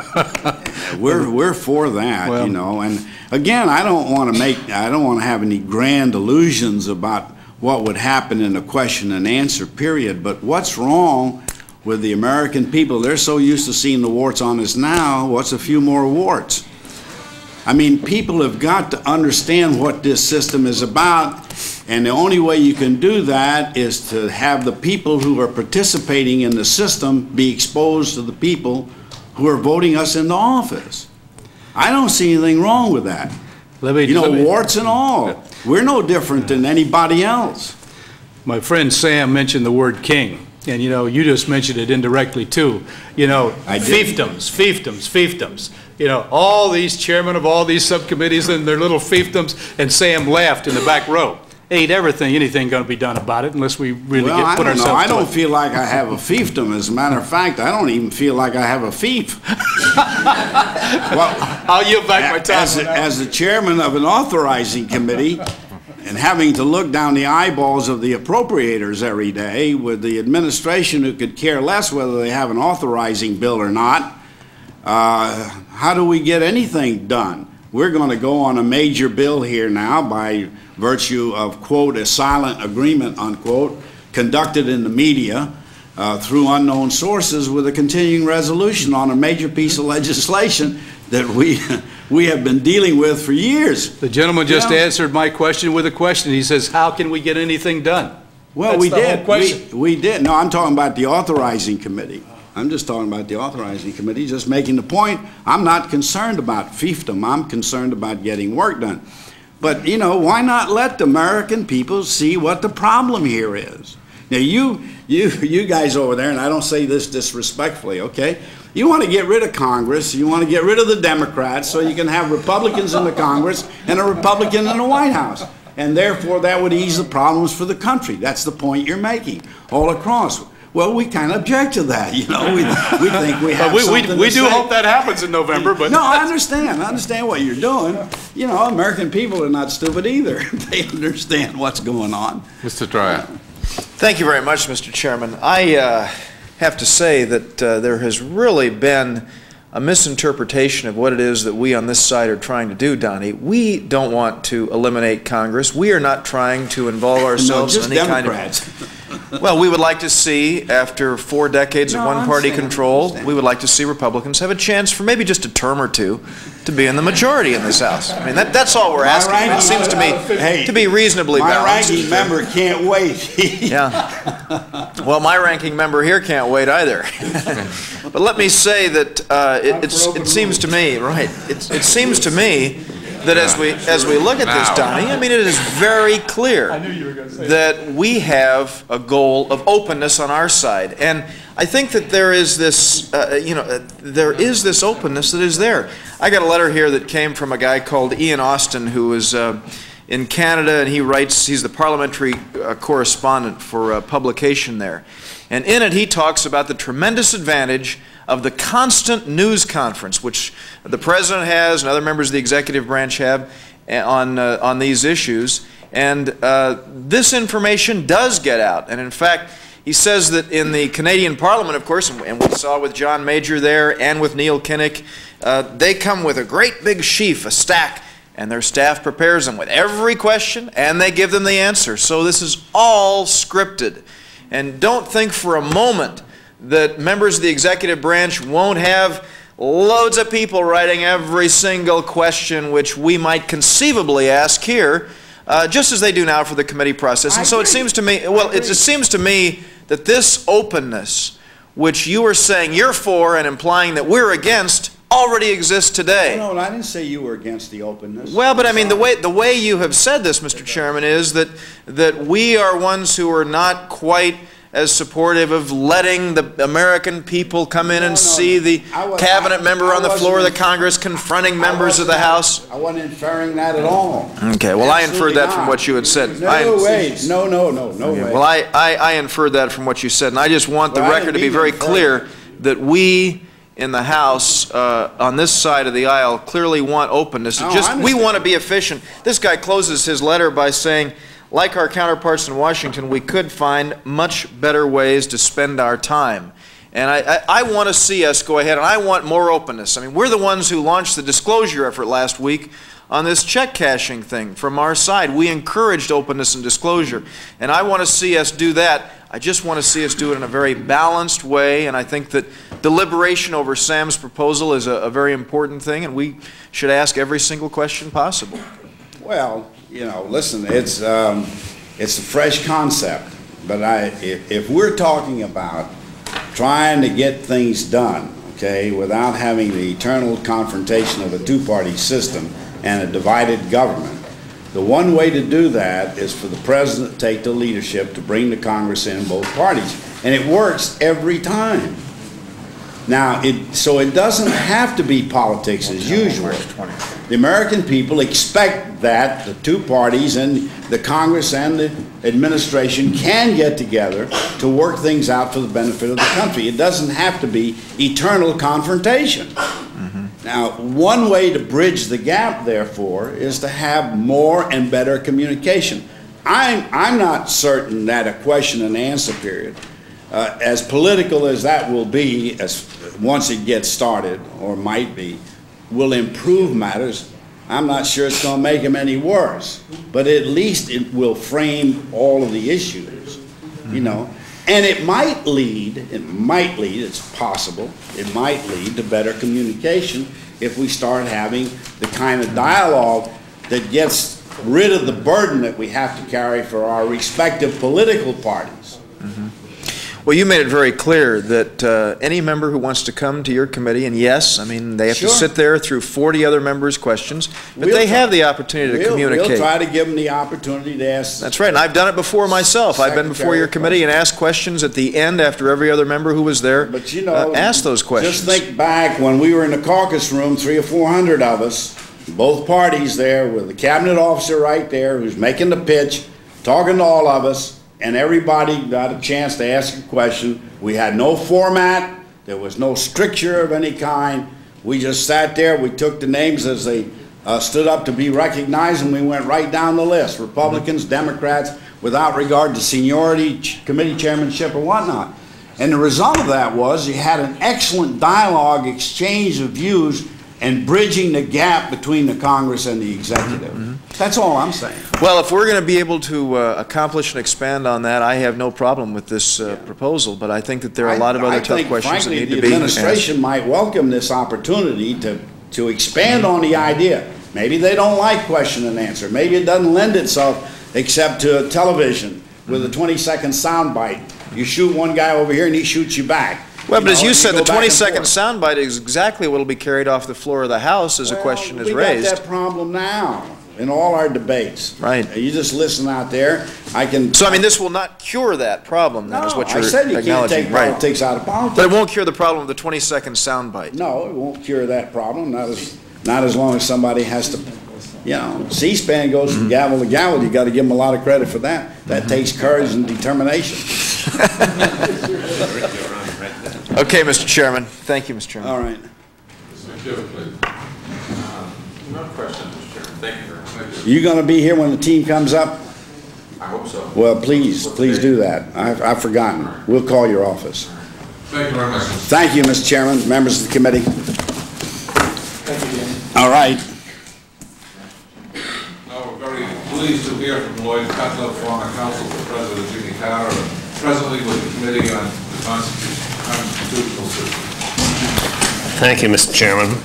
*laughs* We're, we're for that, Well- you know, and again, I don't want to make, I don't want to have any grand illusions about what would happen in a question and answer period, but what's wrong with the American people? They're so used to seeing the warts on us now, what's a few more warts? I mean, people have got to understand what this system is about, and the only way you can do that is to have the people who are participating in the system be exposed to the people who are voting us into office. I don't see anything wrong with that. Let me, You know, me- warts and all. We're no different than anybody else. My friend Sam mentioned the word king, and you know, you just mentioned it indirectly too. You know, fiefdoms, fiefdoms, fiefdoms. You know, all these chairmen of all these subcommittees and their little fiefdoms, and Sam laughed in the back row. Ain't everything, anything gonna be done about it unless we really Well, get, I put don't know. I don't it. feel like I have a fiefdom. As a matter of fact, I don't even feel like I have a fief. *laughs* Well, I'll yield back my time As, that. as the chairman of an authorizing committee, and having to look down the eyeballs of the appropriators every day with the administration who could care less whether they have an authorizing bill or not, uh, how do we get anything done? We're going to go on a major bill here now by virtue of, quote, a silent agreement, unquote, conducted in the media uh, through unknown sources with a continuing resolution on a major piece of legislation that we, *laughs* we have been dealing with for years. The gentleman just Yeah. answered my question with a question. He says, how can we get anything done? Well, That's we did. We, we did. No, I'm talking about the authorizing committee. I'm just talking about the authorizing committee, just making the point, I'm not concerned about fiefdom. I'm concerned about getting work done. But, you know, why not let the American people see what the problem here is? Now, you, you, you guys over there, and I don't say this disrespectfully, okay? You want to get rid of Congress, you want to get rid of the Democrats, so you can have Republicans in the Congress and a Republican in the White House. And therefore, that would ease the problems for the country. That's the point you're making, all across. Well, we kind of object to that, you know? We, we think we *laughs* have But we, we, something we to do say. hope that happens in November, but. No, I understand. I understand what you're doing. You know, American people are not stupid either. *laughs* They understand what's going on. Mr. Dreier. Thank you very much, Mr. Chairman. I uh, have to say that uh, there has really been a misinterpretation of what it is that we on this side are trying to do, Donnie. We don't want to eliminate Congress. We are not trying to involve *laughs* ourselves just in any kind Democrats. of... *laughs* Well, we would like to see, after four decades of No, I one-party control, we would like to see Republicans have a chance for maybe just a term or two to be in the majority in this House. I mean, that, that's all we're My asking. It seems to me Hey, to be reasonably My balanced. ranking member can't wait. *laughs* Yeah. Well, my ranking member here can't wait either. But let me say that uh, it it's- it seems to me, right, it it seems to me that as we, as we look at this, Now. Donnie, I mean, it is very clear that we have a goal of openness on our side. And I think that there is this, uh, you know, uh, there is this openness that is there. I got a letter here that came from a guy called Ian Austin, who is uh, in Canada, and he writes, he's the parliamentary uh, correspondent for a publication there. And in it, he talks about the tremendous advantage of the constant news conference, which the president has and other members of the executive branch have uh, on, uh, on these issues. And uh, this information does get out. And in fact, he says that in the Canadian Parliament, of course, and- and we saw with John Major there and with Neil Kinnock, uh, they come with a great big sheaf, a stack, and their staff prepares them with every question and they give them the answer. So this is all scripted. And don't think for a moment that members of the executive branch won't have loads of people writing every single question which we might conceivably ask here, uh, just as they do now for the committee process. And so it seems to me, well, it, it seems to me that this openness, which you are saying you're for and implying that we're against, already exists today. No, no, I didn't say you were against the openness. Well, but I mean, the way, the way you have said this, Mr. Chairman, is that, that we are ones who are not quite as supportive of letting the American people come in and see the I wa- cabinet I- member I on the floor of the Congress confronting members of the House. I wasn't inferring that at all. Okay, well, I inferred that Absolutely from what you had said. No I- way. No, no, no, no Okay, way. Well, I, I, I inferred that from what you said, and I just want the Well, I record to be very clear that we in the House, uh, on this side of the aisle, clearly want openness. Oh, just, we want to be efficient. This guy closes his letter by saying, like our counterparts in Washington, we could find much better ways to spend our time. And I, I, I want to see us go ahead, and I want more openness. I mean, we're the ones who launched the disclosure effort last week on this check cashing thing from our side. We encouraged openness and disclosure, and I want to see us do that. I just want to see us do it in a very balanced way, and I think that deliberation over Sam's proposal is a, a very important thing, and we should ask every single question possible. Well, you know, listen, it's, um, it's a fresh concept, but I, if, if we're talking about trying to get things done, okay, without having the eternal confrontation of a two-party system and a divided government, the one way to do that is for the president to take the leadership to bring the Congress in both parties. And it works every time. Now, it, so it doesn't have to be politics as usual. The American people expect that the two parties and the Congress and the administration can get together to work things out for the benefit of the country. It doesn't have to be eternal confrontation. Now, one way to bridge the gap, therefore, is to have more and better communication. I'm, I'm not certain that a question and answer period, uh, as political as that will be, as once it gets started, or might be, will improve matters. I'm not sure it's going to make them any worse, but at least it will frame all of the issues, you know. And it might lead, it might lead, it's possible, it might lead to better communication if we start having the kind of dialogue that gets rid of the burden that we have to carry for our respective political parties. Well, you made it very clear that uh, any member who wants to come to your committee, and yes, I mean, they have to sit there through 40 other members' questions, but We'll they try- have the opportunity to We'll- communicate. We'll try to give them the opportunity to ask. That's right, and I've done it before myself. I've been before your committee and asked questions at the end after every other member who was there But you know, uh, asked those questions. Just think back when we were in the caucus room, three or four hundred of us, both parties there, with the cabinet officer right there who's making the pitch, talking to all of us, and everybody got a chance to ask a question. We had no format, there was no stricture of any kind. We just sat there, we took the names as they uh, stood up to be recognized, and we went right down the list, Republicans, Democrats, without regard to seniority, ch- committee chairmanship, or whatnot. And the result of that was you had an excellent dialogue, exchange of views, and bridging the gap between the Congress and the executive. That's all I'm saying. Well, if we're going to be able to uh, accomplish and expand on that, I have no problem with this uh, proposal, but I think that there are a lot of other I tough think, questions that need to be answered. the administration might welcome this opportunity to, to expand on the idea. Maybe they don't like question and answer. Maybe it doesn't lend itself except to television with a 20-second soundbite. You shoot one guy over here and he shoots you back. Well, but as you said, go the 20-second soundbite is exactly what will be carried off the floor of the House as a question is raised. We raised. got that problem now in all our debates. Right. You just listen out there. I can. So, I mean, this will not cure that problem, then, is what I you're said you can't take Right. politics out of politics. But it won't cure the problem of the 20-second soundbite. No, it won't cure that problem, not as, not as long as somebody has to, you know, C-SPAN goes Mm-hmm. from gavel to gavel, you gotta give them a lot of credit for that. That takes courage and determination. *laughs* *laughs* Okay, Mr. Chairman. Thank you, Mr. Chairman. All right. Uh, no question, Mr. Chairman. Thank you very much. You gonna be here when the team comes up? I hope so. Well, please, please do that. I've, I've forgotten. We'll call your office. Thank you very much. Mr. Thank you, Mr. Chairman, members of the committee. Thank you, Jim. All right. Now, we're very pleased to hear from Lloyd Cutler, former counsel for President Jimmy Carter, presently with the Committee on the Constitu- Constitutional System. Thank you, Mr. Chairman.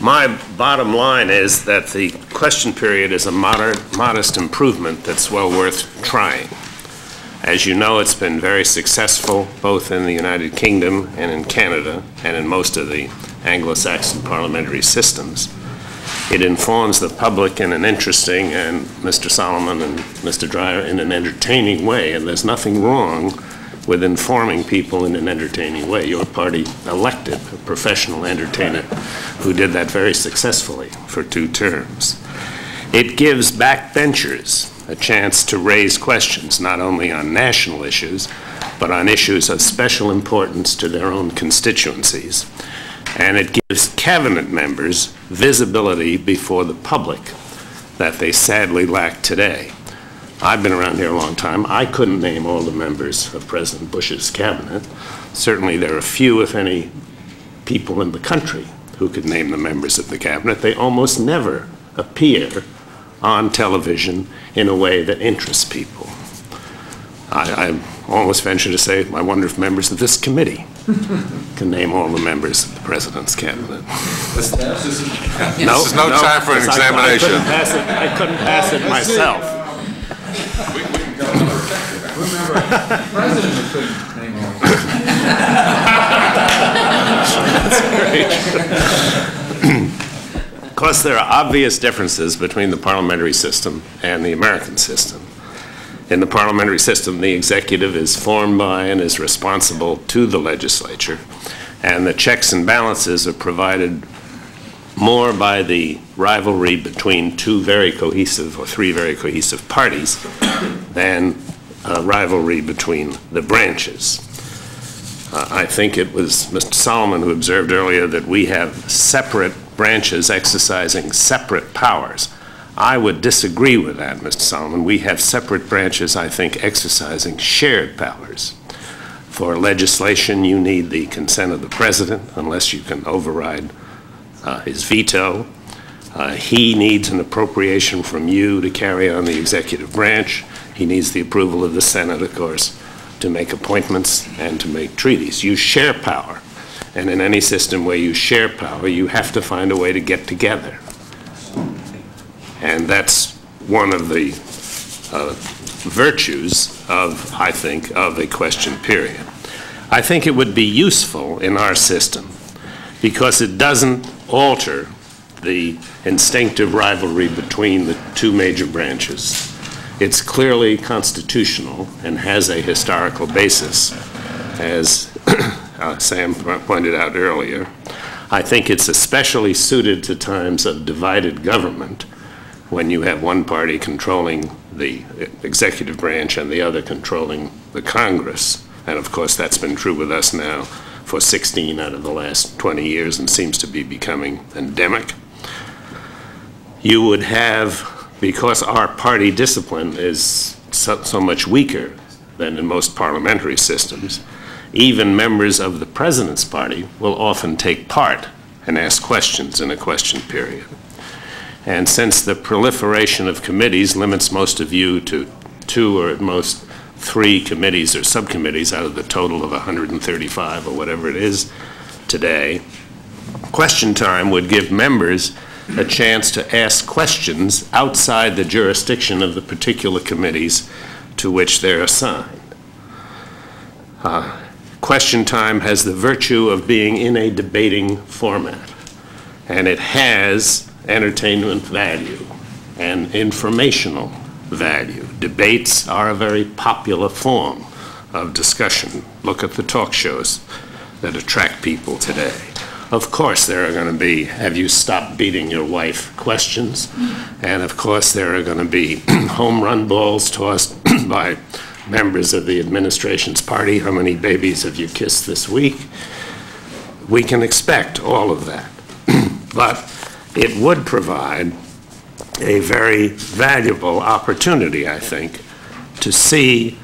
My bottom line is that the question period is a modest improvement that's well worth trying. As you know, it's been very successful both in the United Kingdom and in Canada and in most of the Anglo-Saxon parliamentary systems. It informs the public in an interesting and Mr. Solomon and Mr. Dreier in an entertaining way, and there's nothing wrong with informing people in an entertaining way. Your party elected a professional entertainer who did that very successfully for two terms. It gives backbenchers a chance to raise questions, not only on national issues, but on issues of special importance to their own constituencies. And it gives cabinet members visibility before the public that they sadly lack today. I've been around here a long time. I couldn't name all the members of President Bush's cabinet. Certainly, there are few, if any, people in the country who could name the members of the cabinet. They almost never appear on television in a way that interests people. I, I almost venture to say, I wonder if members of this committee *laughs* can name all the members of the president's cabinet. This is no time for an because I- I examination. couldn't pass it- I couldn't pass it myself. Remember, President couldn't name all. Of course, there are obvious differences between the parliamentary system and the American system. In the parliamentary system, the executive is formed by and is responsible to the legislature, and the checks and balances are provided more by the rivalry between two very cohesive or three very cohesive parties than a rivalry between the branches. Uh, I think it was Mr. Solomon who observed earlier that we have separate branches exercising separate powers. I would disagree with that, Mr. Solomon. We have separate branches, I think, exercising shared powers. For legislation, you need the consent of the president, unless you can override uh, his veto. Uh, he needs an appropriation from you to carry on the executive branch. He needs the approval of the Senate, of course, to make appointments and to make treaties. You share power. And in any system where you share power, you have to find a way to get together. And that's one of the uh, virtues of, I think, of a question period. I think it would be useful in our system because it doesn't alter the instinctive rivalry between the two major branches. It's clearly constitutional and has a historical basis, as *clears throat* uh, Sam pointed out earlier. I think it's especially suited to times of divided government when you have one party controlling the executive branch and the other controlling the Congress. And of course, that's been true with us now for 16 out of the last 20 years and seems to be becoming endemic. You would have, because our party discipline is so, so much weaker than in most parliamentary systems, even members of the president's party will often take part and ask questions in a question period. And since the proliferation of committees limits most of you to two or at most three committees or subcommittees out of the total of 135 or whatever it is today, question time would give members a chance to ask questions outside the jurisdiction of the particular committees to which they're assigned. Uh, question time has the virtue of being in a debating format, and it has entertainment value and informational value. Debates are a very popular form of discussion. Look at the talk shows that attract people today. Of course, there are going to be, have you stopped beating your wife questions? And of course, there are going to be *clears throat* home run balls tossed *clears throat* by members of the administration's party. How many babies have you kissed this week? We can expect all of that. *clears throat* but it would provide a very valuable opportunity, I think, to see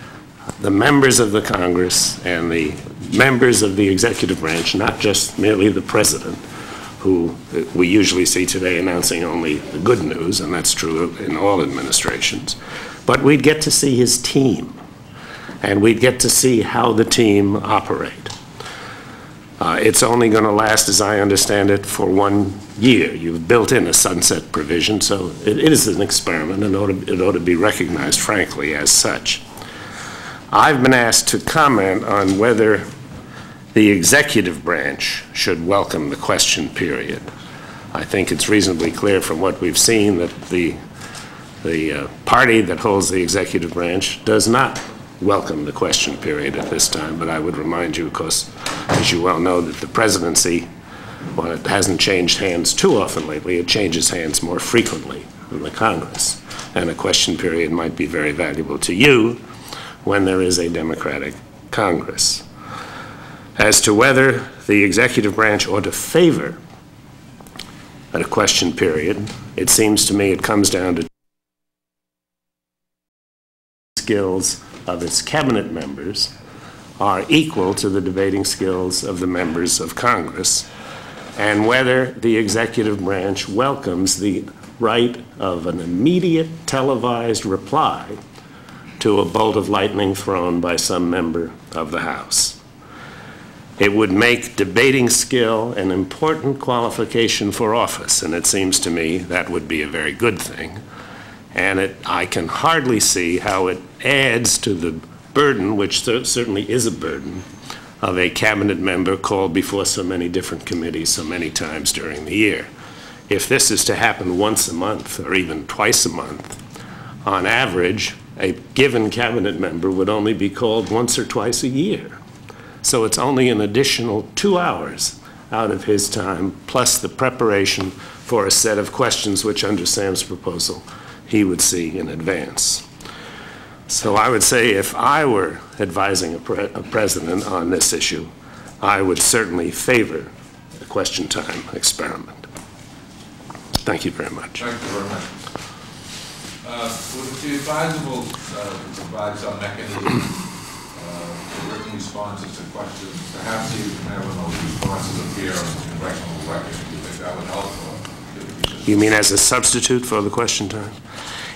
the members of the Congress and the members of the executive branch, not just merely the president, who we usually see today announcing only the good news, and that's true in all administrations, but we'd get to see his team, and we'd get to see how the team operate. Uh, it's only going to last, as I understand it, for one year. You've built in a sunset provision, so it, it is an experiment and ought, to, it ought to be recognized, frankly, as such. I've been asked to comment on whether the executive branch should welcome the question period. I think it's reasonably clear from what we've seen that the, the uh, party that holds the executive branch does not welcome the question period at this time, but I would remind you, of course, as you well know, that the presidency, well, it hasn't changed hands too often lately, it changes hands more frequently than the Congress. And a question period might be very valuable to you when there is a Democratic Congress. As to whether the executive branch ought to favor a question period, it seems to me it comes down to skills of its cabinet members are equal to the debating skills of the members of Congress, and whether the executive branch welcomes the right of an immediate televised reply to a bolt of lightning thrown by some member of the House. It would make debating skill an important qualification for office, and it seems to me that would be a very good thing. And it, I can hardly see how it adds to the burden, which certainly is a burden, of a cabinet member called before so many different committees so many times during the year. If this is to happen once a month or even twice a month, on average, a given cabinet member would only be called once or twice a year. So it's only an additional two hours out of his time, plus the preparation for a set of questions which, under Sam's proposal, he would see in advance. So I would say if I were advising a, pre a president on this issue, I would certainly favor the question time experiment. Thank you very much. Thank you very much. Uh, Would it be advisable uh, to provide some mechanism uh, for written responses to questions? Perhaps even have those responses appear on the congressional record. Do you think that would help? or- You mean as a substitute for the question time?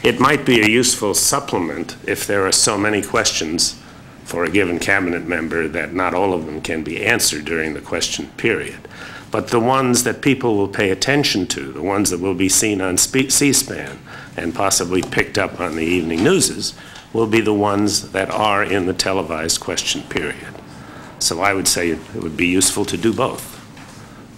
It might be a useful supplement if there are so many questions for a given cabinet member that not all of them can be answered during the question period. But the ones that people will pay attention to, the ones that will be seen on C-SPAN and possibly picked up on the evening newses, will be the ones that are in the televised question period. So I would say it it would be useful to do both.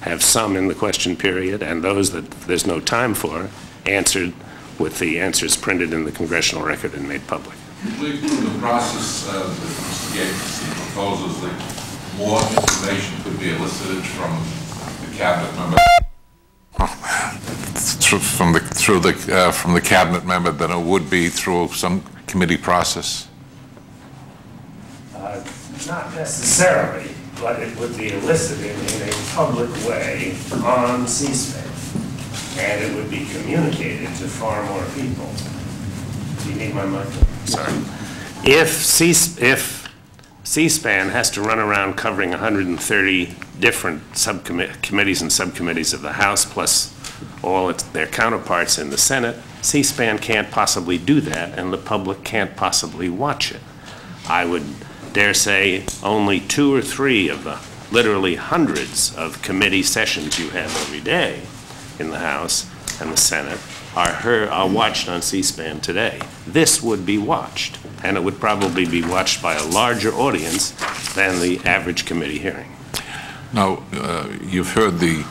Have some in the question period and those that there's no time for answered with the answers printed in the congressional record and made public. You believe through the process uh, that Mr. Gates proposes that more information could be elicited from the cabinet member? Through, from the, through the, uh, from the cabinet member than it would be through some committee process? Uh, Not necessarily, but it would be elicited in a public way on C-SPAN. And it would be communicated to far more people. Do you need my mic? Sorry. If C, if C-SPAN has to run around covering 130 different subcommittees and subcommittees of the House, plus all its, their counterparts in the Senate, C-SPAN can't possibly do that, and the public can't possibly watch it. I would dare say only two or three of the literally hundreds of committee sessions you have every day in the House and the Senate are heard, are watched on C-SPAN today. This would be watched, and it would probably be watched by a larger audience than the average committee hearing. Now, uh, you've heard the,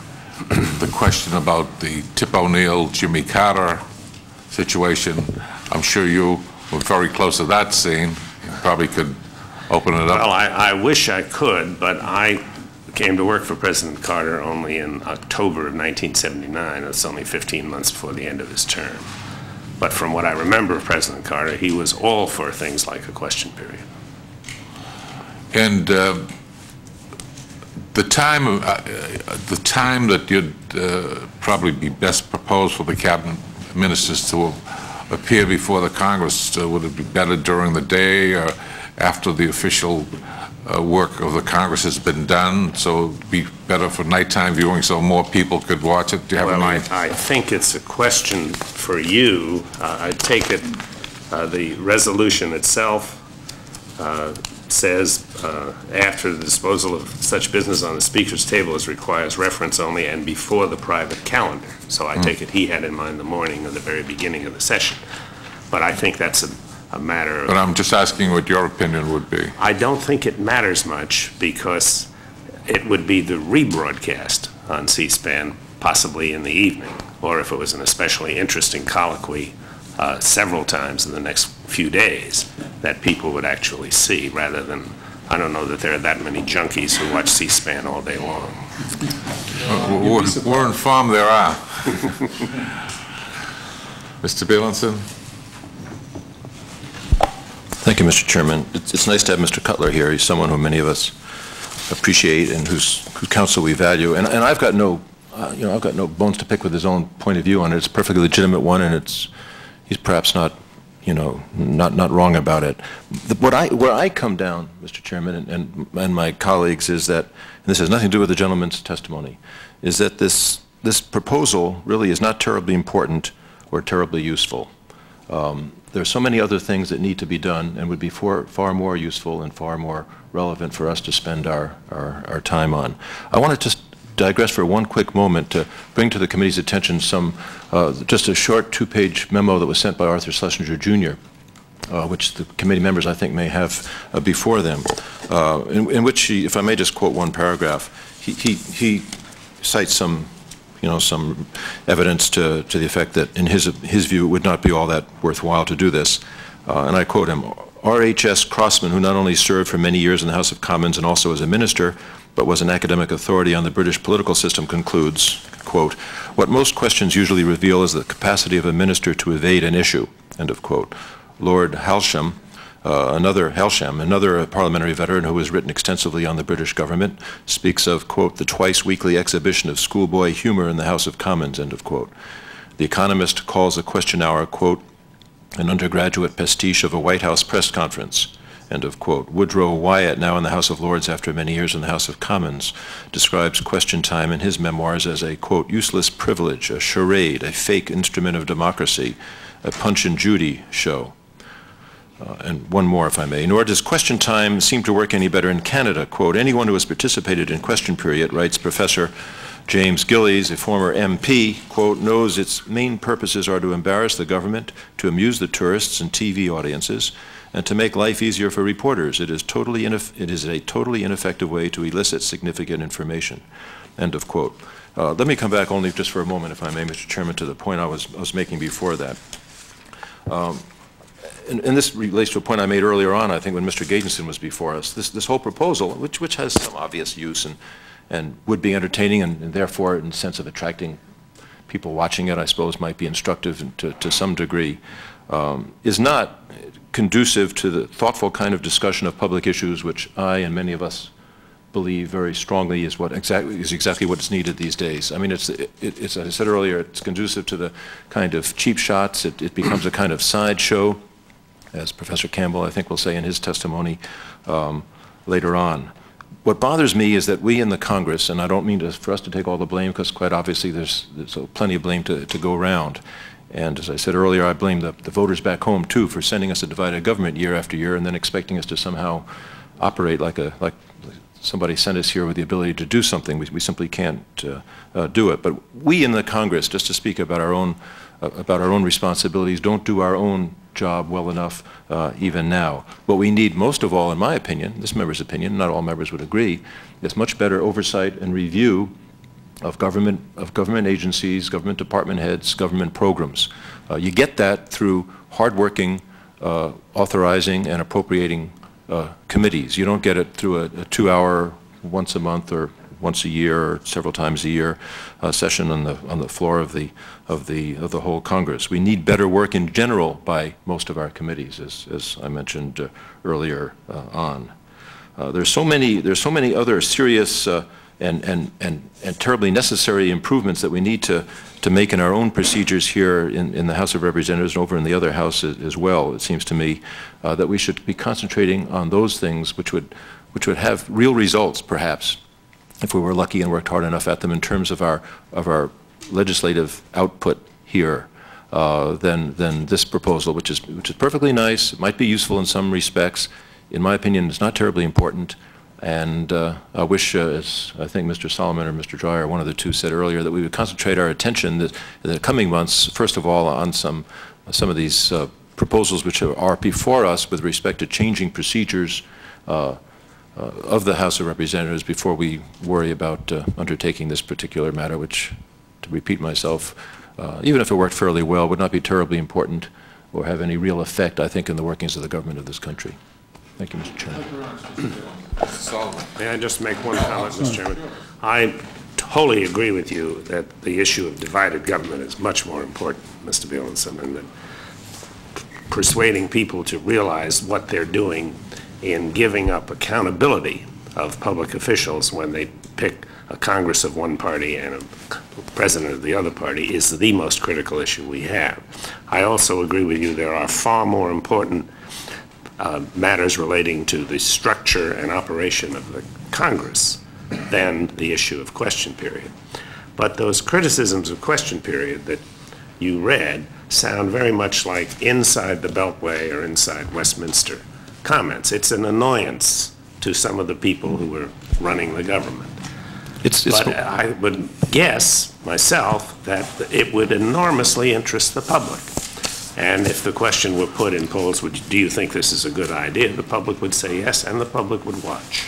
*clears throat* the question about the Tip O'Neill, Jimmy Carter situation. I'm sure you were very close to that scene. You probably could open it up. Well, I, I wish I could, but I came to work for President Carter only in October of 1979. It's only 15 months before the end of his term. But from what I remember of President Carter, he was all for things like a question period. And uh, the time, uh, uh, the time that you'd uh, probably be best proposed for the cabinet ministers to appear before the Congress, uh, would it be better during the day or after the official uh, work of the Congress has been done? So it'd be better for nighttime viewing so more people could watch it? Do you have Well, any? I, I think it's a question for you. Uh, I take it, uh, the resolution itself uh, says, uh, after the disposal of such business on the Speaker's table as requires reference only and before the private calendar. So I Hmm. take it he had in mind the morning or the very beginning of the session. But I think that's a, a matter of... But I'm just asking what your opinion would be. I don't think it matters much because it would be the rebroadcast on C-SPAN, possibly in the evening, or if it was an especially interesting colloquy uh, several times in the next few days, that people would actually see, rather than, I don't know that there are that many junkies who watch C-SPAN all day long. Uh, We're we're informed there *laughs* are. Mr. Beilenson? Thank you, Mr. Chairman. It's it's nice to have Mr. Cutler here. He's someone who many of us appreciate and whose whose counsel we value. And and I've got no, uh, you know, I've got no bones to pick with his own point of view on it. It's a perfectly legitimate one, and it's, he's perhaps not, you know, not not wrong about it. The- What I, where I come down, Mr. Chairman, and- and and my colleagues, is that, and this has nothing to do with the gentleman's testimony, is that this this proposal really is not terribly important or terribly useful. Um, There are so many other things that need to be done and would be far, far more useful and far more relevant for us to spend our, our, our time on. I want to just digress for one quick moment to bring to the committee's attention some, uh, just a short two-page memo that was sent by Arthur Schlesinger Jr. uh, which the committee members, I think, may have uh, before them, uh, in, in which he, if I may just quote one paragraph, he, he, he cites some, you know, some evidence to, to the effect that, in his, his view, it would not be all that worthwhile to do this. Uh, and I quote him, R.H.S. Crossman, who not only served for many years in the House of Commons and also as a minister, but was an academic authority on the British political system, concludes, quote, what most questions usually reveal is the capacity of a minister to evade an issue, end of quote. Lord Hailsham, uh, another Hailsham, another parliamentary veteran who has written extensively on the British government, speaks of, quote, the twice weekly exhibition of schoolboy humor in the House of Commons, end of quote. The Economist calls a question hour, quote, an undergraduate pastiche of a White House press conference. End of quote. Woodrow Wyatt, now in the House of Lords after many years in the House of Commons, describes question time in his memoirs as a, quote, useless privilege, a charade, a fake instrument of democracy, a Punch and Judy show. Uh, and one more, if I may. Nor does question time seem to work any better in Canada. Quote, anyone who has participated in question period, writes Professor James Gillies, a former MP, quote, knows its main purposes are to embarrass the government, to amuse the tourists and TV audiences, and to make life easier for reporters. It is, totally it is a totally ineffective way to elicit significant information. End of quote. Uh, let me come back only just for a moment, if I may, Mr. Chairman, to the point I was, I was making before that. Um, and, and, this relates to a point I made earlier on, I think, when Mr. Gejdenson was before us. This, this whole proposal, which, which has some obvious use and, and would be entertaining and, and therefore, in the sense of attracting people watching it, I suppose, might be instructive to, to some degree, um, is not conducive to the thoughtful kind of discussion of public issues which I and many of us believe very strongly is what exactly is exactly what is needed these days. I mean, it's, it, it's as I said earlier, it's conducive to the kind of cheap shots. It, it becomes a kind of sideshow, as Professor Campbell, I think, will say in his testimony um, later on. What bothers me is that we in the Congress, and I don't mean to, for us to take all the blame, because quite obviously there's, there's plenty of blame to, to go around, and as I said earlier, I blame the, the voters back home, too, for sending us a divided government year after year and then expecting us to somehow operate like, a, like somebody sent us here with the ability to do something. We, we simply can't uh, uh, do it. But we in the Congress, just to speak about our own, uh, about our own responsibilities, don't do our own job well enough uh, even now. What we need most of all, in my opinion, this member's opinion, not all members would agree, is much better oversight and review of government, of government agencies, government department heads, government programs. Uh, you get that through hardworking uh, authorizing and appropriating uh, committees. You don't get it through a, a two-hour, once a month or once a year or several times a year uh, session on the on the floor of the of the of the whole Congress. We need better work in general by most of our committees, as as I mentioned uh, earlier uh, on. there's so many there's so many other serious and, and, and, and terribly necessary improvements that we need to, to make in our own procedures here in, in the House of Representatives and over in the other houses as well, it seems to me, uh, that we should be concentrating on those things which would, which would have real results, perhaps, if we were lucky and worked hard enough at them in terms of our, of our legislative output here. Uh, than, than this proposal, which is, which is perfectly nice. It might be useful in some respects. In my opinion, it's not terribly important. And uh, I wish, uh, as I think Mr. Solomon or Mr. Dreier, one of the two said earlier, that we would concentrate our attention in the coming months, first of all, on some, some of these uh, proposals which are before us with respect to changing procedures uh, uh, of the House of Representatives before we worry about uh, undertaking this particular matter, which, to repeat myself, uh, even if it worked fairly well, would not be terribly important or have any real effect, I think, in the workings of the government of this country. Thank you, Mr. Chairman. May I just make one comment, Mr. Chairman? I totally agree with you that the issue of divided government is much more important, Mr. Beilenson, and that persuading people to realize what they're doing in giving up accountability of public officials when they pick a Congress of one party and a president of the other party is the most critical issue we have. I also agree with you there are far more important uh, matters relating to the structure and operation of the Congress than the issue of question period. But those criticisms of question period that you read sound very much like inside the Beltway or inside Westminster comments. It's an annoyance to some of the people who are running the government. It's, it's but I would guess myself that it would enormously interest the public And if the question were put in polls, would, do you think this is a good idea? The public would say yes, and the public would watch.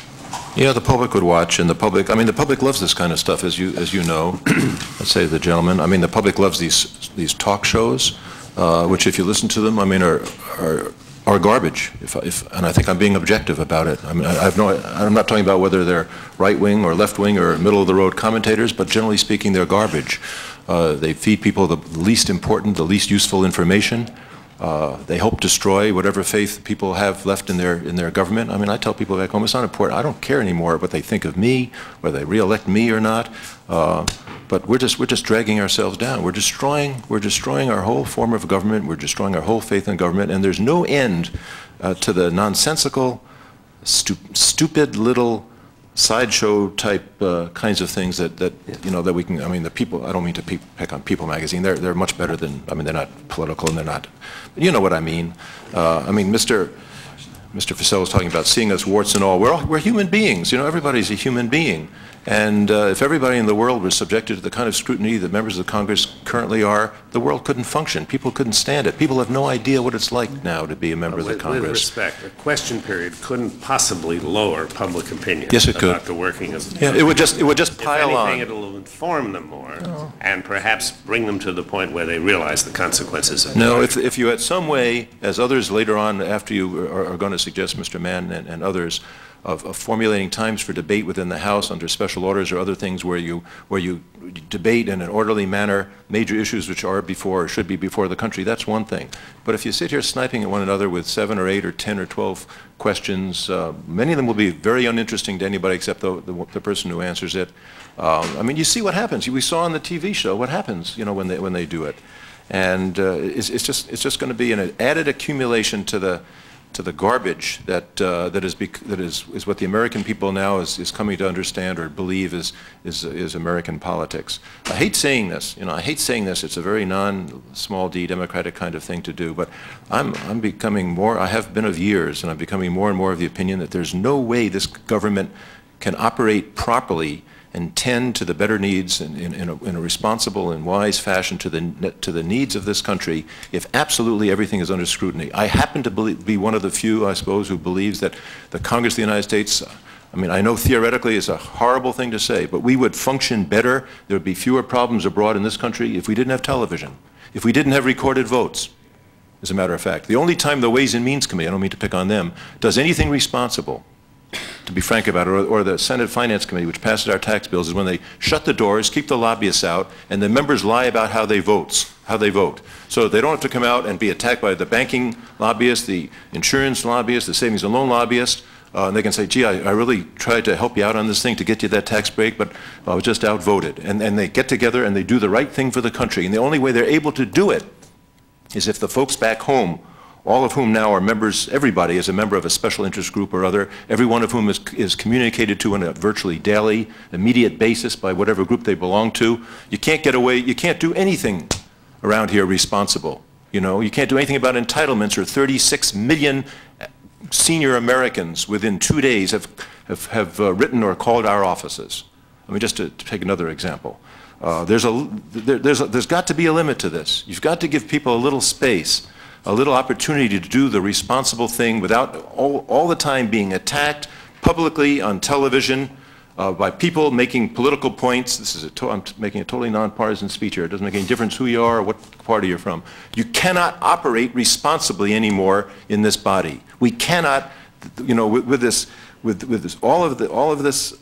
Yeah, the public would watch, and the public, I mean, the public loves this kind of stuff, as you, as you know. *clears throat* Let's say the gentleman, I mean, the public loves these, these talk shows, uh, which if you listen to them, I mean, are, are, are garbage. If, if, and I think I'm being objective about it. I mean, I, have no, I'm not talking about whether they're right-wing or left-wing or middle-of-the-road commentators, but generally speaking, they're garbage. Uh, they feed people the least important, the least useful information. Uh, they help destroy whatever faith people have left in their in their government. I mean, I tell people back home, it's not important. I don't care anymore what they think of me, whether they reelect me or not. Uh, but we're just we're just dragging ourselves down. We're destroying we're destroying our whole form of government. We're destroying our whole faith in government. And there's no end uh, to the nonsensical, stu stupid little sideshow type uh, kinds of things that, that you know that we can I mean the people I don't mean to pe pick on People magazine they're they're much better than I mean they're not political and they're not you know what I mean uh, I mean Mr. Mr. Fascell was talking about seeing us warts and all we're all, we're human beings you know everybody's a human being and uh, if everybody in the world was subjected to the kind of scrutiny that members of Congress currently are, the world couldn't function. People couldn't stand it. People have no idea what it's like now to be a member with, of the Congress. With respect, a question period couldn't possibly lower public opinion yes, it about could. the working of the Yeah, it would just it would just pile if anything, on. it'll inform them more and perhaps bring them to the point where they realize the consequences of No, if, if you had some way, as others later on after you are, are going to suggest, Mr. Mann and, and others, of, of formulating times for debate within the House under special orders or other things where you, where you debate in an orderly manner major issues which are before or should be before the country, that's one thing. But if you sit here sniping at one another with seven or eight or ten or twelve questions, uh, many of them will be very uninteresting to anybody except the, the, the person who answers it. Um, I mean, you see what happens. We saw on the TV show what happens, you know, when they, when they do it. And uh, it's, it's just, it's just going to be an added accumulation to the, to the garbage that uh, that is that is is what the American people now is is coming to understand or believe is is is American politics. I hate saying this, you know, I hate saying this. It's a very non-small d democratic kind of thing to do, but I'm I'm becoming more. I have been of years, and I'm becoming more and more of the opinion that there's no way this government can operate properly and tend to the better needs in, in, in, a, in, a, responsible and wise fashion to the, to the needs of this country if absolutely everything is under scrutiny. I happen to believe, be one of the few, I suppose, who believes that the Congress of the United States, I mean, I know theoretically it's a horrible thing to say, but we would function better, there would be fewer problems abroad in this country if we didn't have television, if we didn't have recorded votes, as a matter of fact. The only time the Ways and Means Committee, I don't mean to pick on them, does anything responsible to be frank about it, or, or, the Senate Finance Committee, which passes our tax bills, is when they shut the doors, keep the lobbyists out, and the members lie about how they vote, how they vote. So they don't have to come out and be attacked by the banking lobbyist, the insurance lobbyist, the savings and loan lobbyist, uh, and they can say, gee, I, I, really tried to help you out on this thing to get you that tax break, but I was just outvoted. And, and they get together and they do the right thing for the country. And the only way they're able to do it is if the folks back home all of whom now are members, everybody is a member of a special interest group or other, every one of whom is, is communicated to on a virtually daily, immediate basis by whatever group they belong to. You can't get away, you can't do anything around here responsible. You know, you can't do anything about entitlements or 36 million senior Americans within two days have, have, have uh, written or called our offices. I mean, just to, to take another example. Uh, there's, a, there, there's, a, there's got to be a limit to this. You've got to give people a little space a little opportunity to do the responsible thing without all, all the time being attacked publicly on television uh, by people making political points. This is a I'm making a totally nonpartisan speech here. It doesn't make any difference who you are or what party you're from. You cannot operate responsibly anymore in this body. We cannot, you know, with, with this, with, with this, all of the, all of this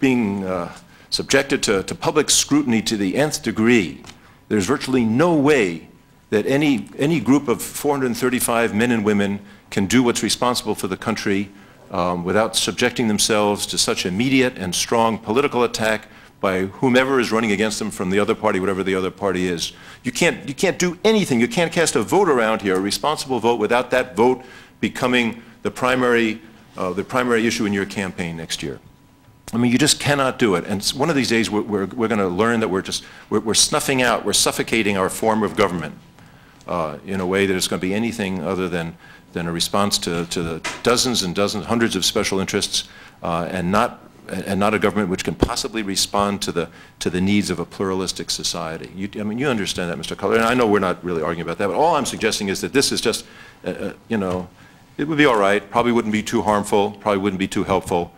being uh, subjected to, to public scrutiny to the nth degree. There's virtually no way that any, any group of 435 men and women can do what's responsible for the country um, without subjecting themselves to such immediate and strong political attack by whomever is running against them from the other party, whatever the other party is. You can't, you can't do anything. You can't cast a vote around here, a responsible vote, without that vote becoming the primary, uh, the primary issue in your campaign next year. I mean, you just cannot do it. And one of these days, we're, we're, we're going to learn that we're just, we're, we're snuffing out, we're suffocating our form of government uh, in a way that it's going to be anything other than, than a response to, to the dozens and dozens, hundreds of special interests, uh, and not and not a government which can possibly respond to the, to the needs of a pluralistic society. You, I mean, you understand that, Mr. Cutler, and I know we're not really arguing about that, but all I'm suggesting is that this is just, uh, uh, you know, it would be all right, probably wouldn't be too harmful, probably wouldn't be too helpful.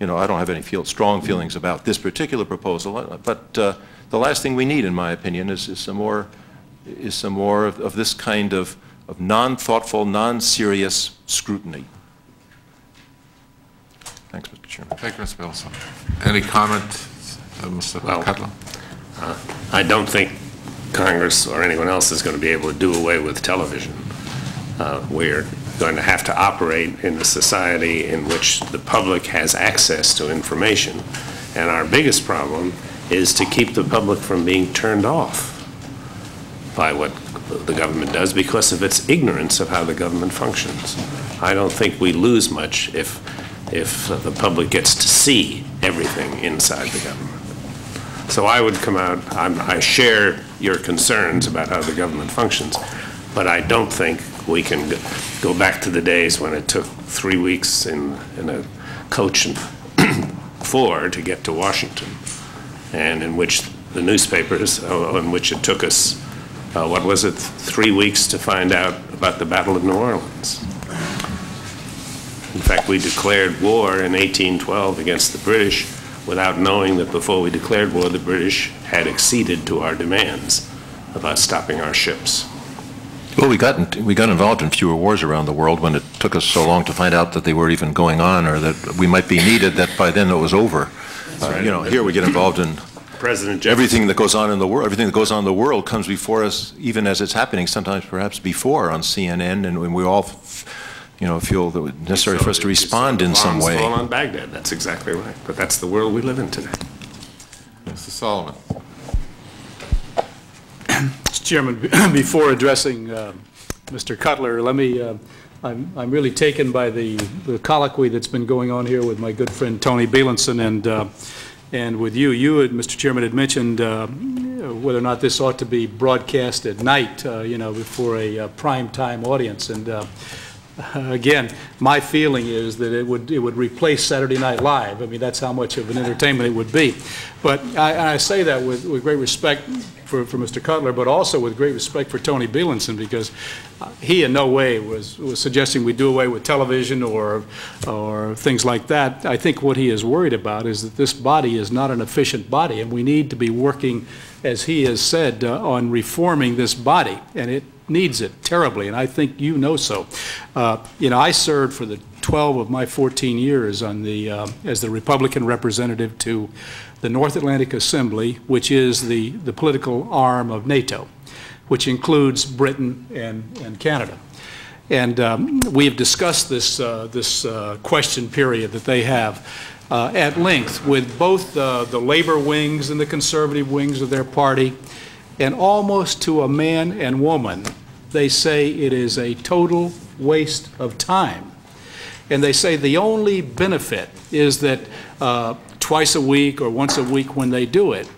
You know, I don't have any feel, strong feelings about this particular proposal, but uh, the last thing we need, in my opinion, is, is some more, is some more of, of this kind of, of non-thoughtful, non-serious scrutiny. Thanks, Mr. Chairman. Thank you, Mr. Wilson. Any comment, uh, Mr. Well, Cutler? Uh, I don't think Congress or anyone else is going to be able to do away with television. Uh, we're going to have to operate in a society in which the public has access to information. And our biggest problem is to keep the public from being turned off by what the government does because of its ignorance of how the government functions. I don't think we lose much if, if the public gets to see everything inside the government. So I would come out, I'm, I share your concerns about how the government functions, but I don't think we can go, back to the days when it took three weeks in, in a coach and *clears throat* four to get to Washington, and in which the newspapers, uh, in which it took us, uh, what was it, three weeks to find out about the Battle of New Orleans. In fact, we declared war in 1812 against the British without knowing that before we declared war, the British had acceded to our demands about stopping our ships. Well, we got, we got involved in fewer wars around the world when it took us so long to find out that they were even going on or that we might be needed, that by then it was over. Uh, right. You know, here we get involved in President Jefferson. everything that goes on in the world, everything that goes on in the world comes before us, even as it's happening, sometimes perhaps before on CNN, and we all, you know, feel that it's necessary for us to respond in some way. fall on Baghdad, that's exactly right. But that's the world we live in today. Mr. Solomon. *clears throat* Mr. Chairman, *clears throat* before addressing uh, Mr. Cutler, let me, uh, I'm, I'm really taken by the, the colloquy that's been going on here with my good friend Tony Beilenson and, uh, and with you. You, had, Mr. Chairman, had mentioned uh, whether or not this ought to be broadcast at night, uh, you know, before a uh, prime time audience. And uh, again, my feeling is that it would, it would replace Saturday Night Live. I mean, that's how much of an entertainment it would be. But I, I say that with, with great respect for, for Mr. Cutler, but also with great respect for Tony Beilenson, because uh, he in no way was, was suggesting we do away with television or, or things like that. I think what he is worried about is that this body is not an efficient body, and we need to be working, as he has said, uh, on reforming this body, and it needs it terribly, and I think you know so. Uh, you know, I served for the 12 of my 14 years on the, uh, as the Republican representative to the North Atlantic Assembly, which is the, the political arm of NATO, which includes Britain and, and Canada. And um, we have discussed this, uh, this uh, question period that they have uh, at length with both uh, the labor wings and the conservative wings of their party, and almost to a man and woman, they say it is a total waste of time. And they say the only benefit is that uh, twice a week or once a week when they do it,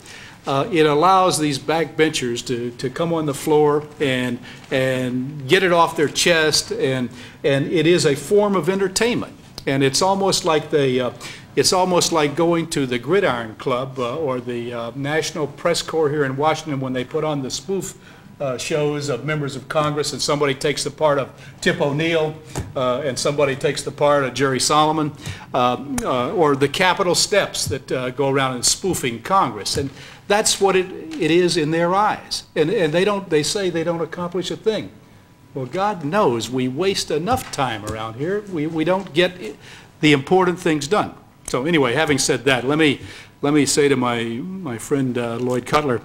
uh, it allows these backbenchers to, to come on the floor and, and get it off their chest, and, and it is a form of entertainment. And it's almost like the, uh, it's almost like going to the Gridiron Club uh, or the uh, National Press Corps here in Washington when they put on the spoof uh, shows of members of Congress and somebody takes the part of Tip O'Neill uh, and somebody takes the part of Jerry Solomon, uh, uh or the Capitol steps that uh, go around and spoofing Congress. And that's what it, it is in their eyes. And, and they, don't, they say they don't accomplish a thing. Well, God knows we waste enough time around here. We, we don't get the important things done. So anyway, having said that, let me, let me say to my, my friend uh, Lloyd Cutler,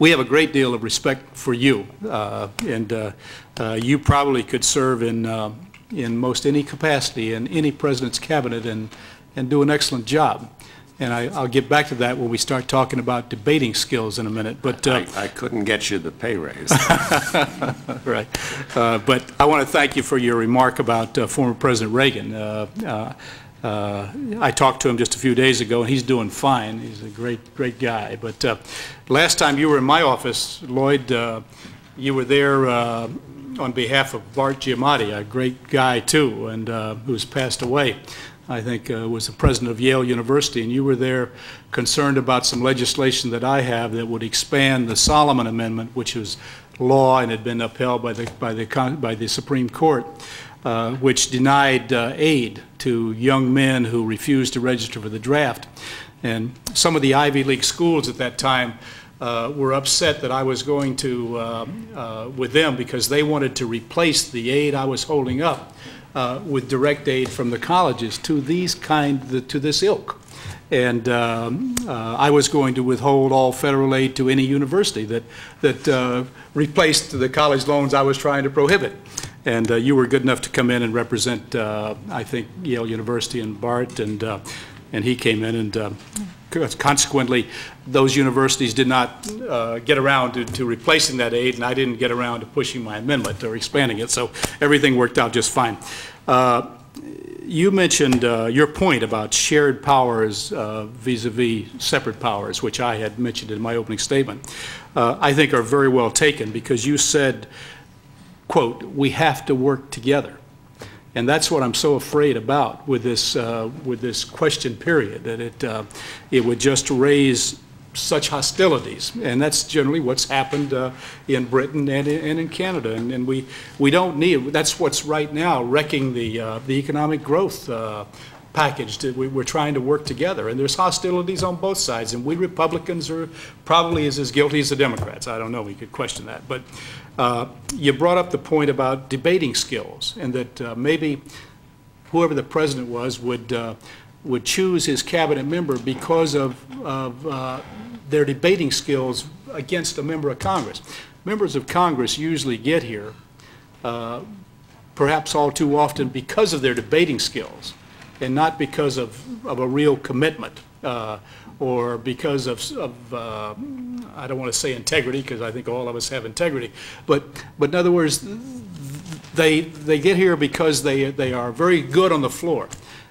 we have a great deal of respect for you, uh, and uh, uh, you probably could serve in, uh, in most any capacity in any president's cabinet and, and do an excellent job. And I, will get back to that when we start talking about debating skills in a minute. But uh, I, I, couldn't get you the pay raise. *laughs* right. Uh, but I want to thank you for your remark about former President Reagan. Uh, I talked to him just a few days ago, and he's doing fine. He's a great, great guy. But uh, last time you were in my office, Lloyd, uh, you were there uh, on behalf of Bart Giamatti, a great guy too, and uh, who's passed away. I think uh, was the president of Yale University, and you were there concerned about some legislation that I have that would expand the Solomon Amendment, which was law and had been upheld by the, by the, by the Supreme Court, uh, which denied uh, aid to young men who refused to register for the draft. And some of the Ivy League schools at that time uh, were upset that I was going to, uh, uh, with them because they wanted to replace the aid I was holding up with direct aid from the colleges to these kind, to this ilk. And um, I was going to withhold all federal aid to any university that, that replaced the college loans I was trying to prohibit. And uh, you were good enough to come in and represent, uh, I think, Yale University and Bart, and, uh, and he came in and consequently, those universities did not uh, get around to, to, replacing that aid, and I didn't get around to pushing my amendment or expanding it, so everything worked out just fine. Uh, you mentioned uh, your point about shared powers vis-a-vis -vis separate powers, which I had mentioned in my opening statement, I think are very well taken because you said, quote, we have to work together. And that's what I'm so afraid about with this, uh, with this question period, that it, uh, it would just raise such hostilities. And that's generally what's happened uh, in Britain and in, and in Canada. And, and, we, we don't need, that's what's right now wrecking the, uh, the economic growth uh, package. We, we're trying to work together. And there's hostilities on both sides. And we Republicans are probably as, as guilty as the Democrats. I don't know. We could question that. But uh, you brought up the point about debating skills and that uh, maybe whoever the president was would, uh, would choose his cabinet member because of, of uh, their debating skills against a member of Congress. Members of Congress usually get here, uh, perhaps all too often, because of their debating skills and not because of, of a real commitment or because of, of uh, I don't want to say integrity because I think all of us have integrity, but, but in other words, they, they get here because they, they are very good on the floor.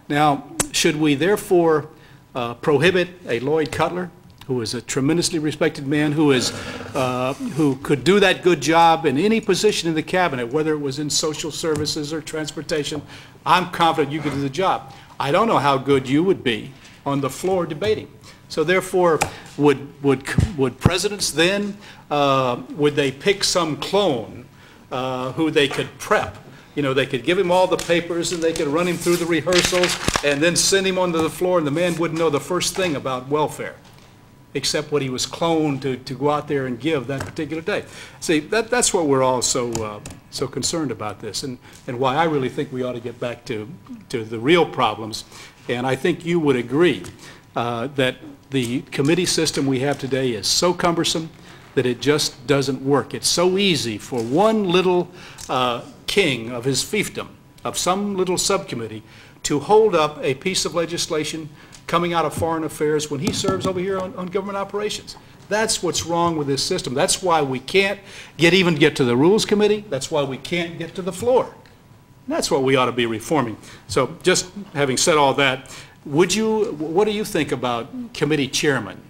Now, should we therefore uh, prohibit a Lloyd Cutler, who is a tremendously respected man, who, is, uh, who could do that good job in any position in the cabinet, whether it was in social services or transportation, I'm confident you could do the job. I don't know how good you would be on the floor debating. So therefore, would, would, would presidents then, uh, would they pick some clone uh, who they could prep? You know, they could give him all the papers and they could run him through the rehearsals and then send him onto the floor and the man wouldn't know the first thing about welfare except what he was cloned to, to go out there and give that particular day. See, that, that's what we're all so, uh, so concerned about this and, and why I really think we ought to get back to, to the real problems. And I think you would agree uh, that the committee system we have today is so cumbersome that it just doesn't work. It's so easy for one little uh, king of his fiefdom, of some little subcommittee, to hold up a piece of legislation coming out of foreign affairs when he serves over here on, on government operations. That's what's wrong with this system. That's why we can't get even get to the Rules Committee. That's why we can't get to the floor. That's what we ought to be reforming. So just having said all that, would you, what do you think about committee chairmen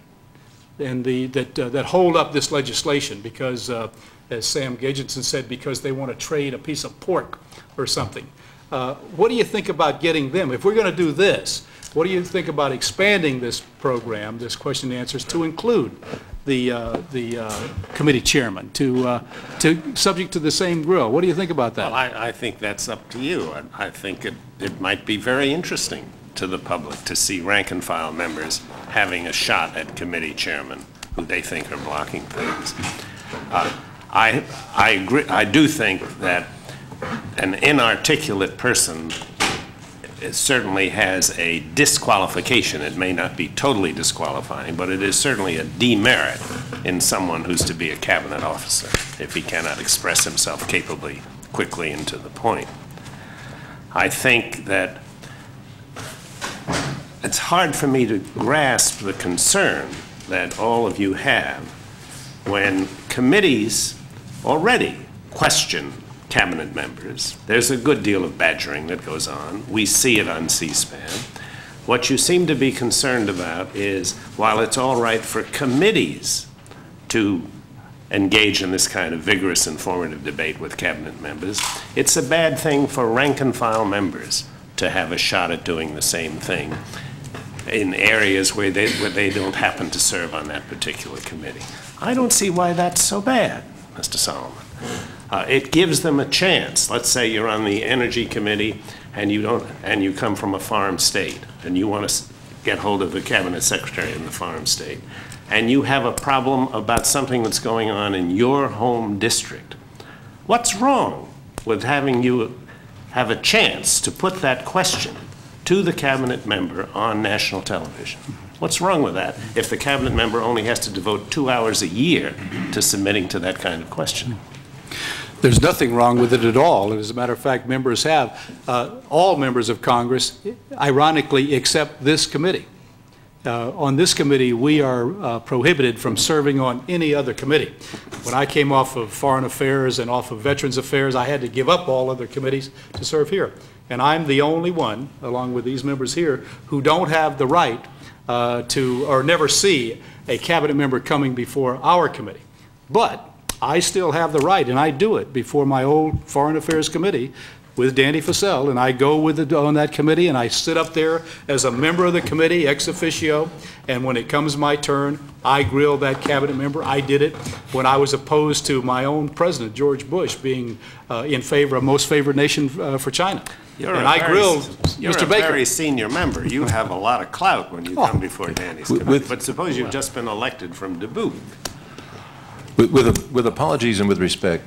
and the, that, uh, that hold up this legislation because, uh, as Sam Gejdenson said, because they want to trade a piece of pork or something? Uh, what do you think about getting them? If we're going to do this, what do you think about expanding this program, this question and answers, to include the, uh, the uh, committee chairman, to, uh, to, subject to the same grill? What do you think about that? Well, I, I think that's up to you. I, I think it, it might be very interesting to the public to see rank and file members having a shot at committee chairman who they think are blocking things. Uh, I, I, agree, I do think that an inarticulate person certainly has a disqualification. It may not be totally disqualifying, but it is certainly a demerit in someone who's to be a cabinet officer if he cannot express himself capably, quickly, and to the point. I think that it's hard for me to grasp the concern that all of you have when committees already question cabinet members. There's a good deal of badgering that goes on. We see it on C-SPAN. What you seem to be concerned about is while it's all right for committees to engage in this kind of vigorous informative debate with cabinet members, it's a bad thing for rank and file members to have a shot at doing the same thing in areas where they, where they don't happen to serve on that particular committee. I don't see why that's so bad, Mr. Solomon. Uh, it gives them a chance. Let's say you're on the Energy Committee and you don't, and you come from a farm state and you want to get hold of the cabinet secretary in the farm state and you have a problem about something that's going on in your home district. What's wrong with having you have a chance to put that question to the cabinet member on national television? What's wrong with that if the cabinet member only has to devote two hours a year to submitting to that kind of question? There's nothing wrong with it at all. As a matter of fact, members have, uh, all members of Congress, ironically, except this committee. Uh, on this committee, we are uh, prohibited from serving on any other committee. When I came off of Foreign Affairs and off of Veterans Affairs, I had to give up all other committees to serve here. And I'm the only one, along with these members here, who don't have the right uh, to, or never see a cabinet member coming before our committee. But I still have the right, and I do it before my old Foreign Affairs Committee with Danny Fascell, and I go with the, on that committee, and I sit up there as a member of the committee, ex officio, and when it comes my turn, I grill that cabinet member. I did it when I was opposed to my own president, George Bush, being uh, in favor of most favored nation uh, for China. You're and a I very- grilled You're Mr. a Baker. very senior member. You have a lot of clout when you Oh. come before Danny's With- committee. with- But suppose you've just been elected from Dubuque. With- With, with apologies and with respect,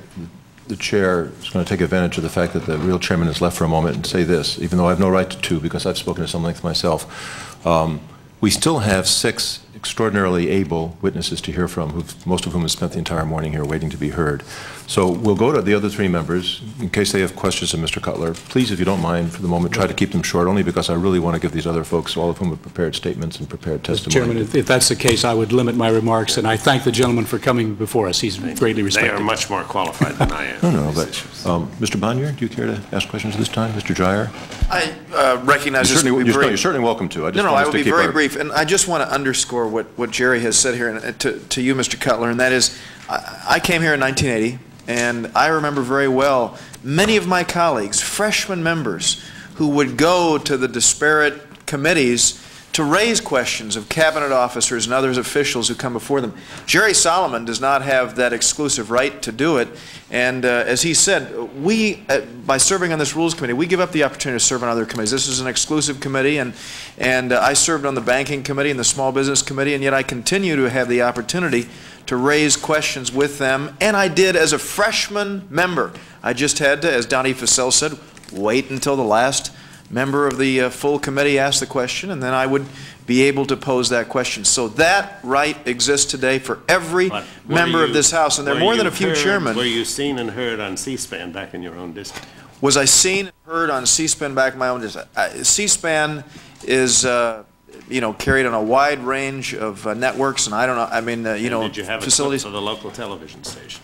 the chair is going to take advantage of the fact that the real chairman has left for a moment and say this, even though I have no right to because I've spoken at some length myself. Um, We still have six extraordinarily able witnesses to hear from, most of whom have spent the entire morning here waiting to be heard. So we'll go to the other three members in case they have questions of Mr. Cutler. Please, if you don't mind, for the moment, try to keep them short, only because I really want to give these other folks, all of whom have prepared statements and prepared testimony. Chairman, if if that's the case, I would limit my remarks, and I thank the gentleman for coming before us. He's greatly respected. They respected. are much more qualified than I am. *laughs* No, no, but, um, Mr. Bonior, do you care to ask questions this time? Mr. Dreier? I uh, recognize You're certainly, you're certainly- you're certainly welcome to. I just No, no, want I will be very brief, and I just want to underscore what, what Jerry has said here and uh, to, to you, Mr. Cutler, and that is, I, I came here in 1980, and I remember very well many of my colleagues, freshman members, who would go to the disparate committees to raise questions of cabinet officers and other officials who come before them. Jerry Solomon does not have that exclusive right to do it, and uh, as he said, we, uh, by serving on this Rules Committee, we give up the opportunity to serve on other committees. This is an exclusive committee, and, and uh, I served on the Banking Committee and the Small Business Committee, and yet I continue to have the opportunity to raise questions with them, and I did as a freshman member. I just had to, as Donnie Fascell said, wait until the last member of the uh, full committee asked the question, and then I would be able to pose that question. So that right exists today for every member of this House, and there are more than a few heard- chairmen. Were you seen and heard on C-SPAN back in your own district? Was I seen and heard on C-SPAN back in my own district? C-SPAN is, uh, you know, carried on a wide range of uh, networks, and I don't know, I mean, uh, you And know, Did you have facilities. for the local television station?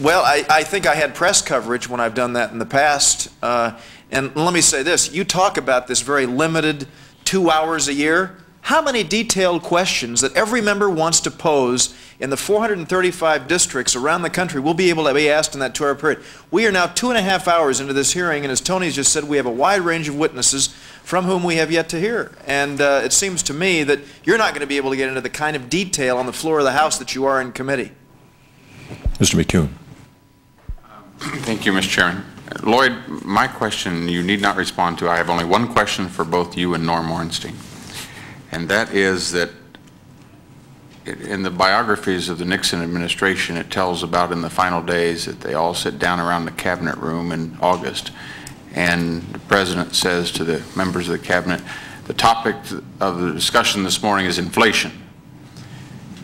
Well, I, I think I had press coverage when I've done that in the past. Uh, and let me say this, you talk about this very limited two hours a year. How many detailed questions that every member wants to pose in the 435 districts around the country will be able to be asked in that two-hour period? We are now two and a half hours into this hearing, and as Tony's just said, we have a wide range of witnesses from whom we have yet to hear. And uh, it seems to me that you're not going to be able to get into the kind of detail on the floor of the House that you are in committee. Mr. McEwen. *clears throat* Thank you, Mr. Chairman. Lloyd, my question you need not respond to. I have only one question for both you and Norm Ornstein. And that is that in the biographies of the Nixon administration, it tells about in the final days that they all sit down around the cabinet room in August. And the president says to the members of the cabinet, the topic of the discussion this morning is inflation.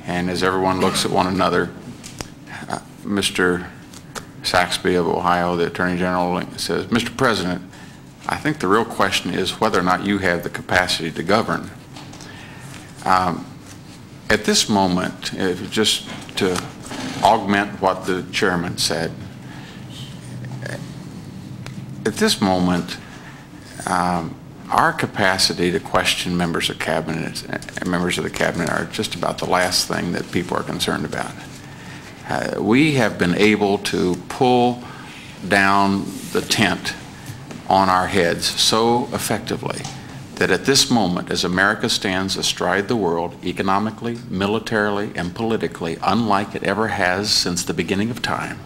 And as everyone looks at one another, uh, Mr. Saxbe of Ohio, the Attorney General, says, Mr. President, I think the real question is whether or not you have the capacity to govern. Um, At this moment, if just to augment what the chairman said, at this moment, um, our capacity to question members of cabinet, uh, members of the cabinet are just about the last thing that people are concerned about. Uh, we have been able to pull down the tent on our heads so effectively that at this moment, as America stands astride the world, economically, militarily, and politically, unlike it ever has since the beginning of time,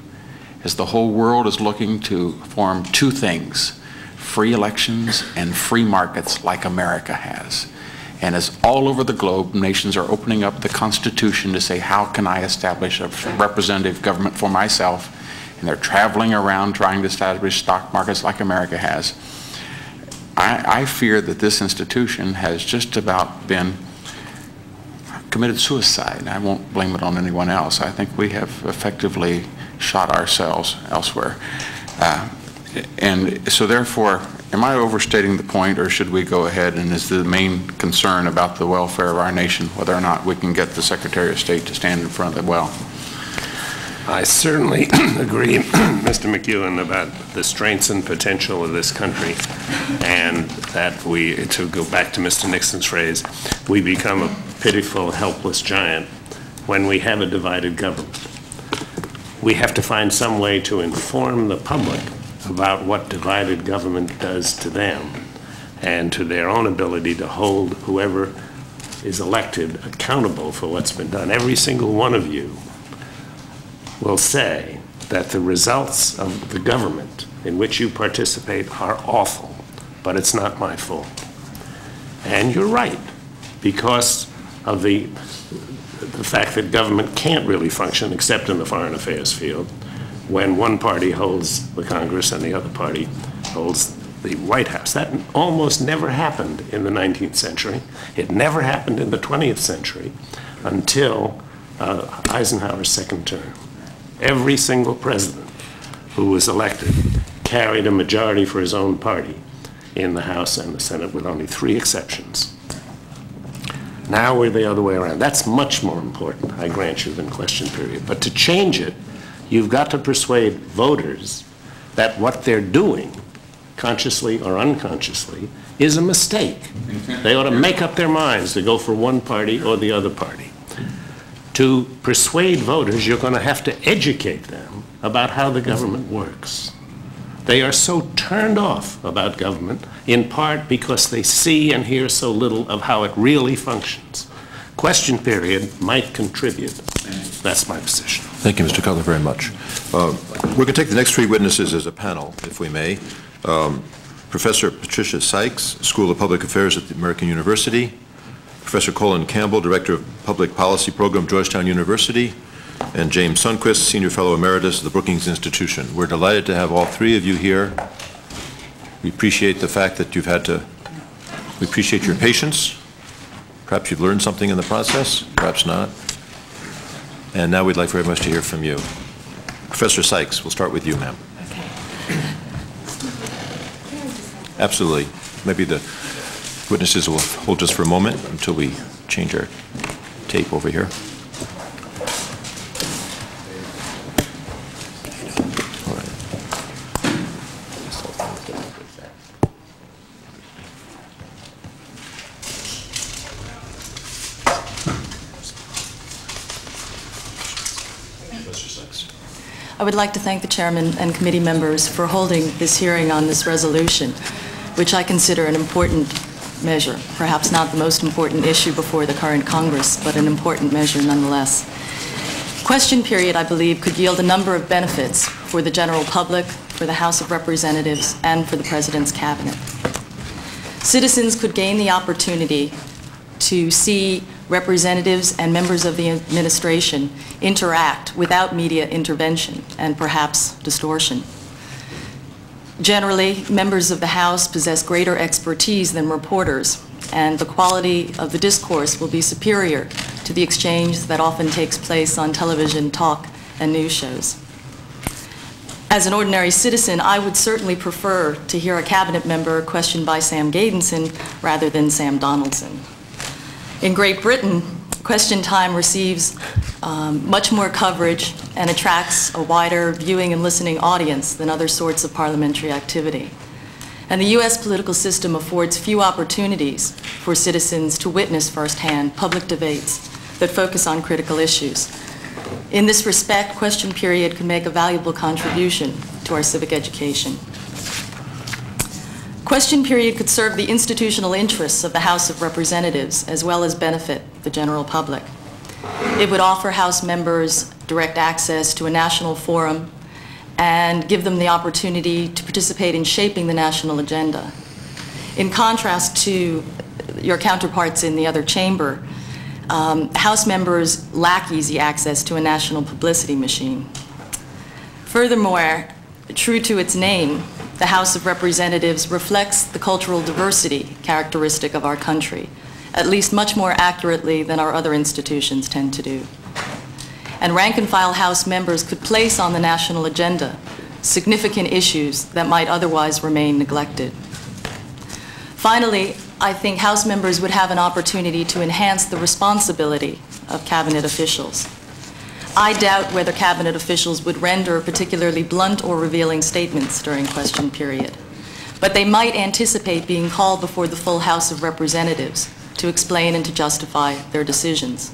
as the whole world is looking to form two things, free elections and free markets like America has. And as all over the globe, nations are opening up the Constitution to say, how can I establish a representative government for myself? And they're traveling around trying to establish stock markets like America has. I, I fear that this institution has just about been committed suicide. I won't blame it on anyone else. I think we have effectively shot ourselves elsewhere. Uh, and so therefore, am I overstating the point or should we go ahead and is the main concern about the welfare of our nation whether or not we can get the Secretary of State to stand in front of the well? I certainly *clears throat* agree, *clears throat* Mr. McEwen, about the strengths and potential of this country, and that we, to go back to Mr. Nixon's phrase, we become a pitiful, helpless giant when we have a divided government. We have to find some way to inform the public about what divided government does to them and to their own ability to hold whoever is elected accountable for what's been done. Every single one of you will say that the results of the government in which you participate are awful, but it's not my fault. And you're right, because of the, the fact that government can't really function except in the foreign affairs field when one party holds the Congress and the other party holds the White House. That almost never happened in the 19th century. It never happened in the 20th century until uh, Eisenhower's second term every single president who was elected carried a majority for his own party in the House and the Senate with only three exceptions. Now we're the other way around. That's much more important, I grant you, than question period. But to change it, you've got to persuade voters that what they're doing, consciously or unconsciously, is a mistake. They ought to make up their minds to go for one party or the other party to persuade voters, you're going to have to educate them about how the government works. They are so turned off about government, in part because they see and hear so little of how it really functions. Question period might contribute. That's my position. Thank you, Mr. Cutler, very much. Uh, we're going to take the next three witnesses as a panel, if we may. Um, Professor Patricia Sykes, School of Public Affairs at the American University, Professor Colin Campbell, Director of Public Policy Program, Georgetown University, and James Sundquist, Senior Fellow Emeritus of the Brookings Institution. We're delighted to have all three of you here. We appreciate the fact that you've had to, we appreciate your patience. Perhaps you've learned something in the process, perhaps not. And now we'd like very much to hear from you. Professor Sykes, we'll start with you, ma'am. Okay. Absolutely. Maybe the Witnesses will hold just for a moment until we change our tape over here. I would like to thank the chairman and committee members for holding this hearing on this resolution, which I consider an important measure. Perhaps not the most important issue before the current Congress, but an important measure nonetheless. Question period, I believe, could yield a number of benefits for the general public, for the House of Representatives, and for the President's Cabinet. Citizens could gain the opportunity to see representatives and members of the administration interact without media intervention and perhaps distortion. Generally, members of the House possess greater expertise than reporters, and the quality of the discourse will be superior to the exchange that often takes place on television, talk, and news shows. As an ordinary citizen, I would certainly prefer to hear a cabinet member questioned by Sam Gejdenson rather than Sam Donaldson. In Great Britain, question time receives um, much more coverage and attracts a wider viewing and listening audience than other sorts of parliamentary activity. And the U.S. political system affords few opportunities for citizens to witness firsthand public debates that focus on critical issues. In this respect, question period can make a valuable contribution to our civic education. Question period could serve the institutional interests of the House of Representatives as well as benefit the general public. It would offer House members direct access to a national forum and give them the opportunity to participate in shaping the national agenda. In contrast to your counterparts in the other chamber, um, House members lack easy access to a national publicity machine. Furthermore, true to its name, the House of Representatives reflects the cultural diversity characteristic of our country, at least much more accurately than our other institutions tend to do. And rank-and-file House members could place on the national agenda significant issues that might otherwise remain neglected. Finally, I think House members would have an opportunity to enhance the responsibility of cabinet officials. I doubt whether cabinet officials would render particularly blunt or revealing statements during question period, but they might anticipate being called before the full House of Representatives to explain and to justify their decisions.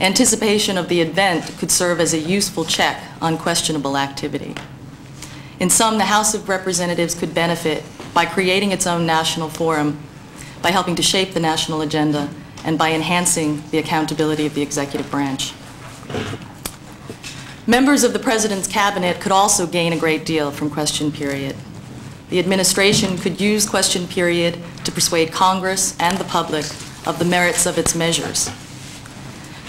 Anticipation of the event could serve as a useful check on questionable activity. In sum, the House of Representatives could benefit by creating its own national forum, by helping to shape the national agenda, and by enhancing the accountability of the executive branch. Members of the President's Cabinet could also gain a great deal from question period. The administration could use question period to persuade Congress and the public of the merits of its measures.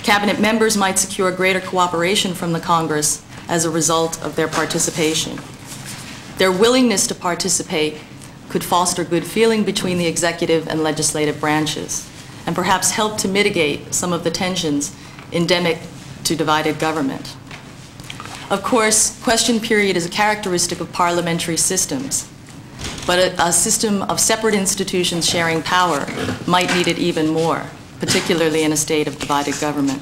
Cabinet members might secure greater cooperation from the Congress as a result of their participation. Their willingness to participate could foster good feeling between the executive and legislative branches, and perhaps help to mitigate some of the tensions endemic to divided government. Of course, question period is a characteristic of parliamentary systems, but a, a system of separate institutions sharing power might need it even more particularly in a state of divided government.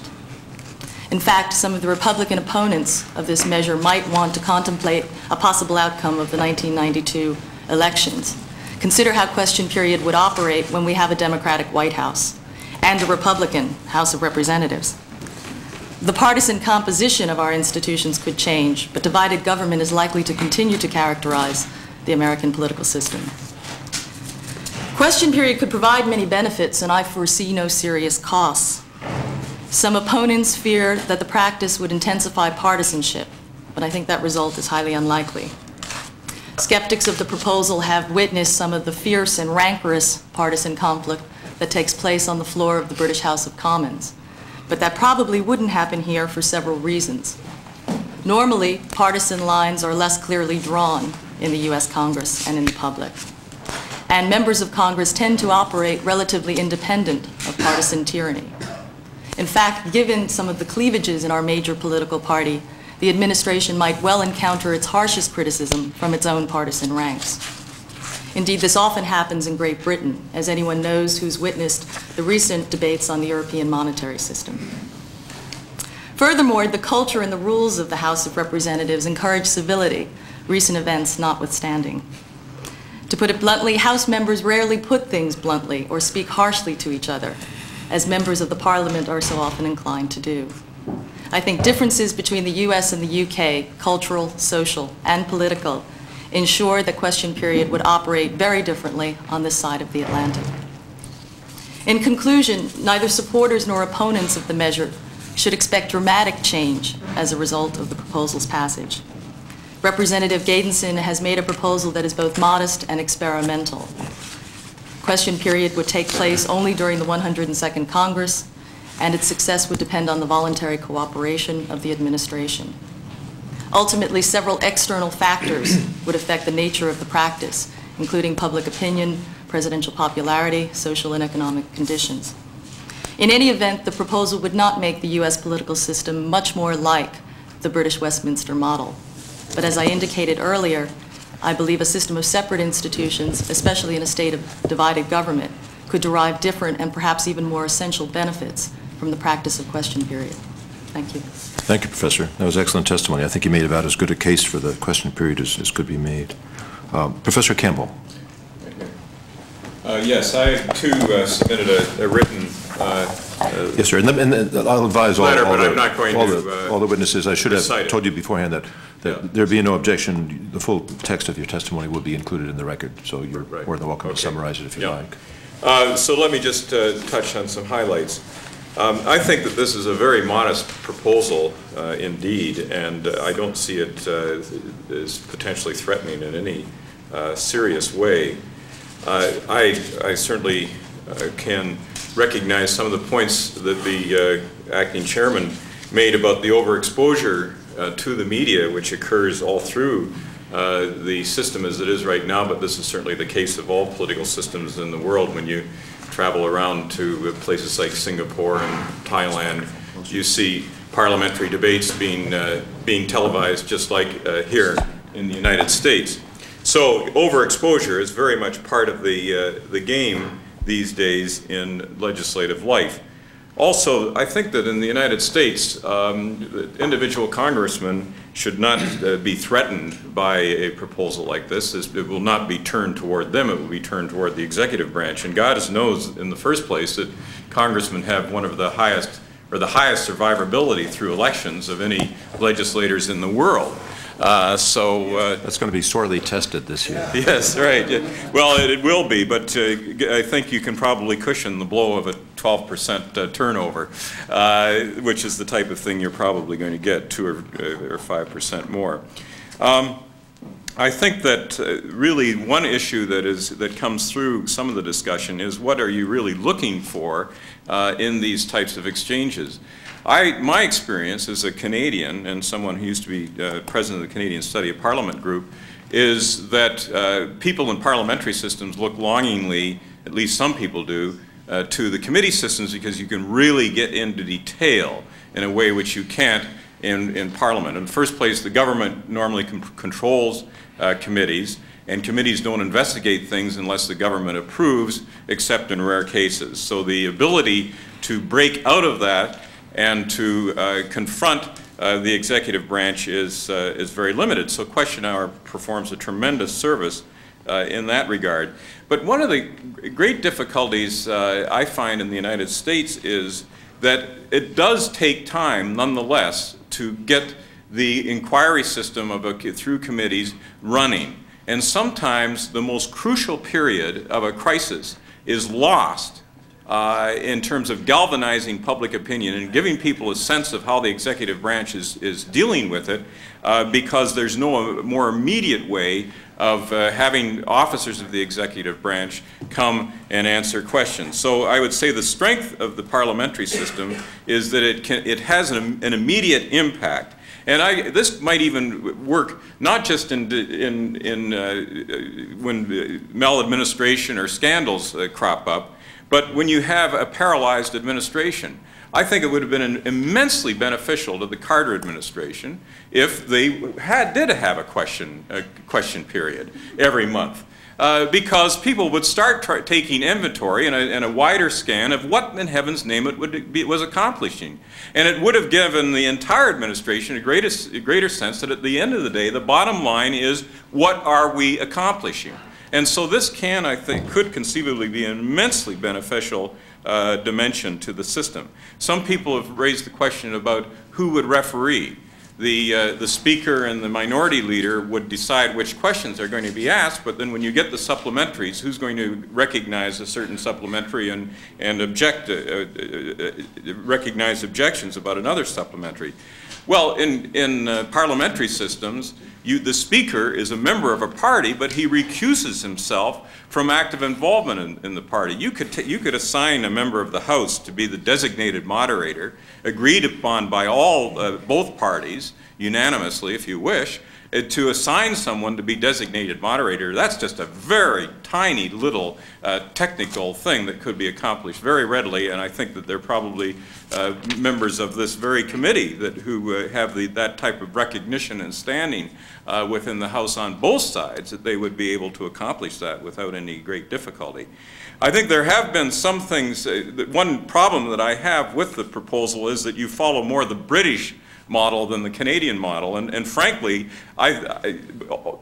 In fact, some of the Republican opponents of this measure might want to contemplate a possible outcome of the 1992 elections. Consider how question period would operate when we have a Democratic White House and a Republican House of Representatives. The partisan composition of our institutions could change, but divided government is likely to continue to characterize the American political system. Question period could provide many benefits, and I foresee no serious costs. Some opponents fear that the practice would intensify partisanship, but I think that result is highly unlikely. Skeptics of the proposal have witnessed some of the fierce and rancorous partisan conflict that takes place on the floor of the British House of Commons, but that probably wouldn't happen here for several reasons. Normally, partisan lines are less clearly drawn in the U.S. Congress and in the public and members of Congress tend to operate relatively independent of partisan tyranny. In fact, given some of the cleavages in our major political party, the administration might well encounter its harshest criticism from its own partisan ranks. Indeed, this often happens in Great Britain, as anyone knows who's witnessed the recent debates on the European monetary system. Furthermore, the culture and the rules of the House of Representatives encourage civility, recent events notwithstanding. To put it bluntly, House members rarely put things bluntly or speak harshly to each other, as members of the Parliament are so often inclined to do. I think differences between the US and the UK, cultural, social, and political, ensure the question period would operate very differently on this side of the Atlantic. In conclusion, neither supporters nor opponents of the measure should expect dramatic change as a result of the proposal's passage. Representative Gejdenson has made a proposal that is both modest and experimental. Question period would take place only during the 102nd Congress, and its success would depend on the voluntary cooperation of the administration. Ultimately, several external factors *clears throat* would affect the nature of the practice, including public opinion, presidential popularity, social and economic conditions. In any event, the proposal would not make the U.S. political system much more like the British Westminster model. But as I indicated earlier, I believe a system of separate institutions, especially in a state of divided government, could derive different and perhaps even more essential benefits from the practice of question period. Thank you. Thank you, Professor. That was excellent testimony. I think you made about as good a case for the question period as, as could be made. Um, Professor Campbell. Uh, yes, I too uh, submitted a, a written uh, Yes, sir, and then- and then I'll advise all Letter, all but I'm the- all to, the- uh, all the witnesses, I should have told you beforehand that, that there be no objection, the full text of your testimony will be included in the record, so you're more than welcome to summarize it if you Yeah. like. Uh, So let me just uh, touch on some highlights. Um, I think that this is a very modest proposal uh, indeed, and uh, I don't see it uh, as potentially threatening in any uh, serious way. Uh, I I certainly uh, can recognize some of the points that the acting chairman made about the overexposure to the media, which occurs all through the system as it is right now, but this is certainly the case of all political systems in the world. When you travel around to places like Singapore and Thailand, you see parliamentary debates being, uh, being televised just like uh, here in the United States. So overexposure is very much part of the, uh, the game these days in legislative life. Also, I think that in the United States, um, individual congressmen should not uh, be threatened by a proposal like this. It will not be turned toward them, it will be turned toward the executive branch. And God knows, in the first place, that congressmen have one of the highest, or the highest survivability through elections of any legislators in the world. Uh, So. uh, That's going to be sorely tested this year. *laughs* Yes, right. Well, it it will be, but uh, I think you can probably cushion the blow of a 12% uh, turnover, uh, which is the type of thing you're probably going to get, 2 or uh, or 5% more. Um, I think that uh, really one issue that is, that comes through some of the discussion is what are you really looking for uh, in these types of exchanges? I, my experience as a Canadian and someone who used to be uh, president of the Canadian Study of Parliament Group is that uh, people in parliamentary systems look longingly, at least some people do, uh, to the committee systems because you can really get into detail in a way which you can't in, in Parliament. In the first place, the government normally con- controls uh, committees, and committees don't investigate things unless the government approves, except in rare cases. So the ability to break out of that and to uh, confront uh, the executive branch is, uh, is very limited. So Question Hour performs a tremendous service in that regard. But one of the great difficulties uh, I find in the United States is that it does take time, nonetheless, to get the inquiry system of a, through committees running. And sometimes the most crucial period of a crisis is lost uh, in terms of galvanizing public opinion and giving people a sense of how the executive branch is, is dealing with it uh, because there's no more immediate way of uh, having officers of the executive branch come and answer questions. So I would say the strength of the parliamentary system is that it, can, it has an, an immediate impact. And I, this might even work not just in, in, in uh, when maladministration or scandals uh, crop up, but when you have a paralyzed administration, I think it would have been immensely beneficial to the Carter administration if they had, did have a question, a question period every month. Uh, because people would start taking inventory and a, a wider scan of what in heaven's name it would be, was accomplishing. And it would have given the entire administration a, greatest, a greater sense that at the end of the day, the bottom line is what are we accomplishing? And so this can, I think, could conceivably be an immensely beneficial uh, dimension to the system. Some people have raised the question about who would referee. The, uh, the speaker and the minority leader would decide which questions are going to be asked, but then when you get the supplementaries, who's going to recognize a certain supplementary and, and object, uh, uh, uh, recognize objections about another supplementary? Well, in, in uh, parliamentary systems, you, the speaker is a member of a party, but he recuses himself from active involvement in, in the party. You could, you could assign a member of the House to be the designated moderator, agreed upon by all, uh, both parties, unanimously if you wish, to assign someone to be designated moderator. That's just a very tiny little uh, technical thing that could be accomplished very readily, and I think that there are probably uh, members of this very committee that, who uh, have the, that type of recognition and standing uh, within the House on both sides, that they would be able to accomplish that without any great difficulty. I think there have been some things, uh, one problem that I have with the proposal is that you follow more the British model than the Canadian model. And, and frankly, I I,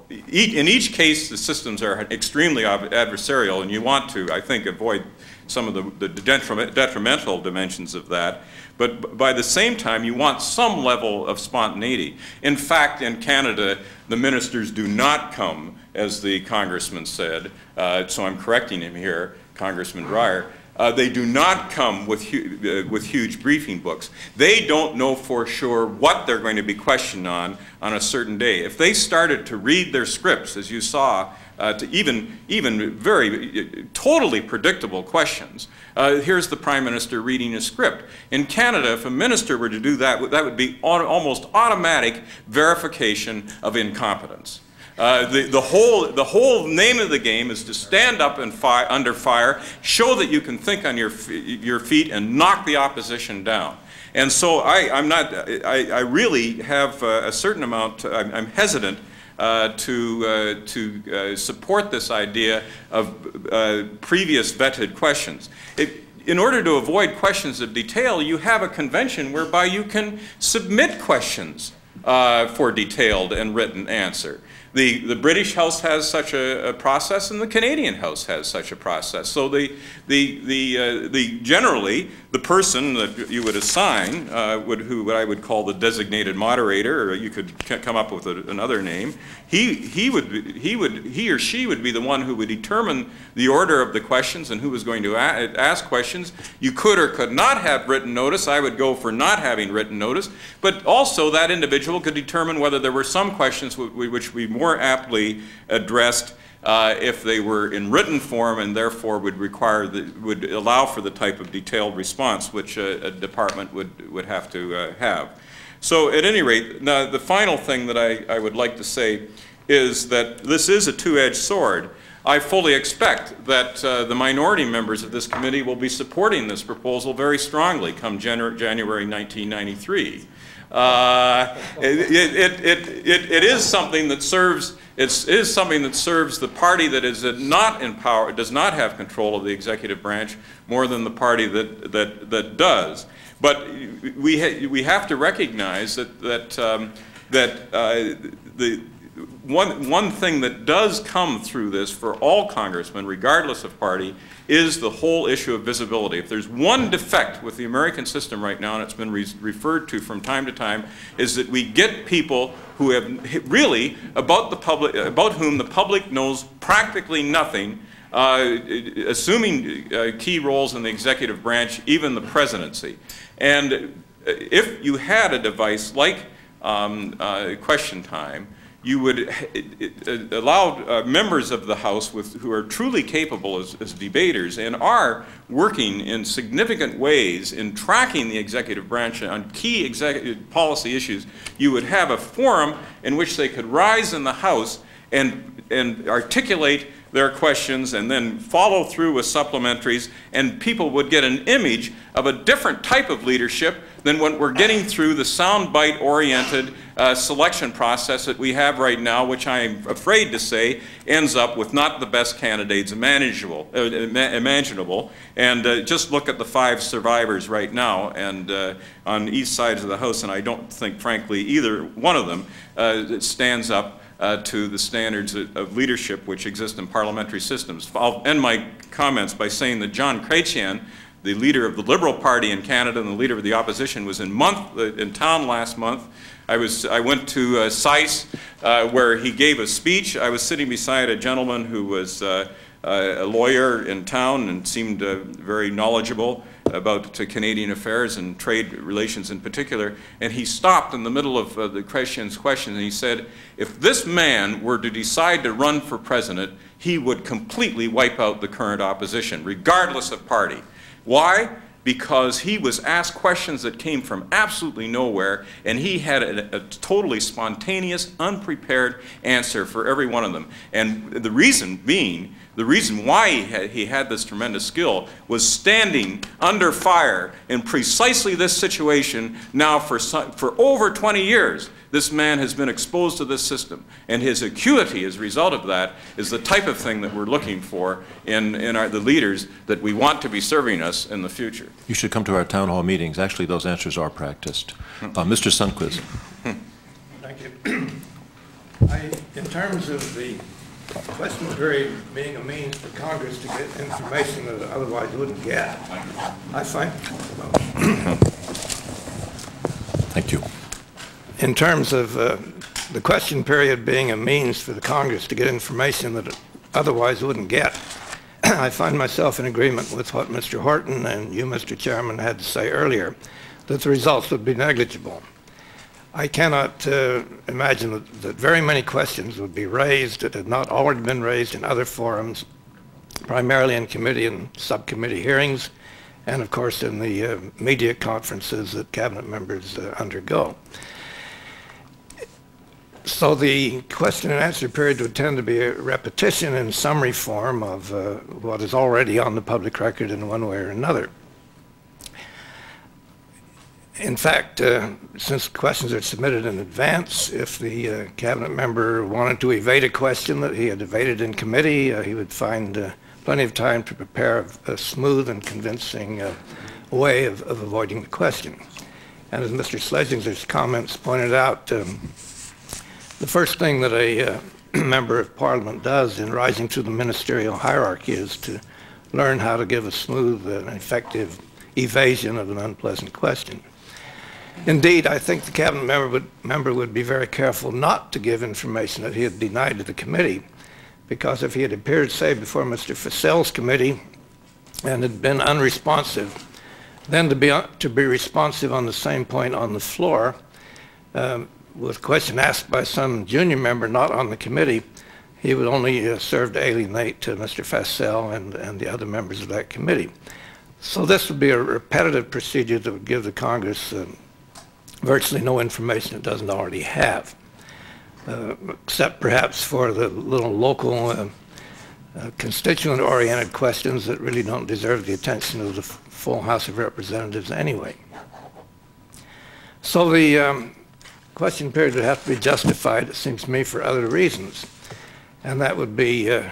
in each case, the systems are extremely adversarial, and you want to, I think, avoid some of the the detriment- detrimental dimensions of that. But by the same time, you want some level of spontaneity. In fact, in Canada, the ministers do not come, as the congressman said, uh, so I'm correcting him here, Congressman Dreier, uh, they do not come with, hu- uh, with huge briefing books. They don't know for sure what they're going to be questioned on on a certain day. If they started to read their scripts, as you saw, uh, to even, even very uh, totally predictable questions, uh, here's the Prime Minister reading a script. In Canada, if a minister were to do that, that would be almost automatic verification of incompetence. Uh, the, the, whole, the whole name of the game is to stand up and fi under fire, show that you can think on your, your feet, and knock the opposition down. And so I, I'm not, I, I really have uh, a certain amount, I'm, I'm hesitant uh, to, uh, to uh, support this idea of uh, previous vetted questions. It, in order to avoid questions of detail, you have a convention whereby you can submit questions for detailed and written answer. The, the British House has such a, a process, and the Canadian House has such a process. So the, the, the, uh, the generally, the person that you would assign, uh, would, who I would call the designated moderator, or you could come up with a, another name, he, he, would, he, would, he or she would be the one who would determine the order of the questions and who was going to ask questions. You could or could not have written notice. I would go for not having written notice. But also, that individual could determine whether there were some questions wh- wh- which we more aptly addressed uh, if they were in written form and therefore would require, the, would allow for the type of detailed response which a, a department would, would have to uh, have. So at any rate, now the final thing that I, I would like to say is that this is a two-edged sword. I fully expect that uh, the minority members of this committee will be supporting this proposal very strongly come Janu- January 1993. Uh, it, it, it, it, it is something that serves it's, it is something that serves the party that is not in power, does not have control of the executive branch more than the party that, that, that does. But we, ha we have to recognize that, that, um, that uh, the, one, one thing that does come through this for all congressmen, regardless of party, is the whole issue of visibility. If there's one defect with the American system right now, and it's been re referred to from time to time, is that we get people who have really about the public, about whom the public knows practically nothing, uh, assuming uh, key roles in the executive branch, even the presidency. And if you had a device like um, uh, question time, you would *laughs* uh, allow uh, members of the House with, who are truly capable as, as debaters and are working in significant ways in tracking the executive branch on key executive policy issues, you would have a forum in which they could rise in the House and, and articulate their questions and then follow through with supplementaries, and people would get an image of a different type of leadership than what we're getting through the soundbite oriented uh, selection process that we have right now, which I'm afraid to say ends up with not the best candidates imaginable. Uh, imaginable. And uh, just look at the five survivors right now and uh, on each sides of the House, and I don't think, frankly, either one of them uh, stands up uh, to the standards of, leadership which exist in parliamentary systems. I'll end my comments by saying that John Chrétien, the leader of the Liberal Party in Canada and the leader of the opposition, was in, month, uh, in town last month. I, was, I went to uh, SAIS uh, where he gave a speech. I was sitting beside a gentleman who was uh, uh, a lawyer in town and seemed uh, very knowledgeable about uh, Canadian affairs and trade relations in particular. And he stopped in the middle of uh, the Chrétien's question and he said, if this man were to decide to run for president, he would completely wipe out the current opposition, regardless of party. Why? Because he was asked questions that came from absolutely nowhere, and he had a, a, totally spontaneous, unprepared answer for every one of them. And the reason being, the reason why he had, he had this tremendous skill was standing under fire in precisely this situation now for, for over 20 years. This man has been exposed to this system, and his acuity as a result of that is the type of thing that we're looking for in, in our, the leaders that we want to be serving us in the future. You should come to our town hall meetings. Actually, those answers are practiced. Uh, Mr. Sundquist. Thank you. *clears throat* I, in terms of the question period being a means for Congress to get information that it otherwise wouldn't get, I find, Thank you. in terms of uh, the question period being a means for the Congress to get information that it otherwise wouldn't get, *clears throat* I find myself in agreement with what Mr. Horton and you, Mr. Chairman, had to say earlier, that the results would be negligible. I cannot uh, imagine that, that very many questions would be raised that had not already been raised in other forums, primarily in committee and subcommittee hearings, and of course in the uh, media conferences that cabinet members uh, undergo. So the question and answer period would tend to be a repetition in summary form of uh, what is already on the public record in one way or another. In fact, uh, since questions are submitted in advance, if the uh, cabinet member wanted to evade a question that he had evaded in committee, uh, he would find uh, plenty of time to prepare a, a smooth and convincing uh, way of, of, avoiding the question. And as Mr. Schlesinger's comments pointed out, um, the first thing that a uh, *clears throat* member of parliament does in rising to the ministerial hierarchy is to learn how to give a smooth and effective evasion of an unpleasant question. Indeed, I think the cabinet member would, member would be very careful not to give information that he had denied to the committee, because if he had appeared, say, before Mr. Fascell's committee and had been unresponsive, then to be, to be responsive on the same point on the floor, um, with a question asked by some junior member not on the committee, he would only uh, serve to alienate to Mr. Fascell and, and the other members of that committee. So this would be a repetitive procedure that would give the Congress uh, virtually no information it doesn't already have, uh, except perhaps for the little local uh, uh, constituent-oriented questions that really don't deserve the attention of the full House of Representatives anyway. So the um, question period would have to be justified, it seems to me, for other reasons, and that would be uh,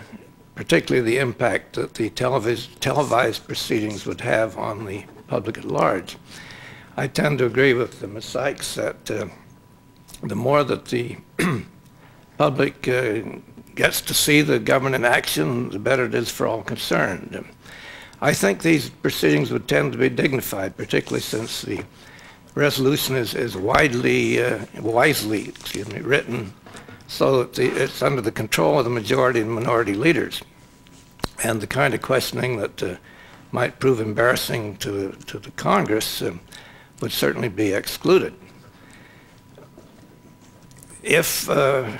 particularly the impact that the televis televised proceedings would have on the public at large. I tend to agree with the. Sykes that uh, the more that the *clears throat* public uh, gets to see the government in action, the better it is for all concerned. I think these proceedings would tend to be dignified, particularly since the resolution is, is widely, uh, wisely excuse me, written so that the, it's under the control of the majority and minority leaders. And the kind of questioning that uh, might prove embarrassing to, to the Congress um, would certainly be excluded. If uh,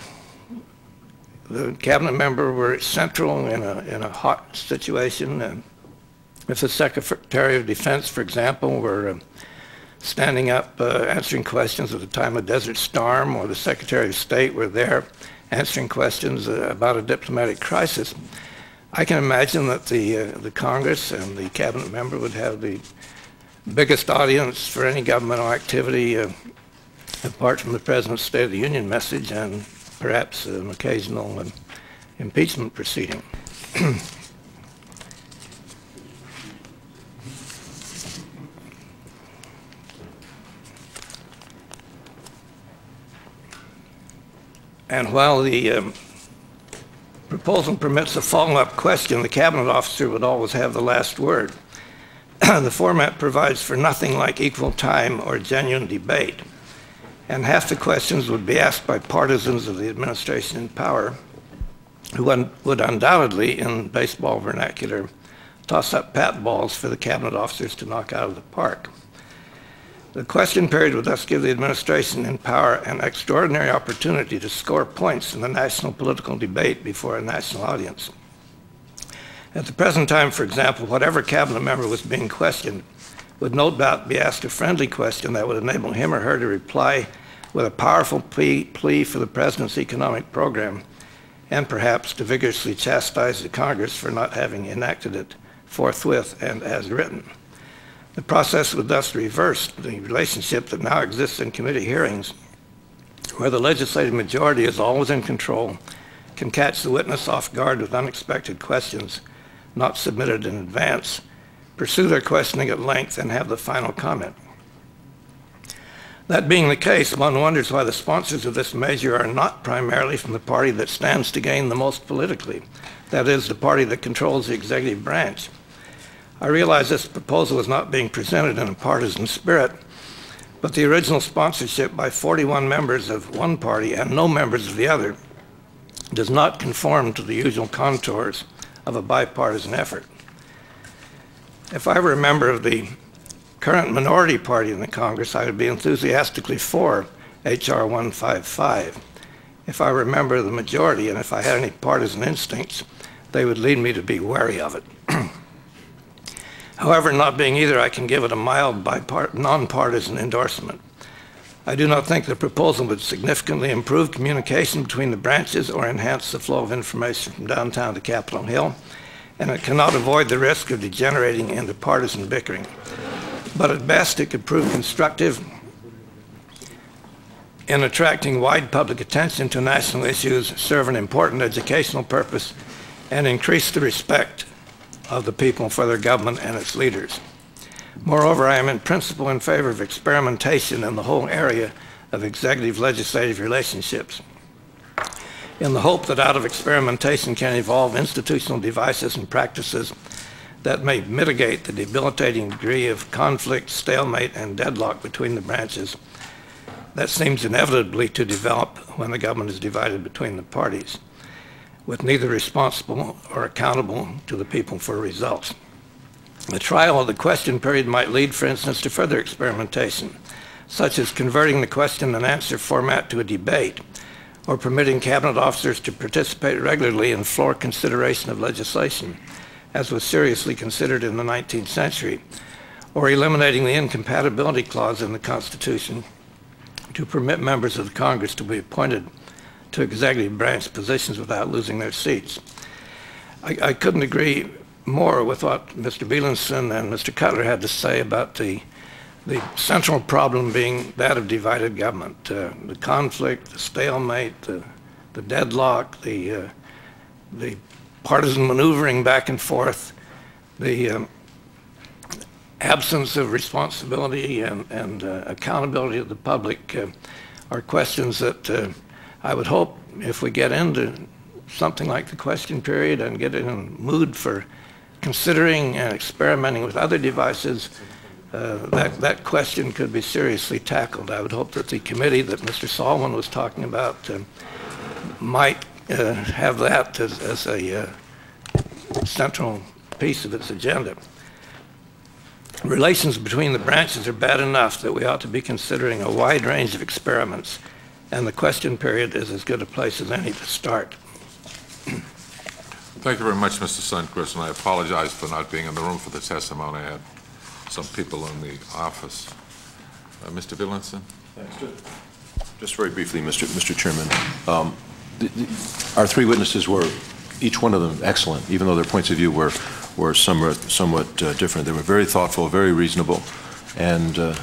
the cabinet member were central in a, in a hot situation, uh, if the Secretary of Defense, for example, were uh, standing up uh, answering questions at the time of Desert Storm, or the Secretary of State were there answering questions uh, about a diplomatic crisis, I can imagine that the, uh, the Congress and the cabinet member would have the biggest audience for any governmental activity uh, apart from the President's State of the Union message and perhaps an occasional uh, impeachment proceeding. *clears throat* and while the um, proposal permits a follow-up question, the cabinet officer would always have the last word. *clears throat* the format provides for nothing like equal time or genuine debate. And half the questions would be asked by partisans of the administration in power, who un would undoubtedly, in baseball vernacular, toss up pat balls for the cabinet officers to knock out of the park. The question period would thus give the administration in power an extraordinary opportunity to score points in the national political debate before a national audience. At the present time, for example, whatever cabinet member was being questioned would no doubt be asked a friendly question that would enable him or her to reply with a powerful plea, plea for the president's economic program and perhaps to vigorously chastise the Congress for not having enacted it forthwith and as written. The process would thus reverse the relationship that now exists in committee hearings, where the legislative majority is always in control, can catch the witness off guard with unexpected questions, not submitted in advance, pursue their questioning at length, and have the final comment. That being the case, one wonders why the sponsors of this measure are not primarily from the party that stands to gain the most politically, that is, the party that controls the executive branch. I realize this proposal is not being presented in a partisan spirit, but the original sponsorship by 41 members of one party and no members of the other does not conform to the usual contours of a bipartisan effort. If I were a member of the current minority party in the Congress, I would be enthusiastically for H.R. 155. If I were a member of the majority and if I had any partisan instincts, they would lead me to be wary of it. *clears throat* However, not being either, I can give it a mild nonpartisan endorsement. I do not think the proposal would significantly improve communication between the branches or enhance the flow of information from downtown to Capitol Hill, and it cannot avoid the risk of degenerating into partisan bickering. But at best, it could prove constructive in attracting wide public attention to national issues, serve an important educational purpose, and increase the respect of the people for their government and its leaders. Moreover, I am in principle in favor of experimentation in the whole area of executive-legislative relationships in the hope that out of experimentation can evolve institutional devices and practices that may mitigate the debilitating degree of conflict, stalemate, and deadlock between the branches that seems inevitably to develop when the government is divided between the parties, with neither responsible or accountable to the people for results. The trial of the question period might lead, for instance, to further experimentation, such as converting the question and answer format to a debate, or permitting cabinet officers to participate regularly in floor consideration of legislation, as was seriously considered in the 19th century, or eliminating the incompatibility clause in the Constitution to permit members of the Congress to be appointed to executive branch positions without losing their seats. I, I couldn't agree more with what Mr. Beilenson and Mr. Cutler had to say about the the central problem being that of divided government, uh, the conflict, the stalemate, the, the deadlock, the, uh, the partisan maneuvering back and forth, the um, absence of responsibility and, and uh, accountability of the public uh, are questions that uh, I would hope if we get into something like the question period and get in a mood for considering and experimenting with other devices, uh, that, that question could be seriously tackled. I would hope that the committee that Mr. Solomon was talking about uh, might uh, have that as, as a uh, central piece of its agenda. Relations between the branches are bad enough that we ought to be considering a wide range of experiments, and the question period is as good a place as any to start. Thank you very much, Mr. Sundquist, and I apologize for not being in the room for the testimony. I had some people in the office. Uh, Mr. Beilenson? Just very briefly, Mr. Mr. Chairman. Um, the, the, our three witnesses were, each one of them, excellent, even though their points of view were, were somewhat, somewhat uh, different. They were very thoughtful, very reasonable, and uh,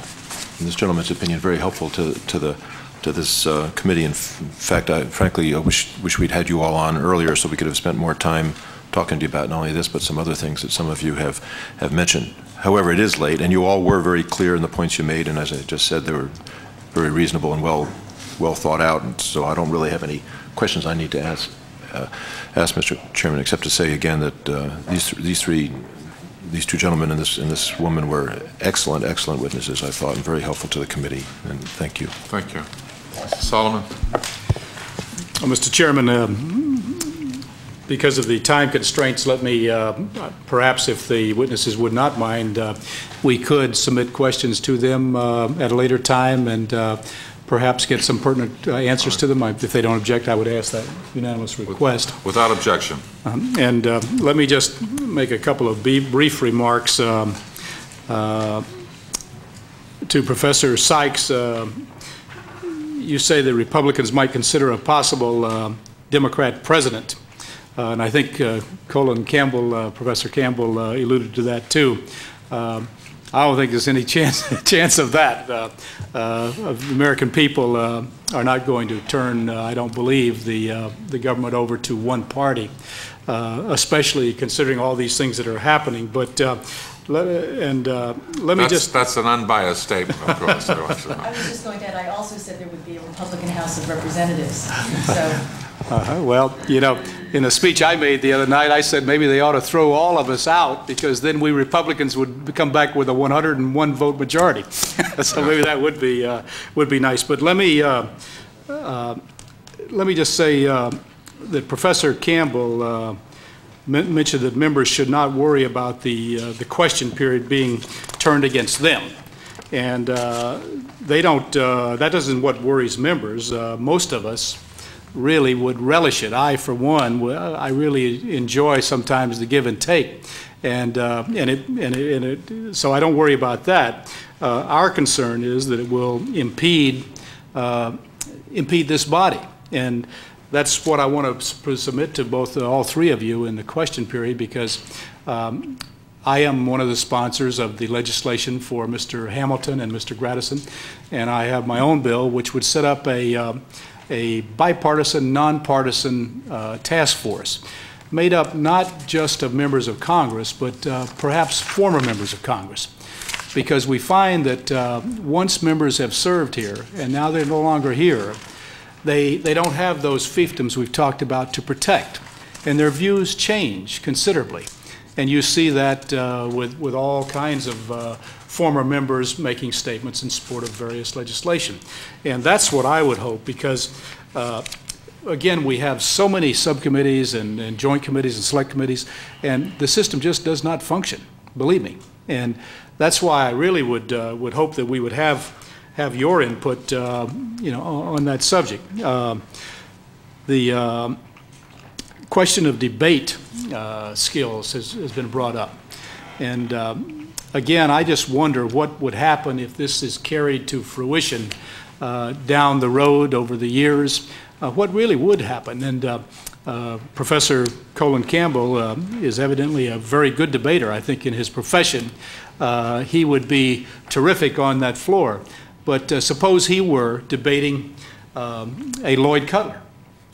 in this gentleman's opinion, very helpful to, to the to this uh, committee. In, fact, I frankly I wish, wish we'd had you all on earlier so we could have spent more time talking to you about not only this, but some other things that some of you have, have mentioned. However, it is late, and you all were very clear in the points you made, and as I just said, they were very reasonable and well, well thought out, and so I don't really have any questions I need to ask, uh, ask Mr. Chairman, except to say again that uh, these, th these three these two gentlemen and this, and this woman were excellent, excellent witnesses, I thought, and very helpful to the committee. And thank you. Thank you. Solomon? Well, Mr. Chairman, um, because of the time constraints, let me, uh, perhaps if the witnesses would not mind, uh, we could submit questions to them uh, at a later time and uh, perhaps get some pertinent uh, answers to them. I, if they don't object, I would ask that unanimous request. Without objection. Um, and uh, let me just make a couple of brief remarks um, to Professor Sykes you say the Republicans might consider a possible uh, Democrat president. Uh, and I think uh, Colin Campbell, uh, Professor Campbell, uh, alluded to that too. Um, I don't think there's any *laughs* chance chance of that. Uh, of American people are not going to turn, I don't believe, the the government over to one party, especially considering all these things that are happening. But let- and uh, let me That's, just, that's an unbiased statement, of course. I want you know. I was just going to add, I also said there would be a Republican House of Representatives. So *laughs* uh-huh, well, you know, in a speech I made the other night, I said maybe they ought to throw all of us out because then we Republicans would come back with a 101 vote majority. *laughs* So maybe that would be, uh, would be nice. But let me, uh, uh, let me just say uh, that Professor Campbell uh, men- mentioned that members should not worry about the, uh, the question period being turned against them. And uh, they don't, uh, doesn't what worries members. Uh, Most of us really would relish it. I, for one, I really enjoy sometimes the give and take. And, uh, and it, and it, and it, so I don't worry about that. Uh, Our concern is that it will impede, impede this body. And that's what I want to submit to both, uh, all three of you in the question period, because um, I am one of the sponsors of the legislation for Mr. Hamilton and Mr. Gradison, and I have my own bill which would set up a, um, a bipartisan, nonpartisan uh, task force made up not just of members of Congress, but uh, perhaps former members of Congress. Because we find that uh, once members have served here, and now they're no longer here, they, they don't have those fiefdoms we've talked about to protect. And their views change considerably. And you see that uh, with, with all kinds of uh, former members making statements in support of various legislation. And that's what I would hope, because, uh, again, we have so many subcommittees and, and joint committees and select committees, and the system just does not function, believe me. And that's why I really would, uh, would hope that we would have, have your input, uh, you know, on, that subject. Um, the um, question of debate uh, skills has, has been brought up. And um, again, I just wonder what would happen if this is carried to fruition uh, down the road over the years. Uh, what really would happen? And uh, uh, Professor Colin Campbell uh, is evidently a very good debater, I think, in his profession. Uh, he would be terrific on that floor. But uh, suppose he were debating um, a Lloyd Cutler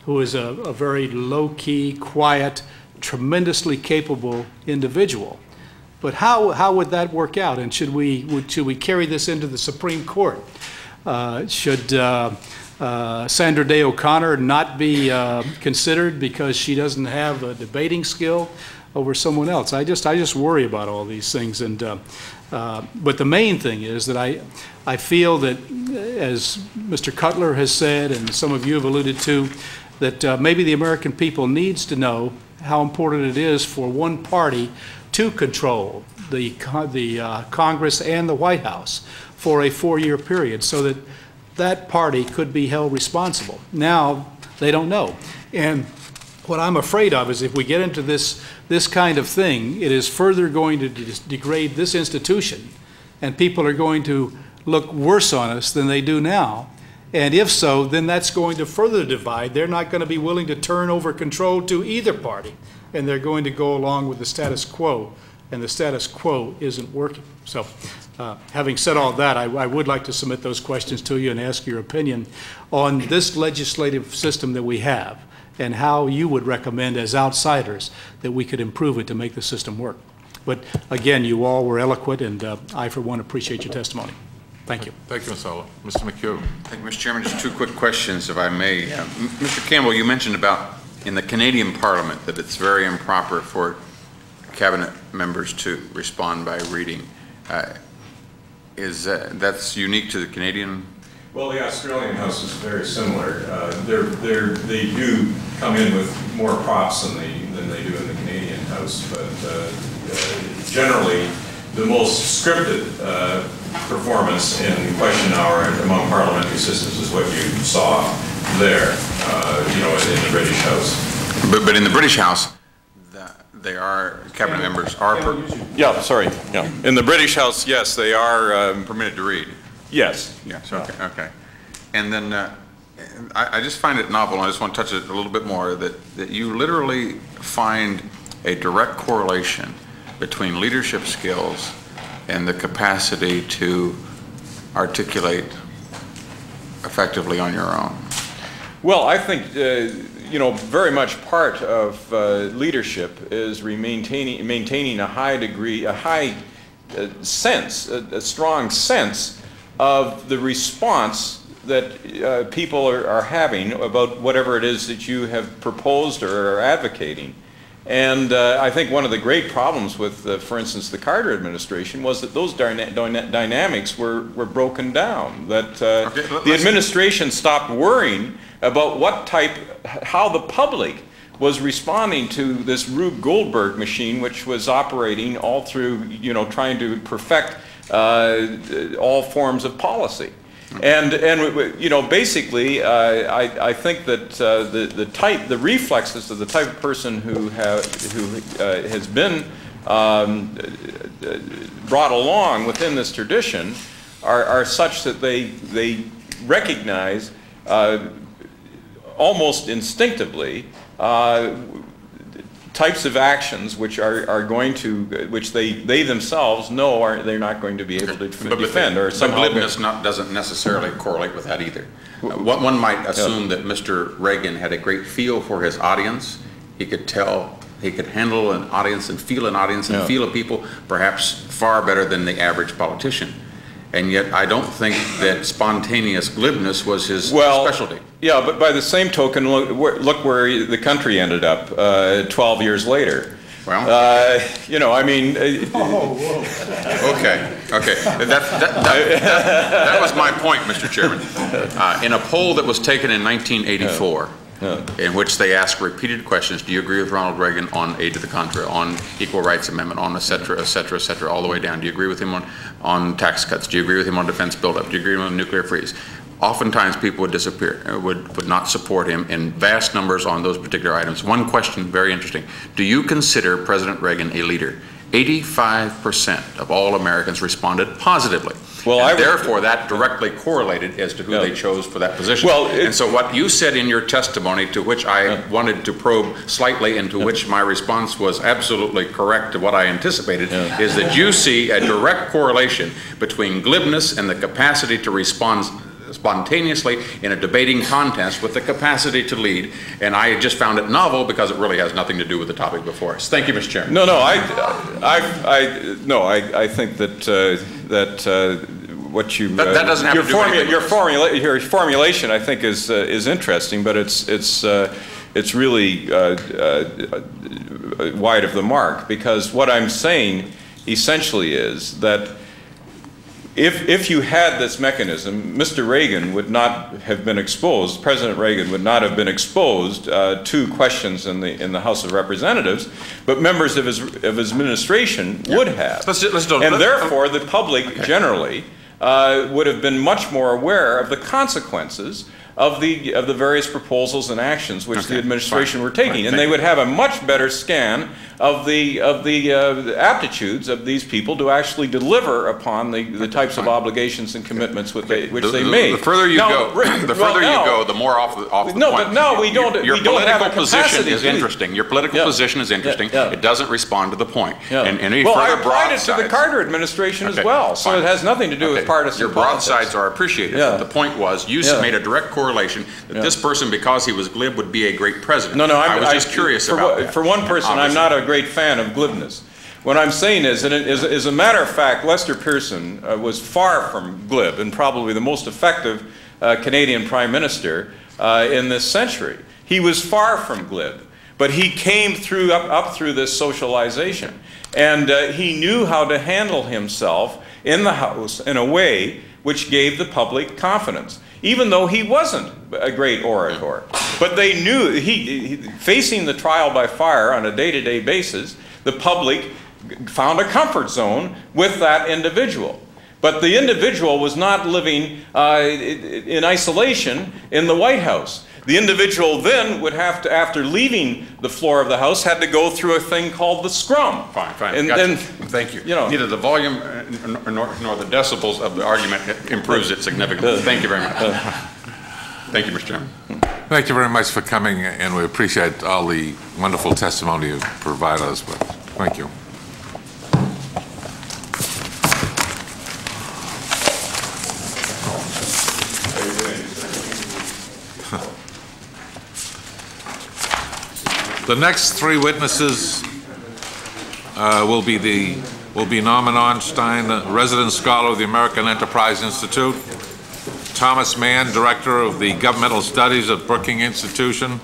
who is a, a very low-key, quiet, tremendously capable individual. But how, how would that work out? And should we, would, should we carry this into the Supreme Court? Uh, should uh, uh, Sandra Day O'Connor not be uh, considered because she doesn't have a debating skill over someone else? I just, I just worry about all these things. And, uh, uh, but the main thing is that I, I feel that, as Mr. Cutler has said, and some of you have alluded to, that uh, maybe the American people needs to know how important it is for one party to control the, the uh, Congress and the White House for a four-year period so that that party could be held responsible. Now, they don't know. And what I'm afraid of is if we get into this, this kind of thing, it is further going to de- degrade this institution, and people are going to look worse on us than they do now. And if so, then that's going to further divide. They're not going to be willing to turn over control to either party, and they're going to go along with the status quo, and the status quo isn't working. So, uh, having said all that, I, I would like to submit those questions to you and ask your opinion on this legislative system that we have, and how you would recommend, as outsiders, that we could improve it to make the system work. But again, you all were eloquent, and uh, I, for one, appreciate your testimony. Thank you. Thank you, Ms. Sullivan. Mr. McHugh. Thank you, Mr. Chairman. Just two quick questions, if I may. Uh, Mr. Campbell, you mentioned about in the Canadian Parliament that it's very improper for cabinet members to respond by reading. Uh, Is, uh, that's unique to the Canadian? Well, the Australian House is very similar. Uh, They're, they're, they do come in with more props than they, than they do in the Canadian House, but uh, uh, generally, the most scripted uh, performance in question hour among parliamentary systems is what you saw there, uh, you know, in the British House. But, but in the British House, they are, cabinet members are, per- Yeah, sorry, yeah. In the British House, yes, they are um, permitted to read. Yes. Yes, okay, okay. And then, uh, I, I just find it novel, and I just want to touch it a little bit more, that, that you literally find a direct correlation between leadership skills and the capacity to articulate effectively on your own. Well, I think, uh, you know, very much part of uh, leadership is maintaining, maintaining a high degree, a high uh, sense, a, a strong sense of the response that uh, people are, are having about whatever it is that you have proposed or are advocating. And uh, I think one of the great problems with, uh, for instance, the Carter administration was that those dyna dyna dynamics were, were broken down. That uh, Okay, the administration stopped worrying about what type, how the public was responding to this Rube Goldberg machine, which was operating all through, you know, trying to perfect all forms of policy. And, and you know, basically, uh, I, I think that uh, the, the type, the reflexes of the type of person who, who uh, has been um, uh, brought along within this tradition are, are such that they, they recognize uh, almost instinctively uh, types of actions which are, are going to, which they, they themselves know are, they're not going to be able to But- but- defend or But somehow. glibness not, doesn't necessarily correlate with that either. Uh, One, one might assume that Mr. Reagan had a great feel for his audience. He could tell, he could handle an audience and feel an audience and Yeah. feel a people perhaps far better than the average politician. And yet, I don't think that spontaneous glibness was his Well, specialty. Yeah, but by the same token, look, where- look where the country ended up uh, 12 years later. Well, uh, you know, I mean, uh, Okay, okay. That, that, that, that- that was my point, Mr. Chairman. Uh, In a poll that was taken in 1984, in which they ask repeated questions, do you agree with Ronald Reagan on aid to the Contra, on equal rights amendment, on et cetera, et cetera, et cetera, all the way down? Do you agree with him on, on tax cuts? Do you agree with him on defense buildup? Do you agree with him on nuclear freeze? Oftentimes, people would disappear, uh, would, would not support him in vast numbers on those particular items. One question, very interesting. Do you consider President Reagan a leader? 85% of all Americans responded positively. Well, And I therefore, that directly correlated as to who they chose for that position. Well, And so what you said in your testimony, to which I wanted to probe slightly, and to which my response was absolutely correct to what I anticipated, is that you see a direct correlation between glibness and the capacity to respond spontaneously in a debating contest with the capacity to lead. And I just found it novel because it really has nothing to do with the topic before us. Thank you, Mr. Chairman. No, no, I, I, I, no, I, I think that, uh, that uh, what you. That- that doesn't have your to do formula- Your formula, your formulation, I think, is, uh, is interesting, but it's, it's, uh, it's really uh, uh, wide of the mark, because what I'm saying essentially is that if, if you had this mechanism, Mr. Reagan would not have been exposed, President Reagan would not have been exposed uh, to questions in the, in the House of Representatives, but members of his, of his administration would have. Let's let's do- and let's- therefore, the public generally uh, would have been much more aware of the consequences of the, of the various proposals and actions which the administration fine, were taking. fine, And they would have a much better scan of the, of the uh, aptitudes of these people to actually deliver upon the, the types of obligations and commitments which they, which The- they the- made. The further you Now, go, the well, further you go, the more off the, off the No, point. but no, we don't- Your we don't have political a position is interesting. Your political Yeah. position is interesting. Yeah, yeah. It doesn't respond to the point. And any well, I further applied it to the Carter administration as well, so fine. it has nothing to do with Okay, partisan Your politics. broadsides are appreciated. The point was, you made a direct correlation that Yeah. this person, because he was glib, would be a great president. No, no, I'm, I was just curious for, about that. For one person, I'm not a great fan of glibness. What I'm saying is, that it is, as a matter of fact, Lester Pearson uh, was far from glib and probably the most effective uh, Canadian Prime Minister uh, in this century. He was far from glib, but he came through up, up through this socialization, and uh, he knew how to handle himself in the House in a way which gave the public confidence even though he wasn't a great orator. But they knew, he, he, facing the trial by fire on a day-to-day basis, the public found a comfort zone with that individual. But the individual was not living uh, in isolation in the White House. The individual then would have to, after leaving the floor of the House, had to go through a thing called the scrum. Fine, fine. And Gotcha. then, Thank you. you know- Neither the volume uh, nor, nor the decibels of the argument improves it significantly. Thank you very much. Thank you, Mr. Chairman. Thank you very much for coming, and we appreciate all the wonderful testimony you provide us with. Thank you. The next three witnesses uh, will be the will be Norman Ornstein, resident scholar of the American Enterprise Institute, Thomas Mann, Director of the Governmental Studies at Brookings Institution,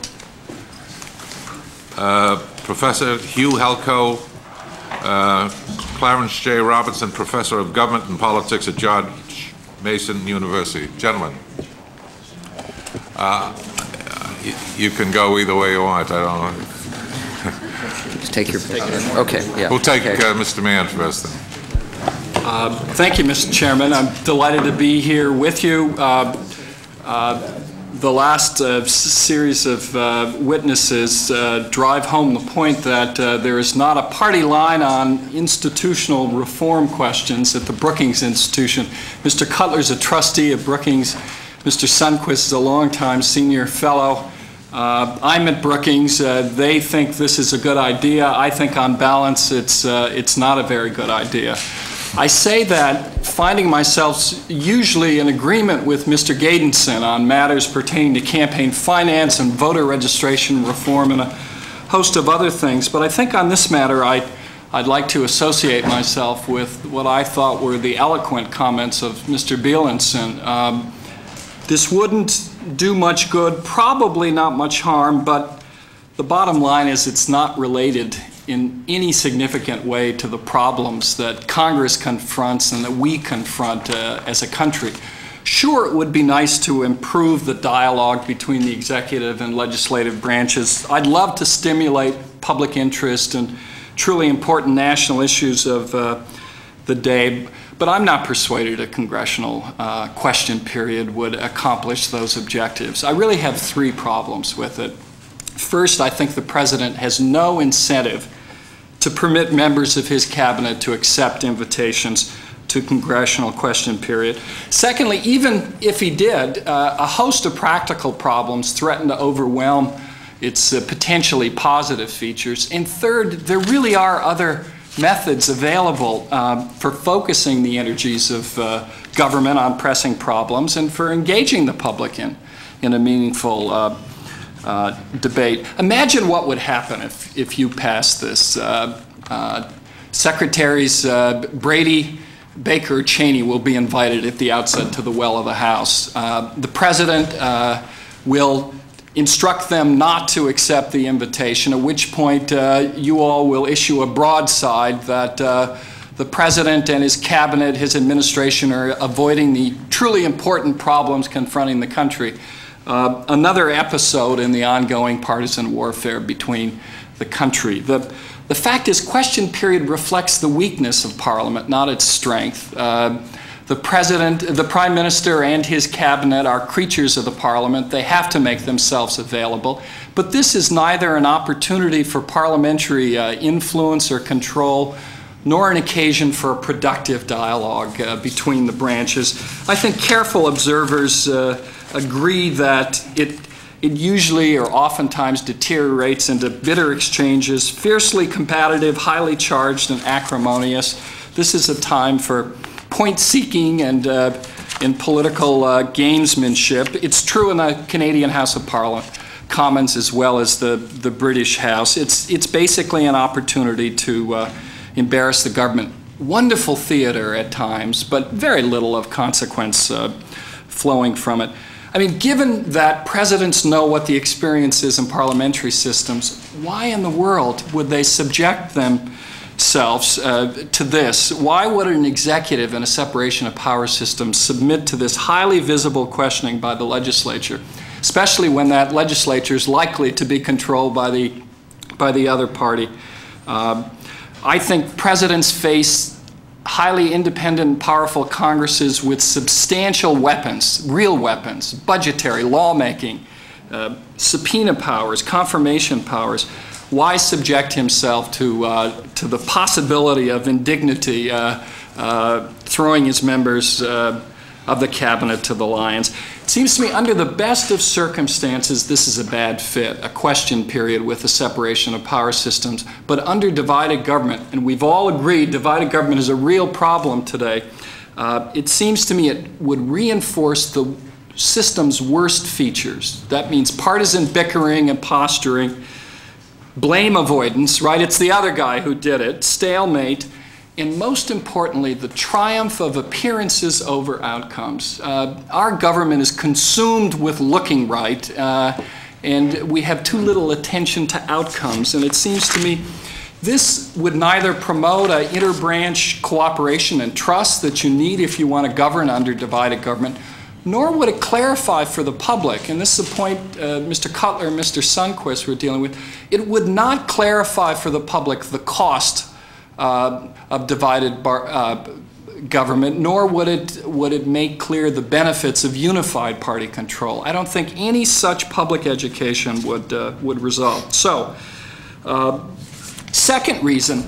uh, Professor Hugh Heclo, uh, Clarence J. Robinson, Professor of Government and Politics at George Mason University. Gentlemen, uh, you can go either way you want, I don't know. Take your, okay, yeah. We'll take okay. uh, Mr. Mann first then. Uh, Thank you, Mr. Chairman. I'm delighted to be here with you. Uh, uh, The last uh, s- series of uh, witnesses uh, drive home the point that uh, there is not a party line on institutional reform questions at the Brookings Institution. Mr. Cutler is a trustee of Brookings. Mr. Sundquist is a longtime senior fellow. Uh, I'm at Brookings. Uh, They think this is a good idea. I think on balance, it's, uh, it's not a very good idea. I say that finding myself usually in agreement with Mr. Gejdenson on matters pertaining to campaign finance and voter registration reform and a host of other things, but I think on this matter I, I'd like to associate myself with what I thought were the eloquent comments of Mr. Beilenson. Um, this wouldn't do much good, probably not much harm, but the bottom line is it's not related in any significant way to the problems that Congress confronts and that we confront uh, as a country. Sure, it would be nice to improve the dialogue between the executive and legislative branches. I'd love to stimulate public interest in truly important national issues of uh, the day, but I'm not persuaded a congressional uh, question period would accomplish those objectives. I really have three problems with it. First, I think the president has no incentive to permit members of his cabinet to accept invitations to congressional question period. Secondly, even if he did, uh, a host of practical problems threaten to overwhelm its uh, potentially positive features. And third, there really are other methods available um, for focusing the energies of uh, government on pressing problems and for engaging the public in, in a meaningful uh, uh, debate. Imagine what would happen if, if you passed this. Uh, uh, Secretaries uh, Brady, Baker, Cheney will be invited at the outset to the well of the House. Uh, the President uh, will instruct them not to accept the invitation, at which point uh, you all will issue a broadside that uh, the President and his cabinet, his administration are avoiding the truly important problems confronting the country. Uh, another episode in the ongoing partisan warfare between the country. The, the fact is, question period reflects the weakness of Parliament, not its strength. The President, the Prime Minister, and his cabinet are creatures of the Parliament. They have to make themselves available. But this is neither an opportunity for parliamentary uh, influence or control nor an occasion for a productive dialogue uh, between the branches. I think careful observers uh, agree that it, it usually or oftentimes deteriorates into bitter exchanges, fiercely combative, highly charged, and acrimonious. This is a time for point seeking and uh, in political uh, gamesmanship. It's true in the Canadian House of Parliament. Commons as well as the, the British House. It's, it's basically an opportunity to uh, embarrass the government. Wonderful theater at times, but very little of consequence uh, flowing from it. I mean, given that presidents know what the experience is in parliamentary systems, why in the world would they subject themselves uh, to this? Why would an executive in a separation of power system submit to this highly visible questioning by the legislature, especially when that legislature is likely to be controlled by the, by the other party? Uh, I think presidents face highly independent powerful Congresses with substantial weapons, real weapons, budgetary, lawmaking, uh, subpoena powers, confirmation powers. Why subject himself to, uh, to the possibility of indignity, uh, uh throwing his members uh, of the cabinet to the lions? It seems to me, under the best of circumstances, this is a bad fit, a question period with the separation of power systems. But under divided government, and we've all agreed divided government is a real problem today, uh, it seems to me it would reinforce the system's worst features. That means partisan bickering and posturing, blame avoidance, right? It's the other guy who did it, stalemate, and most importantly, the triumph of appearances over outcomes. Uh, our government is consumed with looking right, uh, and we have too little attention to outcomes. And it seems to me this would neither promote a interbranch cooperation and trust that you need if you want to govern under divided government, nor would it clarify for the public, and this is a point uh, Mr. Cutler and Mr. Sundquist were dealing with, it would not clarify for the public the cost uh, of divided bar, uh, government, nor would it, would it make clear the benefits of unified party control. I don't think any such public education would, uh, would result. So, uh, second reason,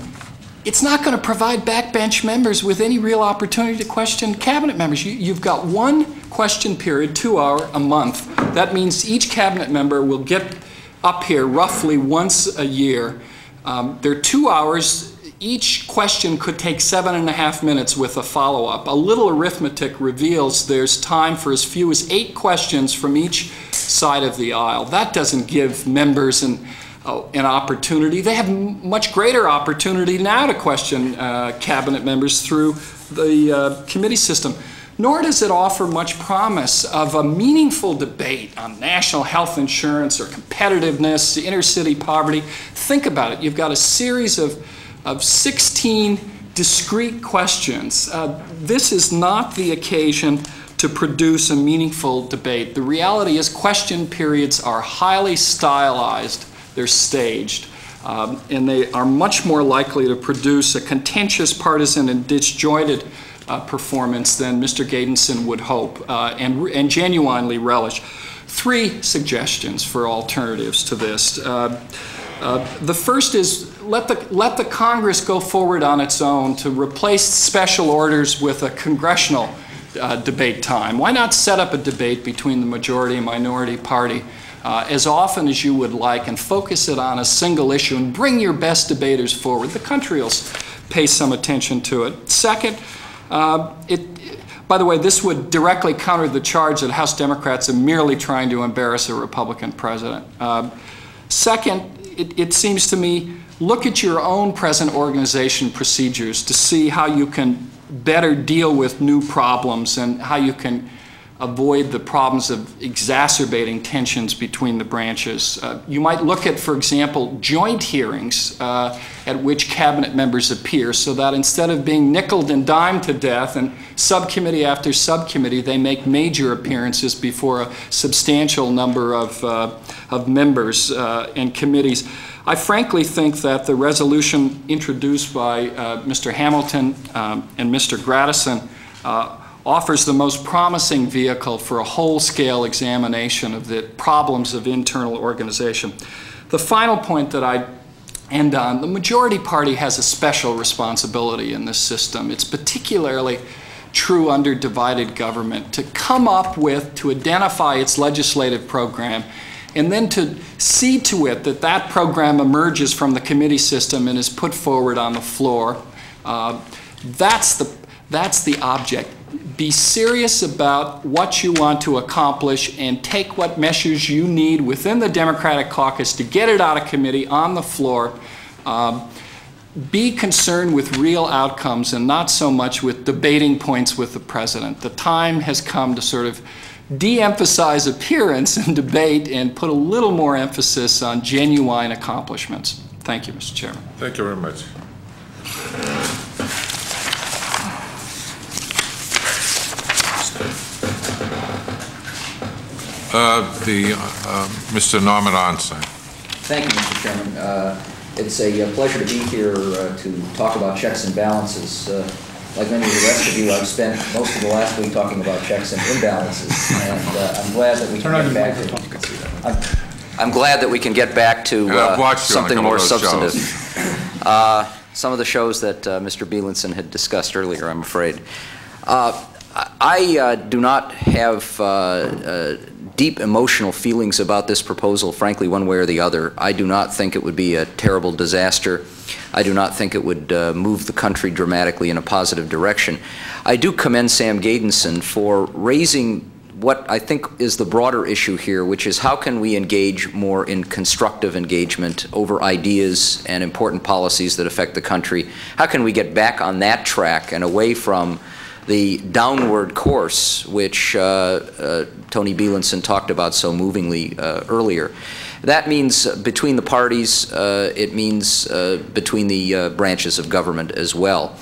it's not going to provide backbench members with any real opportunity to question cabinet members. You, have got one question period, two hour a month. That means each cabinet member will get up here roughly once a year. Um, are two hours. Each question could take seven and a half minutes with a follow-up. A little arithmetic reveals there's time for as few as eight questions from each side of the aisle. That doesn't give members an uh, an opportunity. They have much greater opportunity now to question uh, cabinet members through the uh, committee system. Nor does it offer much promise of a meaningful debate on national health insurance or competitiveness, inner city poverty. Think about it. You've got a series of, of 16 discrete questions. Uh, this is not the occasion to produce a meaningful debate. The reality is question periods are highly stylized they're staged. Um, and they are much more likely to produce a contentious, partisan, and disjointed uh, performance than Mr. Gejdenson would hope uh, and, and genuinely relish. Three suggestions for alternatives to this. Uh, uh, the first is let the, let the Congress go forward on its own to replace special orders with a congressional uh, debate time. Why not set up a debate between the majority and minority party uh, as often as you would like and focus it on a single issue and bring your best debaters forward. The country will pay some attention to it. Second, uh, it, by the way, this would directly counter the charge that House Democrats are merely trying to embarrass a Republican president. Uh, second, it, it seems to me, look at your own present organization procedures to see how you can better deal with new problems and how you can avoid the problems of exacerbating tensions between the branches. Uh, you might look at, for example, joint hearings uh, at which cabinet members appear so that instead of being nickeled and dimed to death and subcommittee after subcommittee, they make major appearances before a substantial number of, uh, of members uh, and committees. I frankly think that the resolution introduced by uh, Mr. Hamilton um, and Mr. Gradison uh, offers the most promising vehicle for a whole-scale examination of the problems of internal organization. The final point that I end on, the majority party has a special responsibility in this system. It's particularly true under divided government to come up with, to identify its legislative program, and then to see to it that that program emerges from the committee system and is put forward on the floor. Uh, that's the that's the object be serious about what you want to accomplish and take what measures you need within the Democratic caucus to get it out of committee on the floor. Um, be concerned with real outcomes and not so much with debating points with the president. The time has come to sort of de-emphasize appearance and debate and put a little more emphasis on genuine accomplishments. Thank you, Mr. Chairman. Thank you very much. The, uh, Mr. Norman Ornstein. Thank you, Mr. Chairman. Uh, it's a uh, pleasure to be here uh, to talk about checks and balances. Uh, like many of the rest of you, I've spent most of the last week talking about checks and imbalances, and I'm glad that we can get back to. I'm, I'm, glad that we can get back to something more substantive. *laughs* some of the shows that Mr. Beilenson had discussed earlier, I'm afraid. I do not have deep emotional feelings about this proposal, frankly, one way or the other. I do not think it would be a terrible disaster. I do not think it would uh, move the country dramatically in a positive direction. I do commend Sam Gejdenson for raising what I think is the broader issue here, which is how can we engage more in constructive engagement over ideas and important policies that affect the country? How can we get back on that track and away from the downward course, which uh, uh, Tony Beilenson talked about so movingly uh, earlier? That means between the parties, uh, it means uh, between the uh, branches of government as well.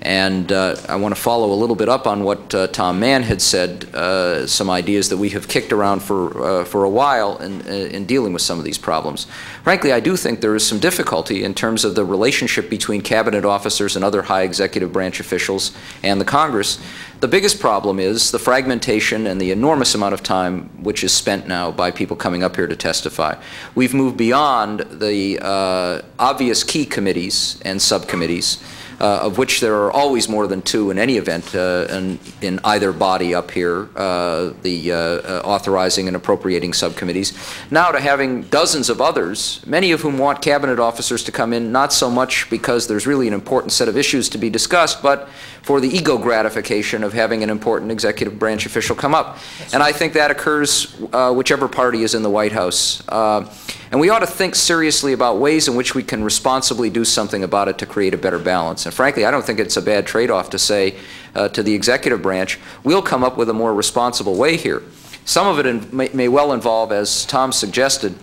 And uh, I want to follow a little bit up on what uh, Tom Mann had said, uh, some ideas that we have kicked around for, uh, for a while in, uh, in dealing with some of these problems. Frankly, I do think there is some difficulty in terms of the relationship between cabinet officers and other high executive branch officials and the Congress. The biggest problem is the fragmentation and the enormous amount of time which is spent now by people coming up here to testify. We've moved beyond the uh, obvious key committees and subcommittees uh, of which there are always more than two in any event uh, in, in either body up here, uh, the uh, uh, authorizing and appropriating subcommittees, now to having dozens of others, many of whom want cabinet officers to come in, not so much because there's really an important set of issues to be discussed, but for the ego gratification of having an important executive branch official come up. And I think that occurs uh, whichever party is in the White House. and we ought to think seriously about ways in which we can responsibly do something about it to create a better balance. And frankly, I don't think it's a bad trade-off to say uh, to the executive branch, we'll come up with a more responsible way here. Some of it may, may, well involve, as Tom suggested,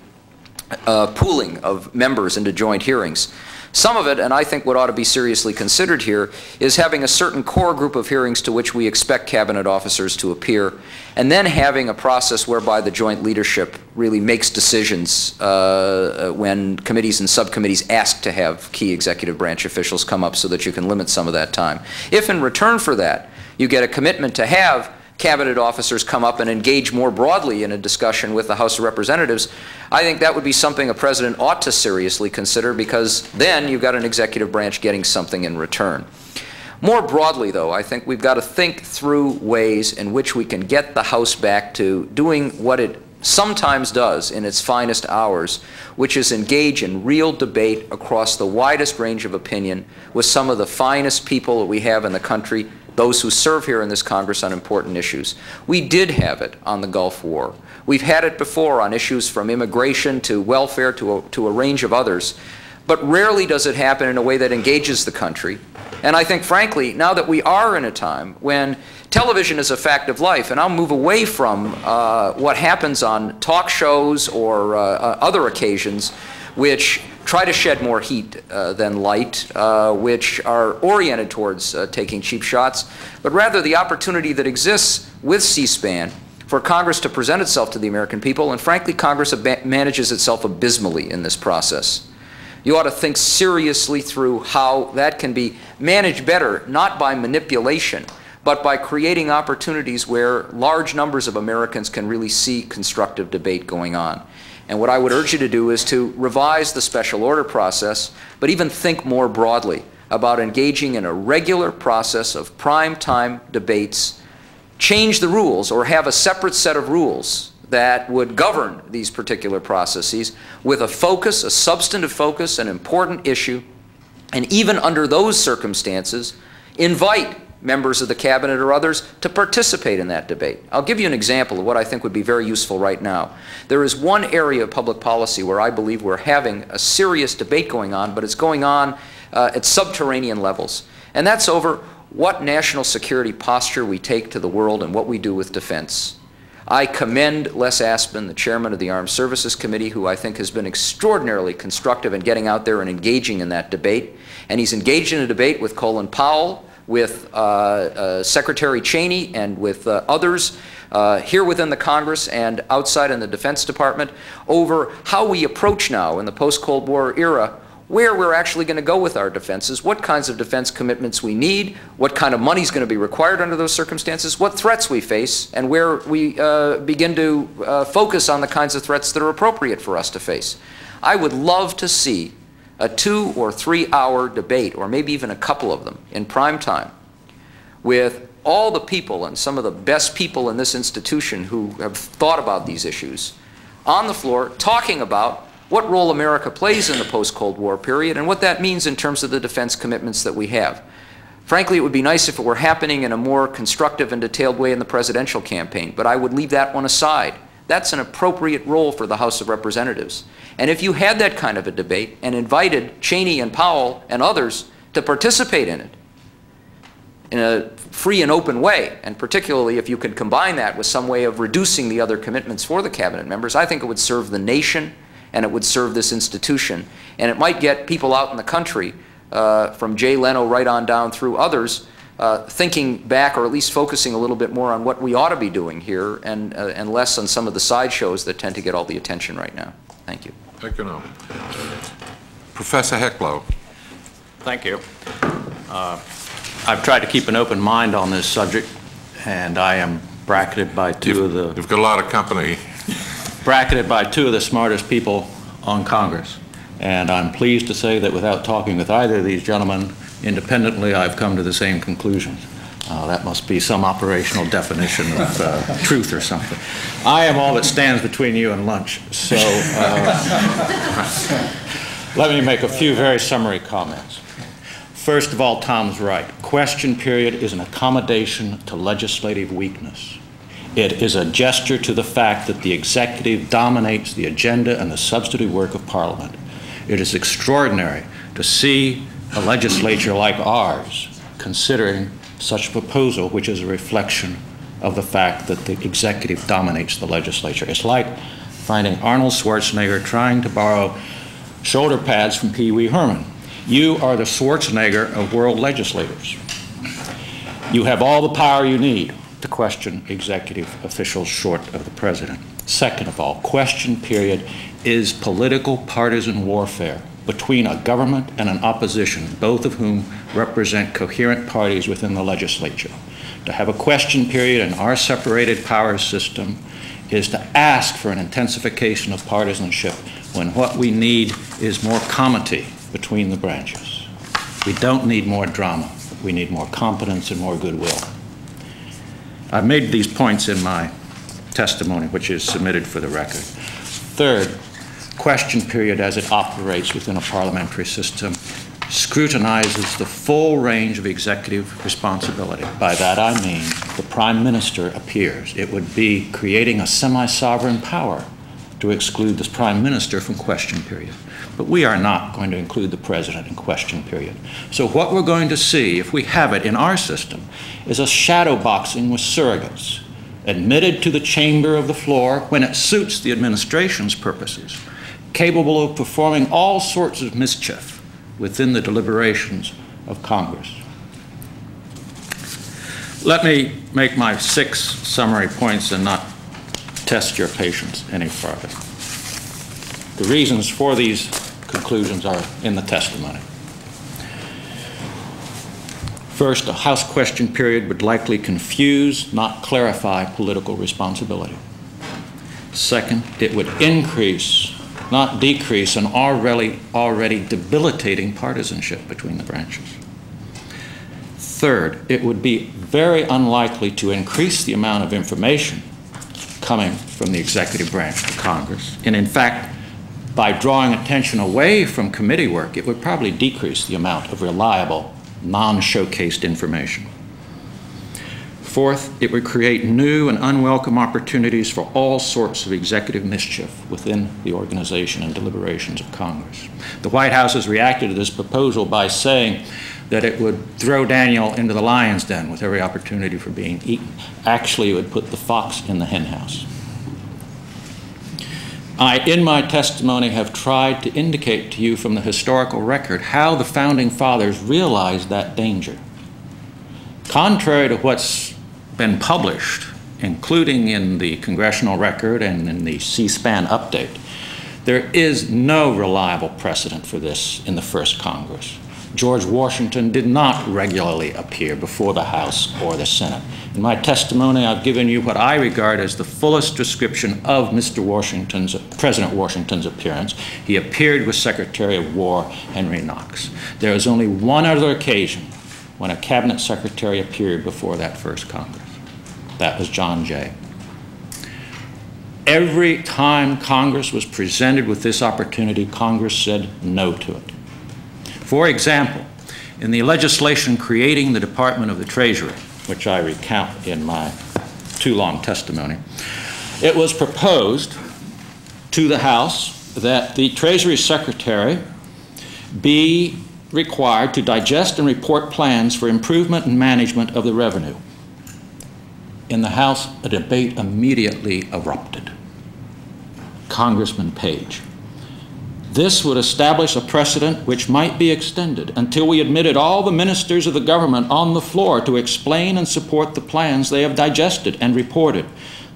uh, pooling of members into joint hearings. Some of it, and I think what ought to be seriously considered here, is having a certain core group of hearings to which we expect cabinet officers to appear, and then having a process whereby the joint leadership really makes decisions uh, when committees and subcommittees ask to have key executive branch officials come up so that you can limit some of that time. If in return for that, you get a commitment to have cabinet officers come up and engage more broadly in a discussion with the House of Representatives, I think that would be something a president ought to seriously consider because then you've got an executive branch getting something in return. More broadly, though, I think we've got to think through ways in which we can get the House back to doing what it sometimes does in its finest hours, which is engage in real debate across the widest range of opinion with some of the finest people that we have in the country those who serve here in this Congress on important issues. We did have it on the Gulf War. We've had it before on issues from immigration to welfare to a, to a range of others. But rarely does it happen in a way that engages the country. And I think, frankly, now that we are in a time when television is a fact of life, and I'll move away from uh, what happens on talk shows or uh, uh other occasions, which try to shed more heat uh, than light, uh, which are oriented towards uh, taking cheap shots, but rather the opportunity that exists with C-SPAN for Congress to present itself to the American people, and frankly, Congress manages itself abysmally in this process. You ought to think seriously through how that can be managed better, not by manipulation, but by creating opportunities where large numbers of Americans can really see constructive debate going on. And what I would urge you to do is to revise the special order process, but even think more broadly about engaging in a regular process of prime time debates, change the rules or have a separate set of rules that would govern these particular processes with a focus, a substantive focus, an important issue, and even under those circumstances, invite members of the cabinet or others to participate in that debate. I'll give you an example of what I think would be very useful right now. There is one area of public policy where I believe we're having a serious debate going on, but it's going on uh, at subterranean levels. And that's over what national security posture we take to the world and what we do with defense. I commend Les Aspin, the chairman of the Armed Services Committee, who I think has been extraordinarily constructive in getting out there and engaging in that debate. And he's engaged in a debate with Colin Powell, with uh, uh, Secretary Cheney and with uh, others here within the Congress and outside in the Defense Department over how we approach now in the post-Cold War era where we're actually going to go with our defenses, what kinds of defense commitments we need, what kind of money is going to be required under those circumstances, what threats we face, and where we uh, begin to uh, focus on the kinds of threats that are appropriate for us to face. I would love to see a two or three hour debate, or maybe even a couple of them, in prime time, with all the people and some of the best people in this institution who have thought about these issues on the floor talking about what role America plays in the post-Cold War period and what that means in terms of the defense commitments that we have. Frankly, it would be nice if it were happening in a more constructive and detailed way in the presidential campaign, but I would leave that one aside. That's an appropriate role for the House of Representatives. And if you had that kind of a debate and invited Cheney and Powell and others to participate in it in a free and open way, and particularly if you could combine that with some way of reducing the other commitments for the cabinet members, I think it would serve the nation and it would serve this institution. And it might get people out in the country, uh, from Jay Leno right on down through others, uh, thinking back or at least focusing a little bit more on what we ought to be doing here and, uh, and less on some of the sideshows that tend to get all the attention right now. Thank you. Thank you, Noam. Professor Heclo. Thank you. Uh, I've tried to keep an open mind on this subject, and I am bracketed by 2 of the... You've got a lot of company. Bracketed by two of the smartest people on Congress. And I'm pleased to say that without talking with either of these gentlemen independently, I've come to the same conclusion. Uh, that must be some operational definition of uh, truth or something. I am all that stands between you and lunch, so uh, *laughs* let me make a few very summary comments. First of all, Tom's right. Question period is an accommodation to legislative weakness. It is a gesture to the fact that the executive dominates the agenda and the substantive work of Parliament. It is extraordinary to see a legislature like ours considering such a proposal, which is a reflection of the fact that the executive dominates the legislature. It's like finding Arnold Schwarzenegger trying to borrow shoulder pads from Pee Wee Herman. You are the Schwarzenegger of world legislators. You have all the power you need to question executive officials short of the president. Second of all, question period is political partisan warfare between a government and an opposition, both of whom represent coherent parties within the legislature. To have a question period in our separated power system is to ask for an intensification of partisanship when what we need is more comity between the branches. We don't need more drama. We need more competence and more goodwill. I've made these points in my testimony, which is submitted for the record. Third, question period as it operates within a parliamentary system scrutinizes the full range of executive responsibility. By that I mean the prime minister appears. It would be creating a semi-sovereign power to exclude the prime minister from question period. But we are not going to include the president in question period. So what we're going to see, if we have it in our system, is a shadow boxing with surrogates, admitted to the chamber of the floor when it suits the administration's purposes, capable of performing all sorts of mischief within the deliberations of Congress. Let me make my six summary points and not test your patience any further. The reasons for these conclusions are in the testimony. First, a House question period would likely confuse, not clarify, political responsibility. Second, it would increase, not decrease, an already, already debilitating partisanship between the branches. Third, it would be very unlikely to increase the amount of information coming from the executive branch to Congress. And in fact, by drawing attention away from committee work, it would probably decrease the amount of reliable, non-showcased information. Fourth, it would create new and unwelcome opportunities for all sorts of executive mischief within the organization and deliberations of Congress. The White House has reacted to this proposal by saying that it would throw Daniel into the lion's den with every opportunity for being eaten. Actually, it would put the fox in the henhouse. I, in my testimony, have tried to indicate to you from the historical record how the Founding Fathers realized that danger. Contrary to what's been published, including in the Congressional Record and in the C-SPAN update, there is no reliable precedent for this in the first Congress. George Washington did not regularly appear before the House or the Senate. In my testimony, I've given you what I regard as the fullest description of Mr. Washington's, President Washington's appearance. He appeared with Secretary of War Henry Knox. There is only one other occasion when a cabinet secretary appeared before that first Congress. That was John Jay. Every time Congress was presented with this opportunity, Congress said no to it. For example, In the legislation creating the Department of the Treasury, which I recount in my too long testimony, it was proposed to the House that the Treasury Secretary be required to digest and report plans for improvement and management of the revenue. In the House, a debate immediately erupted. Congressman Page. This would establish a precedent which might be extended until we admitted all the ministers of the government on the floor to explain and support the plans they have digested and reported,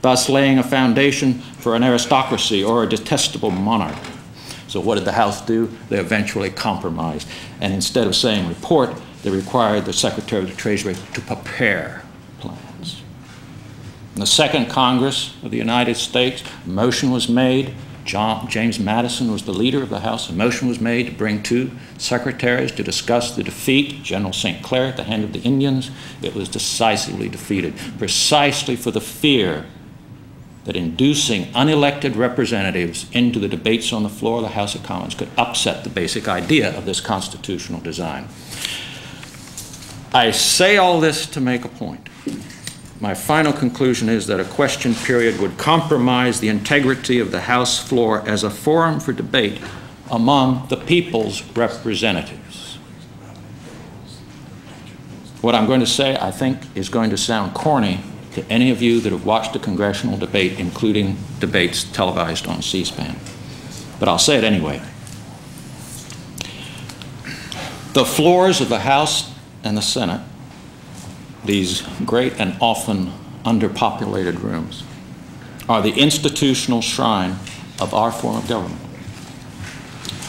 thus laying a foundation for an aristocracy or a detestable monarch. So what did the House do? They eventually compromised. And instead of saying report, they required the Secretary of the Treasury to prepare. In the Second Congress of the United States, a motion was made. John, James Madison was the leader of the House. A motion was made to bring two secretaries to discuss the defeat, General St. Clair at the hand of the Indians. It was decisively defeated, precisely for the fear that inducing unelected representatives into the debates on the floor of the House of Commons could upset the basic idea of this constitutional design. I say all this to make a point. My final conclusion is that a question period would compromise the integrity of the House floor as a forum for debate among the people's representatives. What I'm going to say, I think, is going to sound corny to any of you that have watched a congressional debate, including debates televised on C-SPAN. But I'll say it anyway. The floors of the House and the Senate, these great and often underpopulated rooms, are the institutional shrine of our form of government.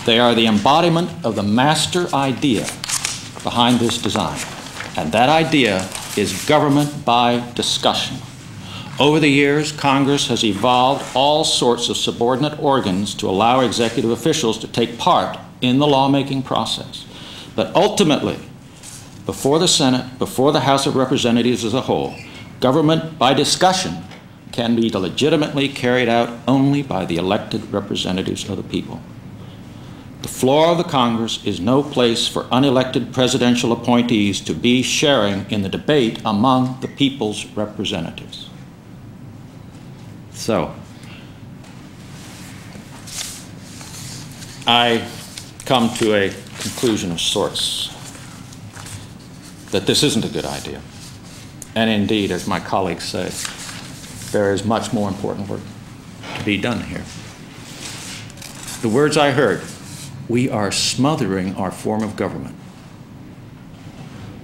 They are the embodiment of the master idea behind this design. And that idea is government by discussion. Over the years, Congress has evolved all sorts of subordinate organs to allow executive officials to take part in the lawmaking process. But ultimately, before the Senate, before the House of Representatives as a whole, government by discussion can be legitimately carried out only by the elected representatives of the people. The floor of the Congress is no place for unelected presidential appointees to be sharing in the debate among the people's representatives. So, I come to a conclusion of sorts that this isn't a good idea. And indeed, as my colleagues say, there is much more important work to be done here. The words I heard we are smothering our form of government.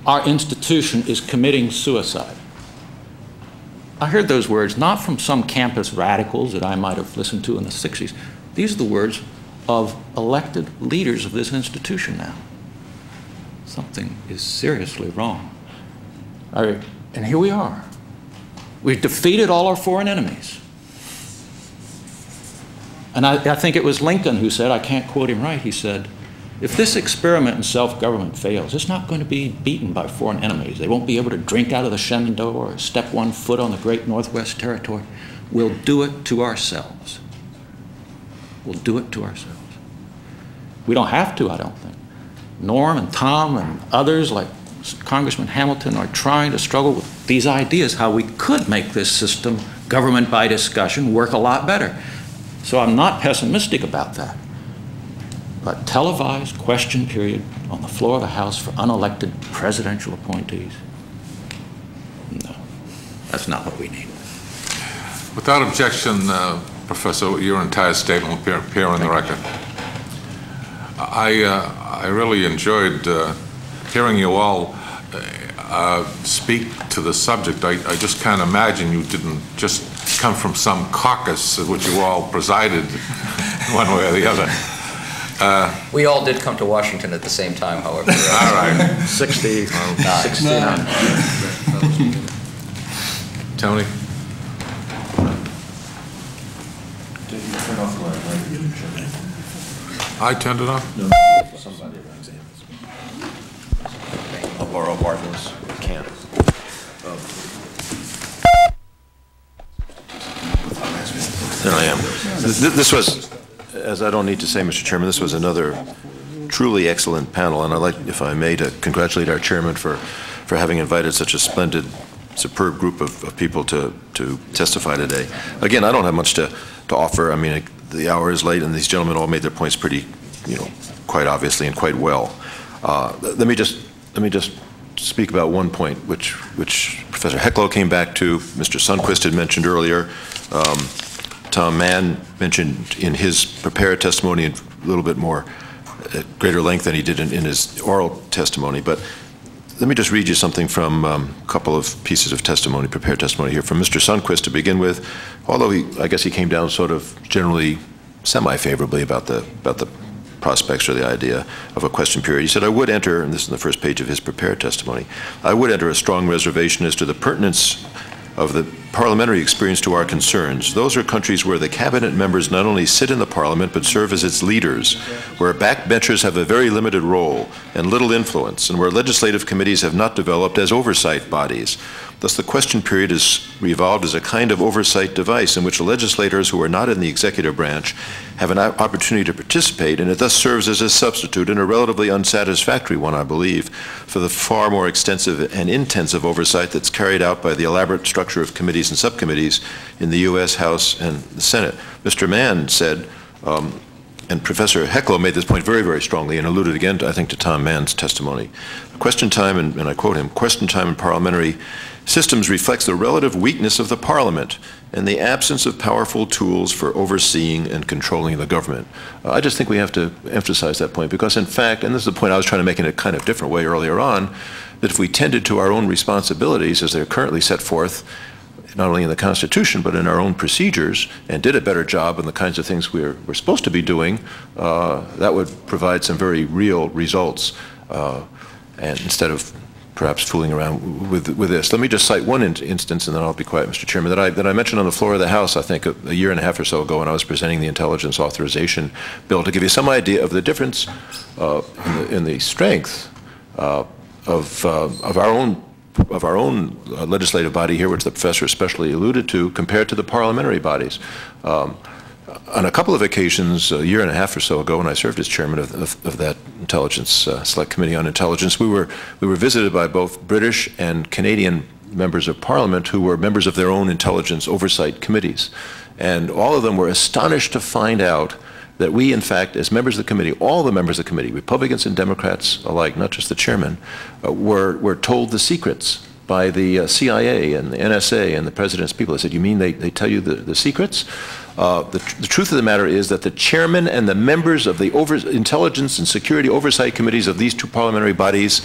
Our institution is committing suicide. I heard those words not from some campus radicals that I might have listened to in the 60s. These are the words of elected leaders of this institution now. Something is seriously wrong. and here we are. We've defeated all our foreign enemies. And I, I, think it was Lincoln who said, I can't quote him right, he said, if this experiment in self-government fails, it's not going to be beaten by foreign enemies. They won't be able to drink out of the Shenandoah or step one foot on the great Northwest Territory. We'll do it to ourselves. We'll do it to ourselves. We don't have to, I don't think. Norm and Tom and others like Congressman Hamilton are trying to struggle with these ideas, how we could make this system, government by discussion, work a lot better. So I'm not pessimistic about that. But televised question period on the floor of the House for unelected presidential appointees? No, that's not what we need. Without objection, uh, Professor, your entire statement will appear, appear on the record. I, uh, I really enjoyed uh, hearing you all uh, speak to the subject. I, I just can't imagine you didn't just come from some caucus of which you all presided *laughs* one way or the other. Uh, we all did come to Washington at the same time, however. *laughs* all right. 60, 69. Tony? Did you turn off the light? I turned it off? No. Somebody I'll borrow Bartlett's. Can't. There I am. This was, as I don't need to say, Mr. Chairman, this was another truly excellent panel, and I'd like, if I may, to congratulate our chairman for, for having invited such a splendid, superb group of, of people to, to testify today. Again, I don't have much to, to offer. I mean, the hour is late, and these gentlemen all made their points pretty, you know, quite obviously and quite well. Uh, let me just let me just speak about one point, which which Professor Heclo came back to. Mr. Sundquist had mentioned earlier. Um, Tom Mann mentioned in his prepared testimony a little bit more at greater length than he did in, in his oral testimony. But let me just read you something from um, a couple of pieces of testimony, prepared testimony here from Mr. Sundquist to begin with. Although he, I guess he came down sort of generally semi-favorably about the about the prospects or the idea of a question period. He said, I would enter, and this is the first page of his prepared testimony, I would enter a strong reservation as to the pertinence of the parliamentary experience to our concerns. Those are countries where the cabinet members not only sit in the parliament but serve as its leaders, where backbenchers have a very limited role and little influence, and where legislative committees have not developed as oversight bodies. Thus, the question period is revolved as a kind of oversight device in which legislators who are not in the executive branch have an opportunity to participate, and it thus serves as a substitute, and a relatively unsatisfactory one, I believe, for the far more extensive and intensive oversight that's carried out by the elaborate structure of committees and subcommittees in the U.S. House and the Senate. Mr. Mann said, um, and Professor Heclo made this point very, very strongly and alluded again, to, I think, to Tom Mann's testimony. Question time, and, and I quote him, question time in parliamentary systems reflects the relative weakness of the parliament and the absence of powerful tools for overseeing and controlling the government. Uh, I just think we have to emphasize that point because, in fact, and this is the point I was trying to make in a kind of different way earlier on, that if we tended to our own responsibilities as they're currently set forth, not only in the Constitution but in our own procedures, and did a better job in the kinds of things we're, we're supposed to be doing, uh, that would provide some very real results. Uh, and instead of perhaps fooling around with, with this. Let me just cite one in instance, and then I'll be quiet, Mr. Chairman, that I, that I mentioned on the floor of the House, I think, a, a, year and a half or so ago when I was presenting the Intelligence Authorization Bill to give you some idea of the difference uh, in, the, in, the, strength uh, of, uh, of our own of our own uh, legislative body here, which the professor especially alluded to, compared to the parliamentary bodies. Um, on a couple of occasions, a year and a half or so ago, when I served as chairman of, of, of that intelligence uh, select committee on intelligence, we were we were visited by both British and Canadian members of parliament who were members of their own intelligence oversight committees, and all of them were astonished to find out that we, in fact, as members of the committee, all the members of the committee, Republicans and Democrats alike, not just the chairman, uh, were were told the secrets by the uh, CIA and the NSA and the president's people. I said, you mean they, they tell you the, the secrets? Uh, the, tr the, truth of the matter is that the chairman and the members of the intelligence and security oversight committees of these two parliamentary bodies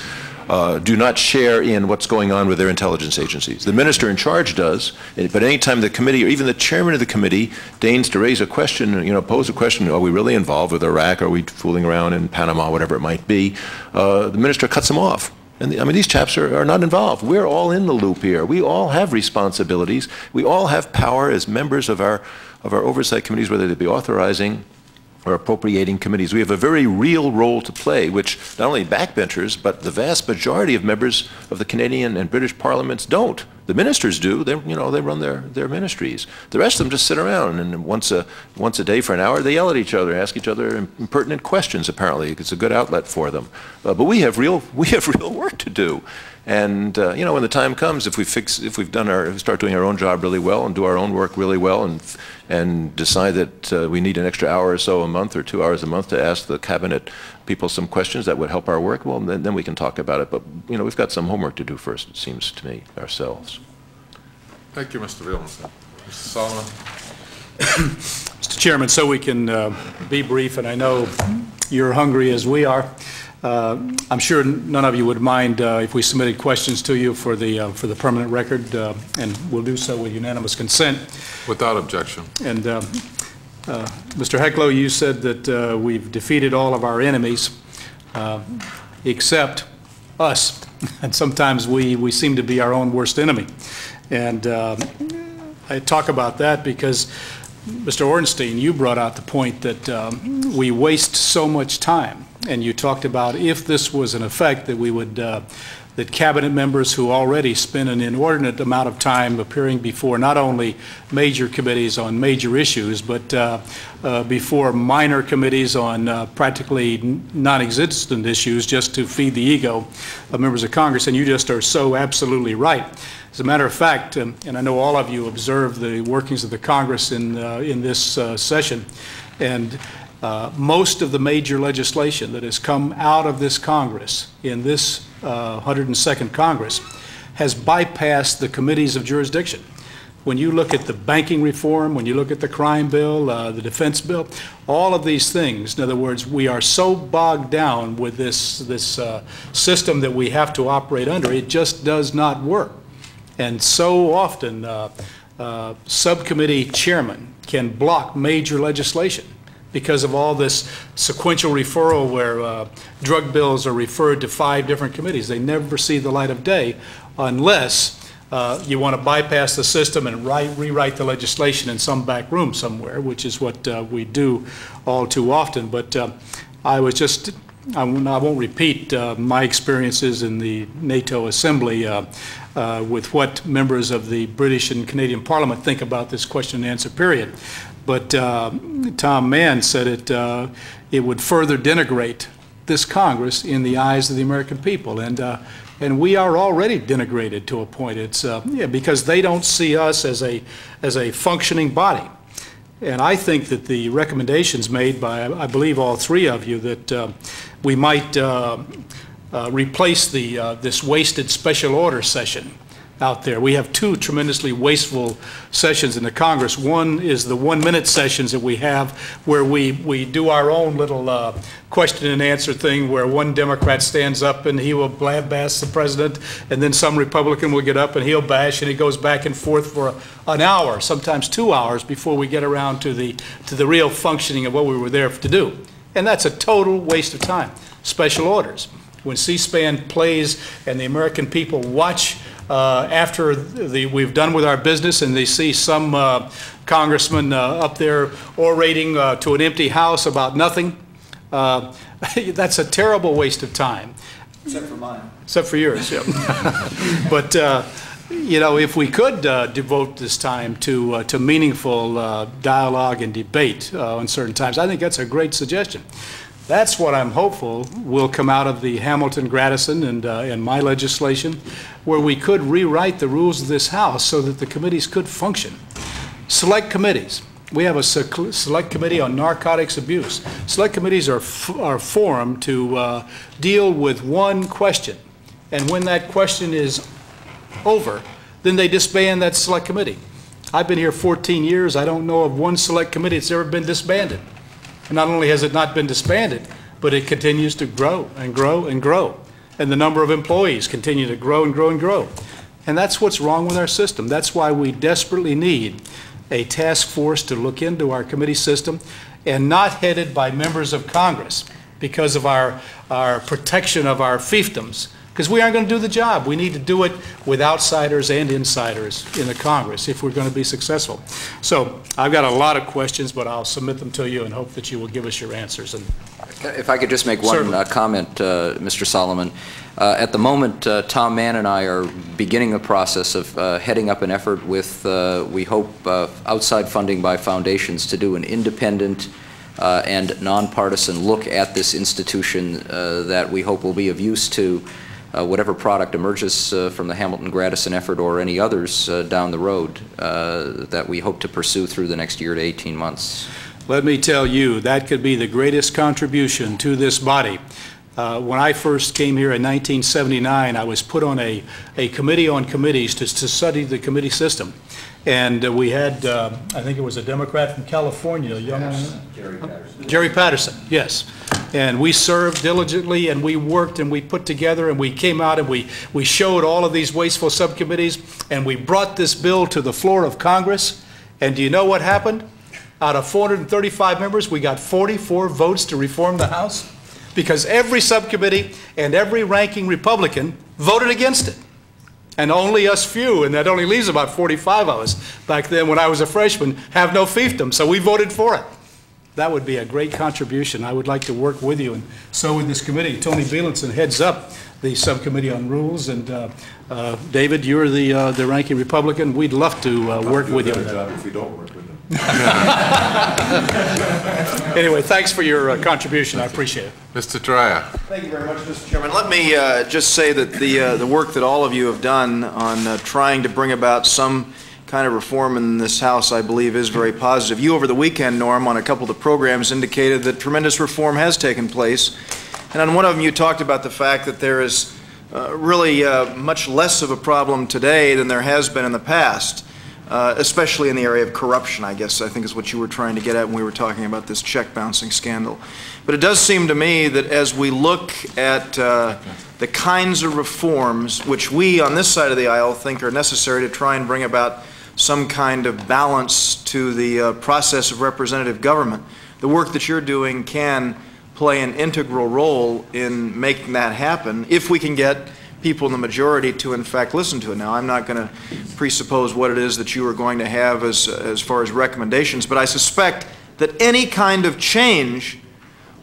uh, do not share in what's going on with their intelligence agencies. The minister in charge does, but anytime the committee or even the chairman of the committee deigns to raise a question, you know, pose a question, are we really involved with Iraq? Are we fooling around in Panama, whatever it might be? Uh, the minister cuts them off. And the, I mean, these chaps are, are not involved. We're all in the loop here. We all have responsibilities. We all have power as members of our, of our oversight committees, whether they be authorizing or appropriating committees. We have a very real role to play, which not only backbenchers, but the vast majority of members of the Canadian and British parliaments don't. The ministers do. They, you know, they run their, their ministries. The rest of them just sit around, and once a, once a day for an hour, they yell at each other, ask each other impertinent questions, apparently. It's a good outlet for them. Uh, but we have, real, *laughs* we have real work to do. And uh, you know, when the time comes, if we fix, if we've done our, if we start doing our own job really well and do our own work really well, and and decide that uh, we need an extra hour or so a month or two hours a month to ask the cabinet people some questions that would help our work, well, then, then we can talk about it. But you know, we've got some homework to do first. It seems to me ourselves. Thank you, Mr. Williamson. Mr. Solomon. *coughs* Mr. Chairman, so we can uh, be brief, and I know you're hungry as we are. Uh, I'm sure none of you would mind uh, if we submitted questions to you for the uh, for the permanent record, uh, and we'll do so with unanimous consent. Without objection. And uh, uh, Mr. Heclo, you said that we've defeated all of our enemies, except us, *laughs* and sometimes we we seem to be our own worst enemy. And I talk about that because. Mr. Ornstein, you brought out the point that um, we waste so much time and you talked about if this was an effect that we would uh, that cabinet members who already spend an inordinate amount of time appearing before not only major committees on major issues, but uh, uh, before minor committees on uh, practically non-existent issues just to feed the ego of members of Congress, and you just are so absolutely right. As a matter of fact, um, and I know all of you observed the workings of the Congress in, uh, in this uh, session, and uh, most of the major legislation that has come out of this Congress in this uh, 102nd Congress has bypassed the committees of jurisdiction. When you look at the banking reform, when you look at the crime bill, uh, the defense bill, all of these things, in other words, we are so bogged down with this, this uh, system that we have to operate under, it just does not work. And so often, uh, uh, subcommittee chairmen can block major legislation because of all this sequential referral where uh, drug bills are referred to five different committees. They never see the light of day unless uh, you want to bypass the system and write, rewrite the legislation in some back room somewhere, which is what uh, we do all too often. But uh, I was just I won't repeat uh, my experiences in the NATO Assembly uh, with what members of the British and Canadian Parliament think about this question and answer period. But uh, Tom Mann said it, uh, it would further denigrate this Congress in the eyes of the American people. And, uh, and we are already denigrated to a point. It's, yeah, because they don't see us as a, as a functioning body. And I think that the recommendations made by, I believe, all three of you, that uh, we might uh, uh, replace the, uh, this wasted special order session out there. We have two tremendously wasteful sessions in the Congress. One is the one-minute sessions that we have where we, we do our own little uh, question and answer thing where one Democrat stands up and he will bash the president and then some Republican will get up and he'll bash and it goes back and forth for a, an hour, sometimes two hours before we get around to the, to the real functioning of what we were there to do. And that's a total waste of time. Special orders. When C-SPAN plays and the American people watch uh, after the, we've done with our business and they see some uh, congressman uh, up there orating uh, to an empty house about nothing, uh, *laughs* that's a terrible waste of time. Except for mine. Except for yours, yeah. *laughs* but, uh, you know, if we could devote this time to, to meaningful dialogue and debate on certain times, I think that's a great suggestion. That's what I'm hopeful will come out of the Hamilton-Gradison and, uh, and my legislation, where we could rewrite the rules of this House so that the committees could function. Select committees. We have a select committee on narcotics abuse. Select committees are, are formed to uh, deal with one question. And when that question is over, then they disband that select committee. I've been here 14 years. I don't know of one select committee that's ever been disbanded. And not only has it not been disbanded, but it continues to grow and grow and grow. And the number of employees continue to grow and grow and grow. And that's what's wrong with our system. That's why we desperately need a task force to look into our committee system and not headed by members of Congress because of our, our protection of our fiefdoms because we aren't going to do the job. We need to do it with outsiders and insiders in the Congress if we're going to be successful. So I've got a lot of questions, but I'll submit them to you and hope that you will give us your answers. And if I could just make one uh, comment, uh, Mr. Solomon. Uh, at the moment, uh, Tom Mann and I are beginning a process of uh, heading up an effort with, uh, we hope, outside funding by foundations to do an independent and nonpartisan look at this institution that we hope will be of use to uh, whatever product emerges uh, from the Hamilton-Gradison effort or any others uh, down the road uh, that we hope to pursue through the next year to 18 months. Let me tell you, that could be the greatest contribution to this body. Uh, when I first came here in 1979, I was put on a, a committee on committees to, to study the committee system. And uh, we had, uh, I think it was a Democrat from California, young Jerry Patterson. Jerry Patterson, yes. And we served diligently and we worked and we put together and we came out and we, we showed all of these wasteful subcommittees and we brought this bill to the floor of Congress. And do you know what happened? Out of 435 members, we got 44 votes to reform the House because every subcommittee and every ranking Republican voted against it and only us few, and that only leaves about 45 of us back then when I was a freshman, have no fiefdom, so we voted for it. that would be a great contribution. I would like to work with you, and so would this committee. Tony Beilenson heads up the Subcommittee on Rules, and uh, uh, David, you're the uh, the ranking Republican. We'd love to uh, work with you. on if we don't work with them. *laughs* Anyway, thanks for your uh, contribution. I appreciate it. Mr. Dreier. Thank you very much, Mr. Chairman. Let me uh, just say that the, uh, the work that all of you have done on uh, trying to bring about some kind of reform in this House, I believe, is very positive. You, over the weekend, Norm, on a couple of the programs, indicated that tremendous reform has taken place. And on one of them, you talked about the fact that there is uh, really uh, much less of a problem today than there has been in the past uh, especially in the area of corruption, I guess, I think is what you were trying to get at when we were talking about this check bouncing scandal. But it does seem to me that as we look at uh, the kinds of reforms which we on this side of the aisle think are necessary to try and bring about some kind of balance to the uh, process of representative government, the work that you're doing can play an integral role in making that happen if we can get people in the majority to in fact listen to it. Now, I'm not going to presuppose what it is that you are going to have as, as far as recommendations, but I suspect that any kind of change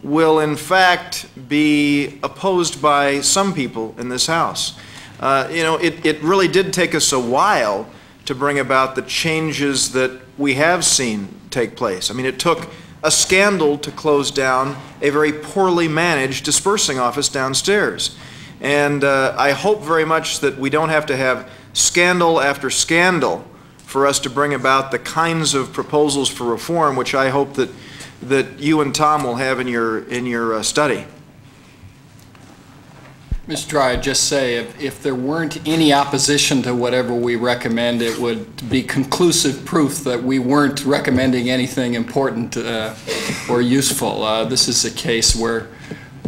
will in fact be opposed by some people in this House. Uh, you know, it, it really did take us a while to bring about the changes that we have seen take place. I mean, it took a scandal to close down a very poorly managed dispersing office downstairs. And uh, I hope very much that we don't have to have scandal after scandal for us to bring about the kinds of proposals for reform which I hope that, that you and Tom will have in your, in your uh, study. Mr. Dry, I'd just say, if, if there weren't any opposition to whatever we recommend, it would be conclusive proof that we weren't recommending anything important uh, or useful. Uh, this is a case where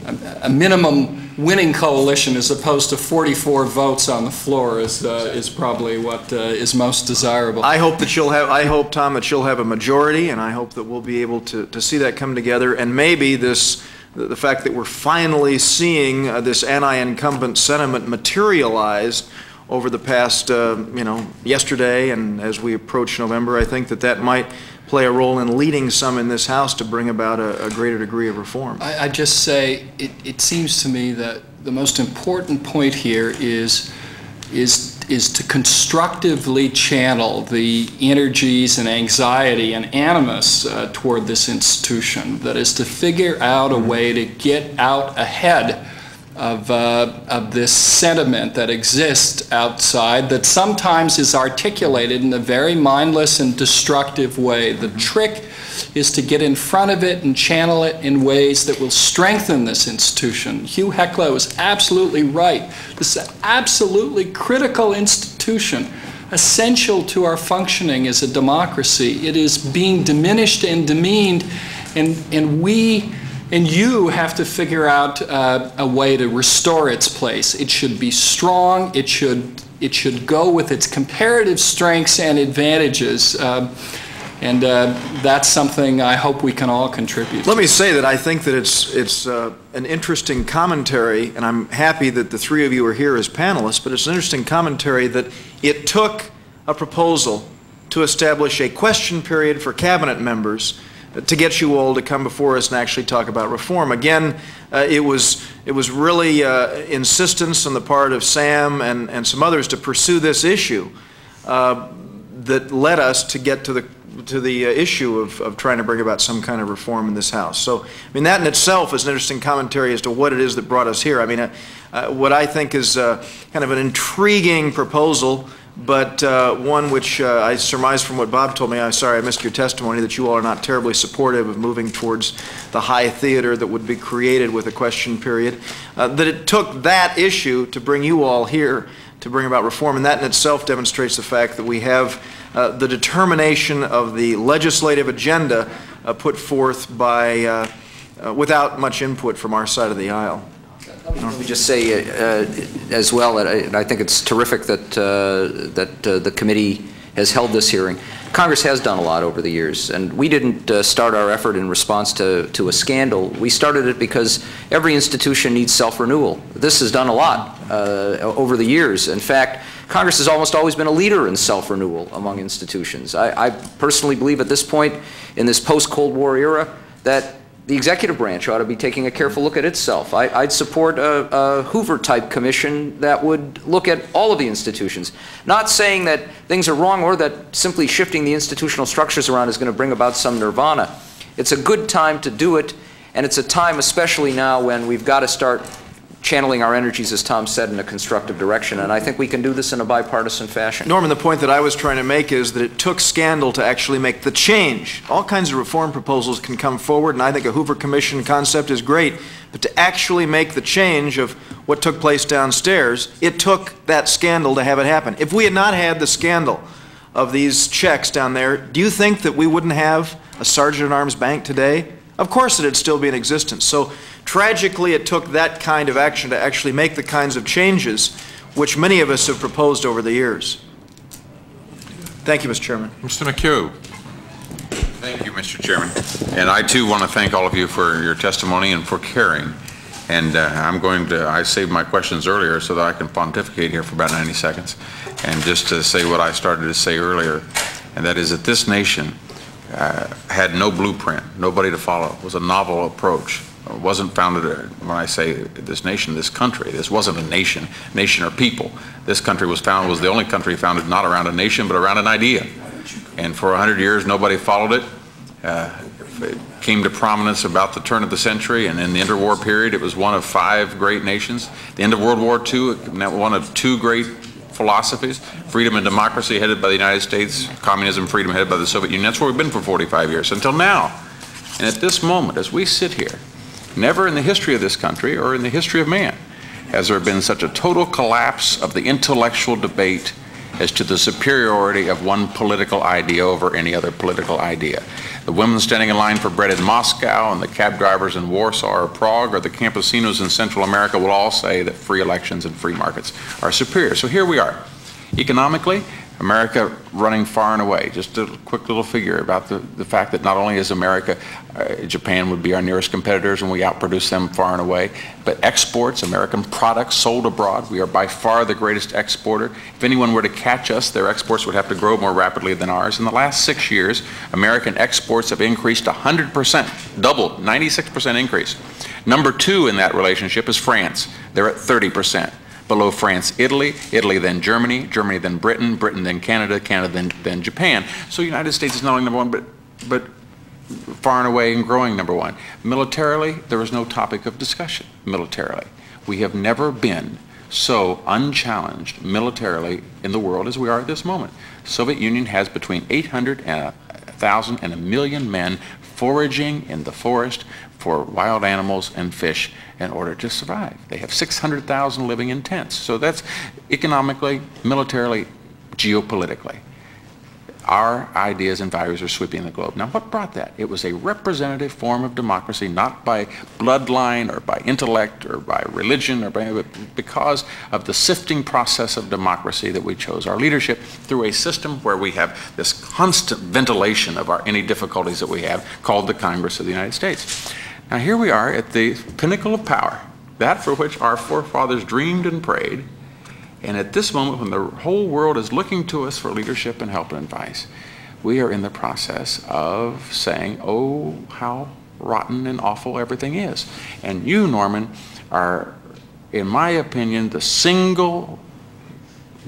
a, a minimum winning coalition as opposed to 44 votes on the floor is, uh, is probably what uh, is most desirable. I hope that you'll have, I hope, Tom, that you'll have a majority, and I hope that we'll be able to, to see that come together, and maybe this, the, fact that we're finally seeing uh, this anti-incumbent sentiment materialize over the past, uh, you know, yesterday, and as we approach November, I think that that might play a role in leading some in this House to bring about a, a greater degree of reform. I, I just say it, it seems to me that the most important point here is is is to constructively channel the energies and anxiety and animus uh, toward this institution. That is to figure out a way to get out ahead of, uh, of this sentiment that exists outside that sometimes is articulated in a very mindless and destructive way. The trick is to get in front of it and channel it in ways that will strengthen this institution. Hugh Heclo is absolutely right. This is an absolutely critical institution, essential to our functioning as a democracy. It is being diminished and demeaned, and, and we and you have to figure out uh, a way to restore its place. It should be strong. It should it should go with its comparative strengths and advantages. Uh, and uh, that's something I hope we can all contribute. Let me say that I think that it's it's uh, an interesting commentary, and I'm happy that the three of you are here as panelists. But it's an interesting commentary that it took a proposal to establish a question period for cabinet members to get you all to come before us and actually talk about reform. Again, uh, it was it was really uh, insistence on the part of Sam and, and some others to pursue this issue uh, that led us to get to the to the uh, issue of, of trying to bring about some kind of reform in this House. So, I mean, that in itself is an interesting commentary as to what it is that brought us here. I mean, uh, uh, what I think is kind of an intriguing proposal but uh, one which uh, I surmise from what Bob told me, I'm sorry I missed your testimony, that you all are not terribly supportive of moving towards the high theater that would be created with a question period. Uh, that it took that issue to bring you all here to bring about reform, and that in itself demonstrates the fact that we have uh, the determination of the legislative agenda uh, put forth by, uh, without much input from our side of the aisle. Let me just say uh, as well, that I, I, think it's terrific that, uh, that uh, the committee has held this hearing. Congress has done a lot over the years, and we didn't uh, start our effort in response to, to a scandal. We started it because every institution needs self-renewal. This has done a lot uh, over the years. In fact, Congress has almost always been a leader in self-renewal among institutions. I, I personally believe at this point, in this post-Cold War era, that the executive branch ought to be taking a careful look at itself. I, I'd support a, a Hoover-type commission that would look at all of the institutions. Not saying that things are wrong or that simply shifting the institutional structures around is going to bring about some nirvana. It's a good time to do it, and it's a time, especially now, when we've got to start channeling our energies, as Tom said, in a constructive direction. And I think we can do this in a bipartisan fashion. Norman, the point that I was trying to make is that it took scandal to actually make the change. All kinds of reform proposals can come forward, and I think a Hoover Commission concept is great. But to actually make the change of what took place downstairs, it took that scandal to have it happen. If we had not had the scandal of these checks down there, do you think that we wouldn't have a sergeant at arms bank today? Of course it'd still be in existence. So tragically, it took that kind of action to actually make the kinds of changes which many of us have proposed over the years. Thank you, Mr. Chairman. Mr. McEwen. Thank you, Mr. Chairman. And I too want to thank all of you for your testimony and for caring. And uh, I'm going to, I saved my questions earlier so that I can pontificate here for about 90 seconds. And just to say what I started to say earlier, and that is that this nation uh, had no blueprint, nobody to follow. It was a novel approach. It wasn't founded, uh, when I say this nation, this country, this wasn't a nation, nation or people. This country was founded, was the only country founded not around a nation, but around an idea. And for 100 years, nobody followed it. Uh, it came to prominence about the turn of the century, and in the interwar period, it was one of five great nations. The end of World War II, one of two great philosophies, freedom and democracy headed by the United States, communism, freedom headed by the Soviet Union. That's where we've been for 45 years, until now. And at this moment, as we sit here, never in the history of this country or in the history of man has there been such a total collapse of the intellectual debate as to the superiority of one political idea over any other political idea. The women standing in line for bread in Moscow and the cab drivers in Warsaw or Prague or the campesinos in Central America will all say that free elections and free markets are superior. So here we are. Economically, America running far and away. Just a quick little figure about the, the fact that not only is America, uh, Japan would be our nearest competitors and we outproduce them far and away, but exports, American products sold abroad, we are by far the greatest exporter. If anyone were to catch us, their exports would have to grow more rapidly than ours. In the last six years, American exports have increased 100%, doubled, 96% increase. Number two in that relationship is France. They're at 30% below France, Italy, Italy then Germany, Germany then Britain, Britain then Canada, Canada then, then Japan. So the United States is not only number one, but, but far and away and growing number one. Militarily, there is no topic of discussion militarily. We have never been so unchallenged militarily in the world as we are at this moment. Soviet Union has between 800,000 and a million men foraging in the forest for wild animals and fish in order to survive. They have 600,000 living in tents. So that's economically, militarily, geopolitically. Our ideas and values are sweeping the globe. Now, what brought that? It was a representative form of democracy, not by bloodline or by intellect or by religion, or by, because of the sifting process of democracy that we chose our leadership through a system where we have this constant ventilation of our, any difficulties that we have called the Congress of the United States. Now here we are at the pinnacle of power, that for which our forefathers dreamed and prayed, and at this moment when the whole world is looking to us for leadership and help and advice, we are in the process of saying, oh, how rotten and awful everything is. And you, Norman, are, in my opinion, the single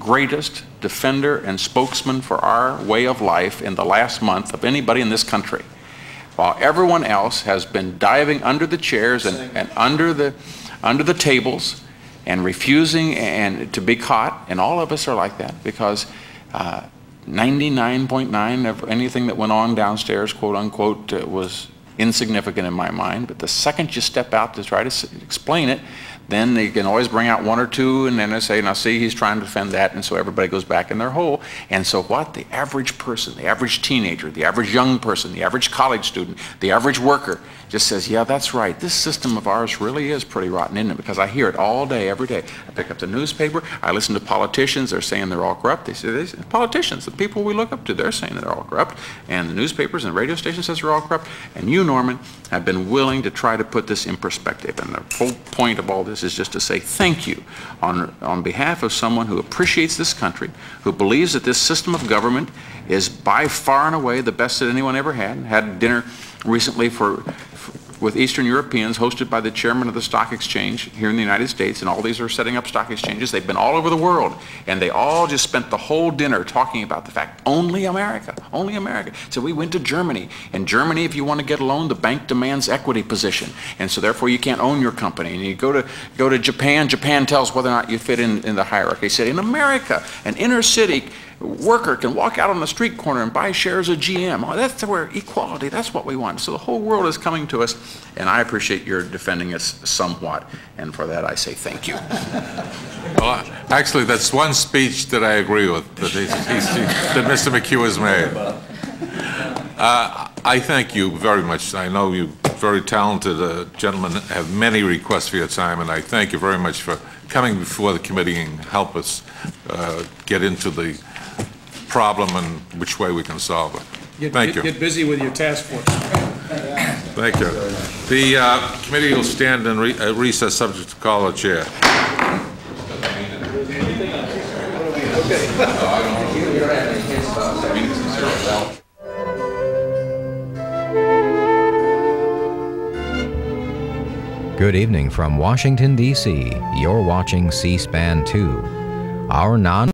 greatest defender and spokesman for our way of life in the last month of anybody in this country while everyone else has been diving under the chairs and, and under the under the tables and refusing and to be caught and all of us are like that because 99.9 uh, of anything that went on downstairs quote unquote uh, was insignificant in my mind. But the second you step out to try to explain it then they can always bring out one or two and then they say, now see, he's trying to defend that, and so everybody goes back in their hole. And so what? The average person, the average teenager, the average young person, the average college student, the average worker just says, yeah, that's right. This system of ours really is pretty rotten, isn't it? Because I hear it all day, every day. I pick up the newspaper, I listen to politicians, they're saying they're all corrupt. They say, they say politicians, the people we look up to, they're saying they're all corrupt. And the newspapers and radio stations says they're all corrupt. And you, Norman, have been willing to try to put this in perspective. And the whole point of all this is just to say thank you on, on behalf of someone who appreciates this country, who believes that this system of government is by far and away the best that anyone ever had. Had dinner recently for, with Eastern Europeans, hosted by the chairman of the stock exchange here in the United States, and all these are setting up stock exchanges. They've been all over the world, and they all just spent the whole dinner talking about the fact, only America, only America. So we went to Germany. and Germany, if you want to get a loan, the bank demands equity position, and so therefore you can't own your company. And you go to, go to Japan, Japan tells whether or not you fit in, in the hierarchy. Said, in America, an inner city worker can walk out on the street corner and buy shares of GM. Oh, that's where equality, that's what we want. So the whole world is coming to us, and I appreciate your defending us somewhat, and for that I say thank you. *laughs* Well, actually, that's one speech that I agree with, that he's- he's- that Mr. McEwen has made. Uh, I thank you very much. I know you very talented uh, gentlemen have many requests for your time, and I thank you very much for coming before the committee and help us uh, get into the problem and which way we can solve it. Get- Thank get- you. Get busy with your task force. Thank you. The uh, committee will stand in re- uh, recess subject to call of chair. Good evening from Washington, D.C. You're watching C SPAN 2. Our non